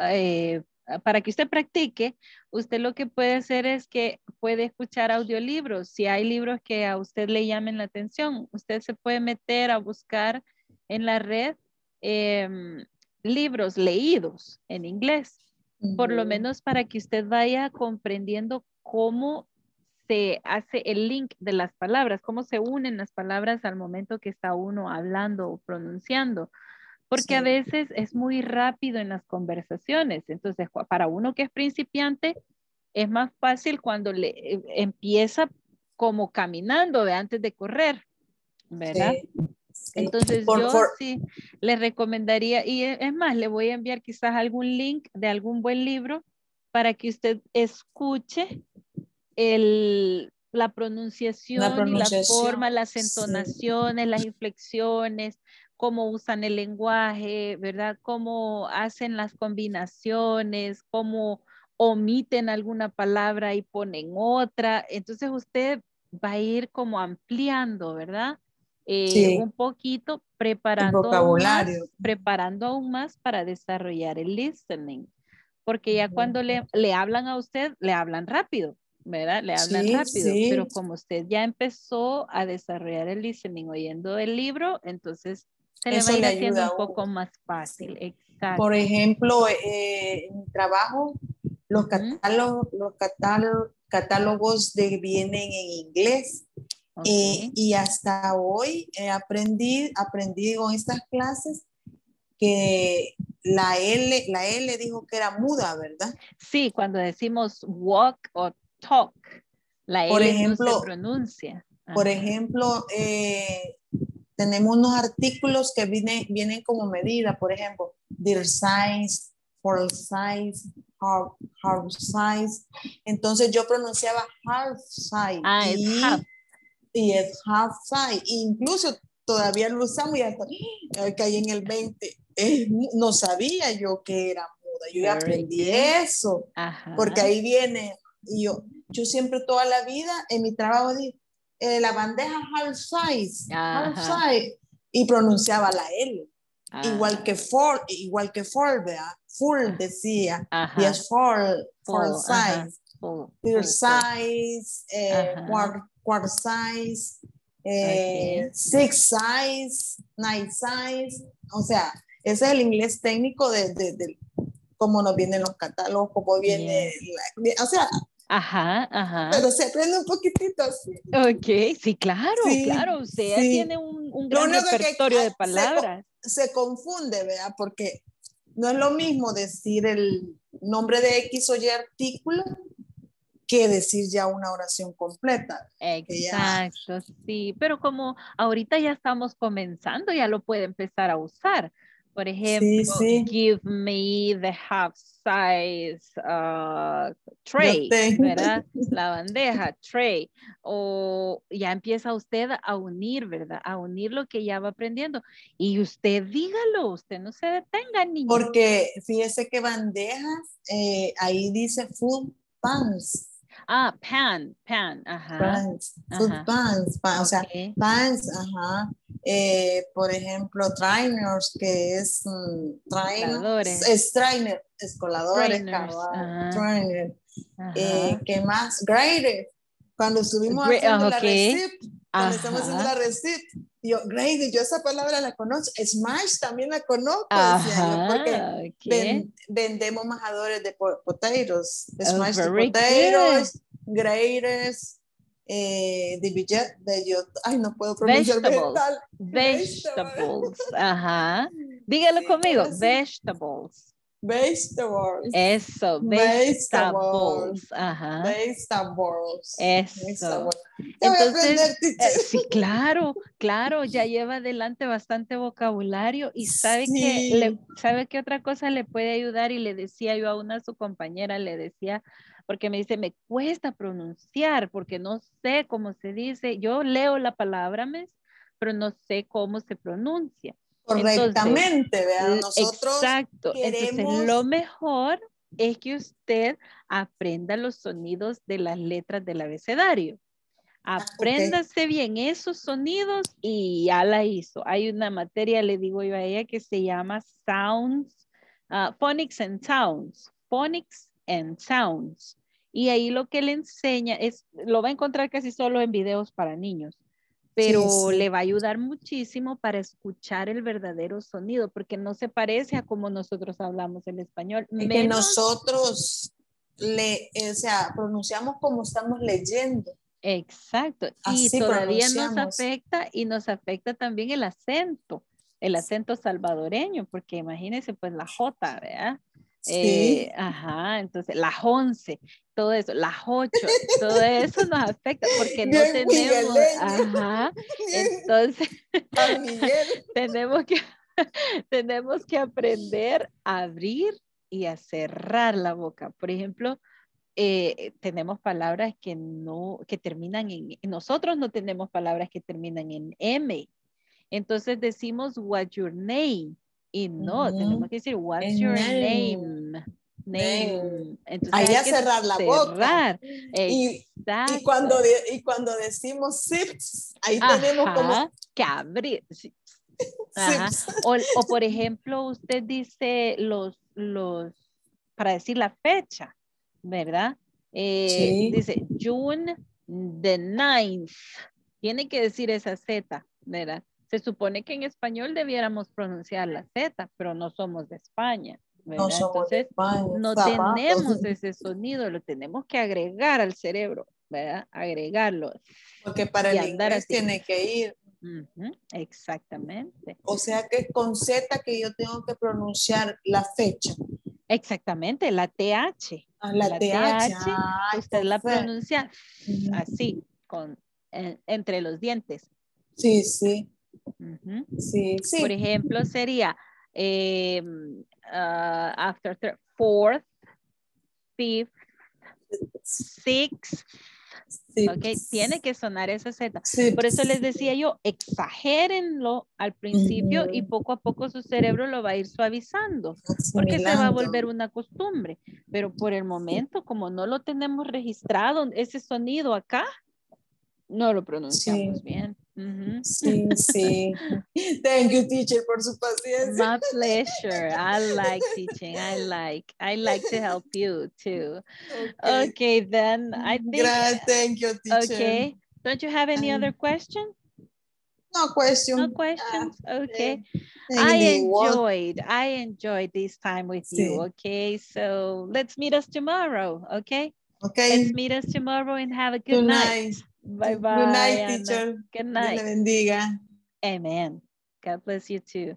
B: eh, para que usted practique, usted lo que puede hacer es que puede escuchar audiolibros. Si hay libros que a usted le llamen la atención, usted se puede meter a buscar en la red em, libros leídos en inglés, por lo menos para que usted vaya comprendiendo cómo se hace el link de las palabras, cómo se unen las palabras al momento que está uno hablando o pronunciando. Porque a veces es muy rápido en las conversaciones. Entonces, para uno que es principiante, es más fácil cuando le eh, empieza como caminando de antes de correr, ¿verdad?
T: Sí, sí.
B: Entonces
T: Por-
B: yo
T: por-
B: sí le recomendaría, y e- es más, le voy a enviar quizás algún link de algún buen libro para que usted escuche el, la pronunciación, y la forma, las
T: sí.
B: entonaciones, las inflexiones, cómo usan el lenguaje, ¿verdad? Cómo hacen las combinaciones, cómo omiten alguna palabra y ponen otra. Entonces usted va a ir como ampliando, ¿verdad? Eh,
T: Sí.
B: un poquito preparando aún más,
T: vocabulario.
B: preparando aún más para desarrollar el listening. Porque ya cuando le, le hablan a usted, le hablan rápido, ¿verdad? Le hablan
T: Sí,
B: rápido,
T: sí.
B: pero como usted ya empezó a desarrollar el listening oyendo el libro, entonces se le
T: Eso
B: va a ir
T: le
B: haciendo un poco más fácil. Exacto.
T: Por ejemplo, eh, en mi trabajo, los, catálogos, los catálogos, catálogos de, vienen en inglés. Eh, y hasta hoy he aprendido, aprendí con estas clases que la L, la L dijo que era muda, ¿verdad?
B: Sí, cuando decimos walk o talk, la
T: Por
B: L no
T: ejemplo,
B: se pronuncia.
T: Por ejemplo, eh, tenemos unos artículos que vienen, vienen como medida, por ejemplo, their size, for size, half, half size. Entonces yo pronunciaba half size.
B: Ah, es
T: y,
B: half.
T: y es half size. Incluso todavía lo usamos y hasta eh, caí en el 20. Eh, no sabía yo que era muda. Yo ya aprendí eso.
B: Ajá.
T: Porque ahí viene, y yo, yo siempre toda la vida en mi trabajo dije, eh, la bandeja half size, half
B: Ajá.
T: size, y pronunciaba la L. Igual
B: Ah.
T: que for, igual que for, ¿verdad? Full decía,
B: Ajá.
T: y es for, for
B: Full, ajá,
T: size,
B: full,
T: size, eh,
B: Ajá.
T: quart, quart size, eh, six size, nine size, o sea, ese es el inglés técnico de, de, de cómo nos vienen los catálogos, cómo viene, la- o sea,
B: Ajá, ajá.
T: pero se aprende un poquitito así.
B: Ok, sí, claro,
T: Sí,
B: claro. Usted ya
T: sí.
B: tiene un, gran
T: que
B: repertorio de palabras.
T: Se, confunde, ¿verdad? Porque no es lo mismo decir el nombre de X o Y artículo que decir ya una oración completa. ya-
B: Exacto, sí, pero como ahorita ya estamos comenzando, ya lo puede empezar a usar. Por ejemplo,
T: sí.
B: give me the half size uh, tray. ¿verdad? *laughs* La bandeja, tray. O ya empieza usted a unir, ¿verdad? A unir lo que ya va aprendiendo. Y usted dígalo, usted no se detenga, niño.
T: Porque fíjese que bandejas, eh, ahí dice food pans.
B: Ah, pan, pan, ajá.
T: Pans, food
B: Ajá.
T: pans, pa- o sea, pans, ajá. Eh, por ejemplo, trainers, que es mm, trainer,
B: Coladores.
T: es trainer, escoladores,
B: Trainers,
T: cabal,
B: ajá.
T: trainer.
B: Ajá.
T: Eh, ¿Qué más? Grader. Cuando estuvimos
B: Gra-
T: haciendo
B: ah,
T: la receipt, cuando estamos haciendo
B: Ajá.
T: la receipt, yo, Grady, yo esa palabra la conozco. Smash también la conozco, yo, porque
B: Ajá, ok.
T: ven- vendemos majadores de po- potatoes, smash de
B: very
T: potatoes, graters, eh, de billet- de yo- ay, no puedo pronunciar
B: Vegetables.
T: vegetal.
B: Vegetables. Ajá. *laughs* Dígalo conmigo. Vegetables.
T: Vegetables.
B: Eso.
T: Vegetables.
B: Ajá.
T: Vegetables.
B: Eso. Entonces, eh, sí, claro, claro, ya *laughs* lleva adelante bastante vocabulario y sabe que le,
T: Sí.
B: sabe que otra cosa le puede ayudar y le decía yo a una su compañera, le decía, porque me dice, me cuesta pronunciar porque no sé cómo se dice, yo leo la palabra, mes, pero no sé cómo se pronuncia. Entonces,
T: Correctamente, vean, nosotros
B: Exacto.
T: queremos-
B: Entonces, lo mejor es que usted aprenda los sonidos de las letras del abecedario.
T: Ah,
B: Apréndase bien esos sonidos y ya la hizo. Hay una materia, le digo yo a ella, que se llama Sounds, ah, Phonics and Sounds. Phonics and Sounds. Y ahí lo que le enseña es, lo va a encontrar casi solo en videos para niños, pero
T: sí.
B: le va a ayudar muchísimo para escuchar el verdadero sonido, porque no se parece a como nosotros hablamos el español.
T: Es que
B: menos-
T: nosotros le, eh, o sea, pronunciamos como estamos leyendo.
B: Exacto. Y
T: Así
B: todavía nos afecta y nos afecta también el acento, el acento salvadoreño, porque imagínense pues la J, ¿verdad?
T: Sí.
B: Eh, ajá, entonces las 11, todo eso, las 8, todo eso nos afecta porque *laughs* no
T: Bien
B: tenemos, ajá, *laughs*
T: Bien
B: entonces *laughs* tenemos que, tenemos que aprender a abrir y a cerrar la boca. Por ejemplo, eh, tenemos palabras que no, que terminan en, nosotros no tenemos palabras que terminan en M. Entonces decimos what's your name y no, tenemos que decir what's your
T: name.
B: name. Entonces
T: Ahí
B: hay
T: a
B: que
T: cerrar la boca. Y, cuando de- y cuando decimos sips, ahí tenemos como
B: que abrir. *laughs* Ajá. O, o, por ejemplo, usted dice los, los, para decir la fecha, ¿verdad? Eh,
T: Sí.
B: Dice June the 9th. Tiene que decir esa Z, ¿verdad? Se supone que en español debiéramos pronunciar la Z, pero no somos de España.
T: No somos de
B: Entonces,
T: España,
B: no
T: zapatos.
B: tenemos ese sonido, lo tenemos que agregar al cerebro, ¿verdad? Agregarlo.
T: Porque para el inglés
B: así.
T: tiene que ir.
B: Ujú, Exactamente.
T: O sea que es con Z que yo tengo que pronunciar la fecha.
B: Exactamente, la TH.
T: Ah, la TH, ay,
B: usted la
T: perfecto.
B: pronuncia así, con, en- entre los dientes.
T: Sí, sí.
B: Ujú.
T: Sí, sí.
B: Por ejemplo, sería eh, uh, after third, fourth, fifth, sixth. Ok, tiene que sonar esa Z. Por eso les decía yo, exagérenlo al principio y poco a poco su cerebro lo va a ir suavizando, porque se va a volver una costumbre. Pero por el momento, como no lo tenemos registrado, ese sonido acá, no lo pronunciamos
T: Sí.
B: bien. Ujú.
T: Sí, sí. *laughs* Thank you, teacher, por su paciencia.
B: My pleasure. I like *laughs* teaching. I like. I like to help you too. Okay, okay then I think.
T: Gra- thank you, teacher.
B: Okay. Don't you have any um, other question?
T: No question.
B: No questions. Ah, okay.
T: Eh,
B: I
T: the world.
B: enjoyed. I enjoyed this time with you. Okay. So let's meet us tomorrow. Okay.
T: Okay.
B: Let's meet us tomorrow and have a good
T: Good
B: night.
T: night.
B: Bye bye.
T: Good night,
B: Ana.
T: teacher.
B: Good
T: Dios
B: night.
T: le bendiga.
B: Amen. God bless you too.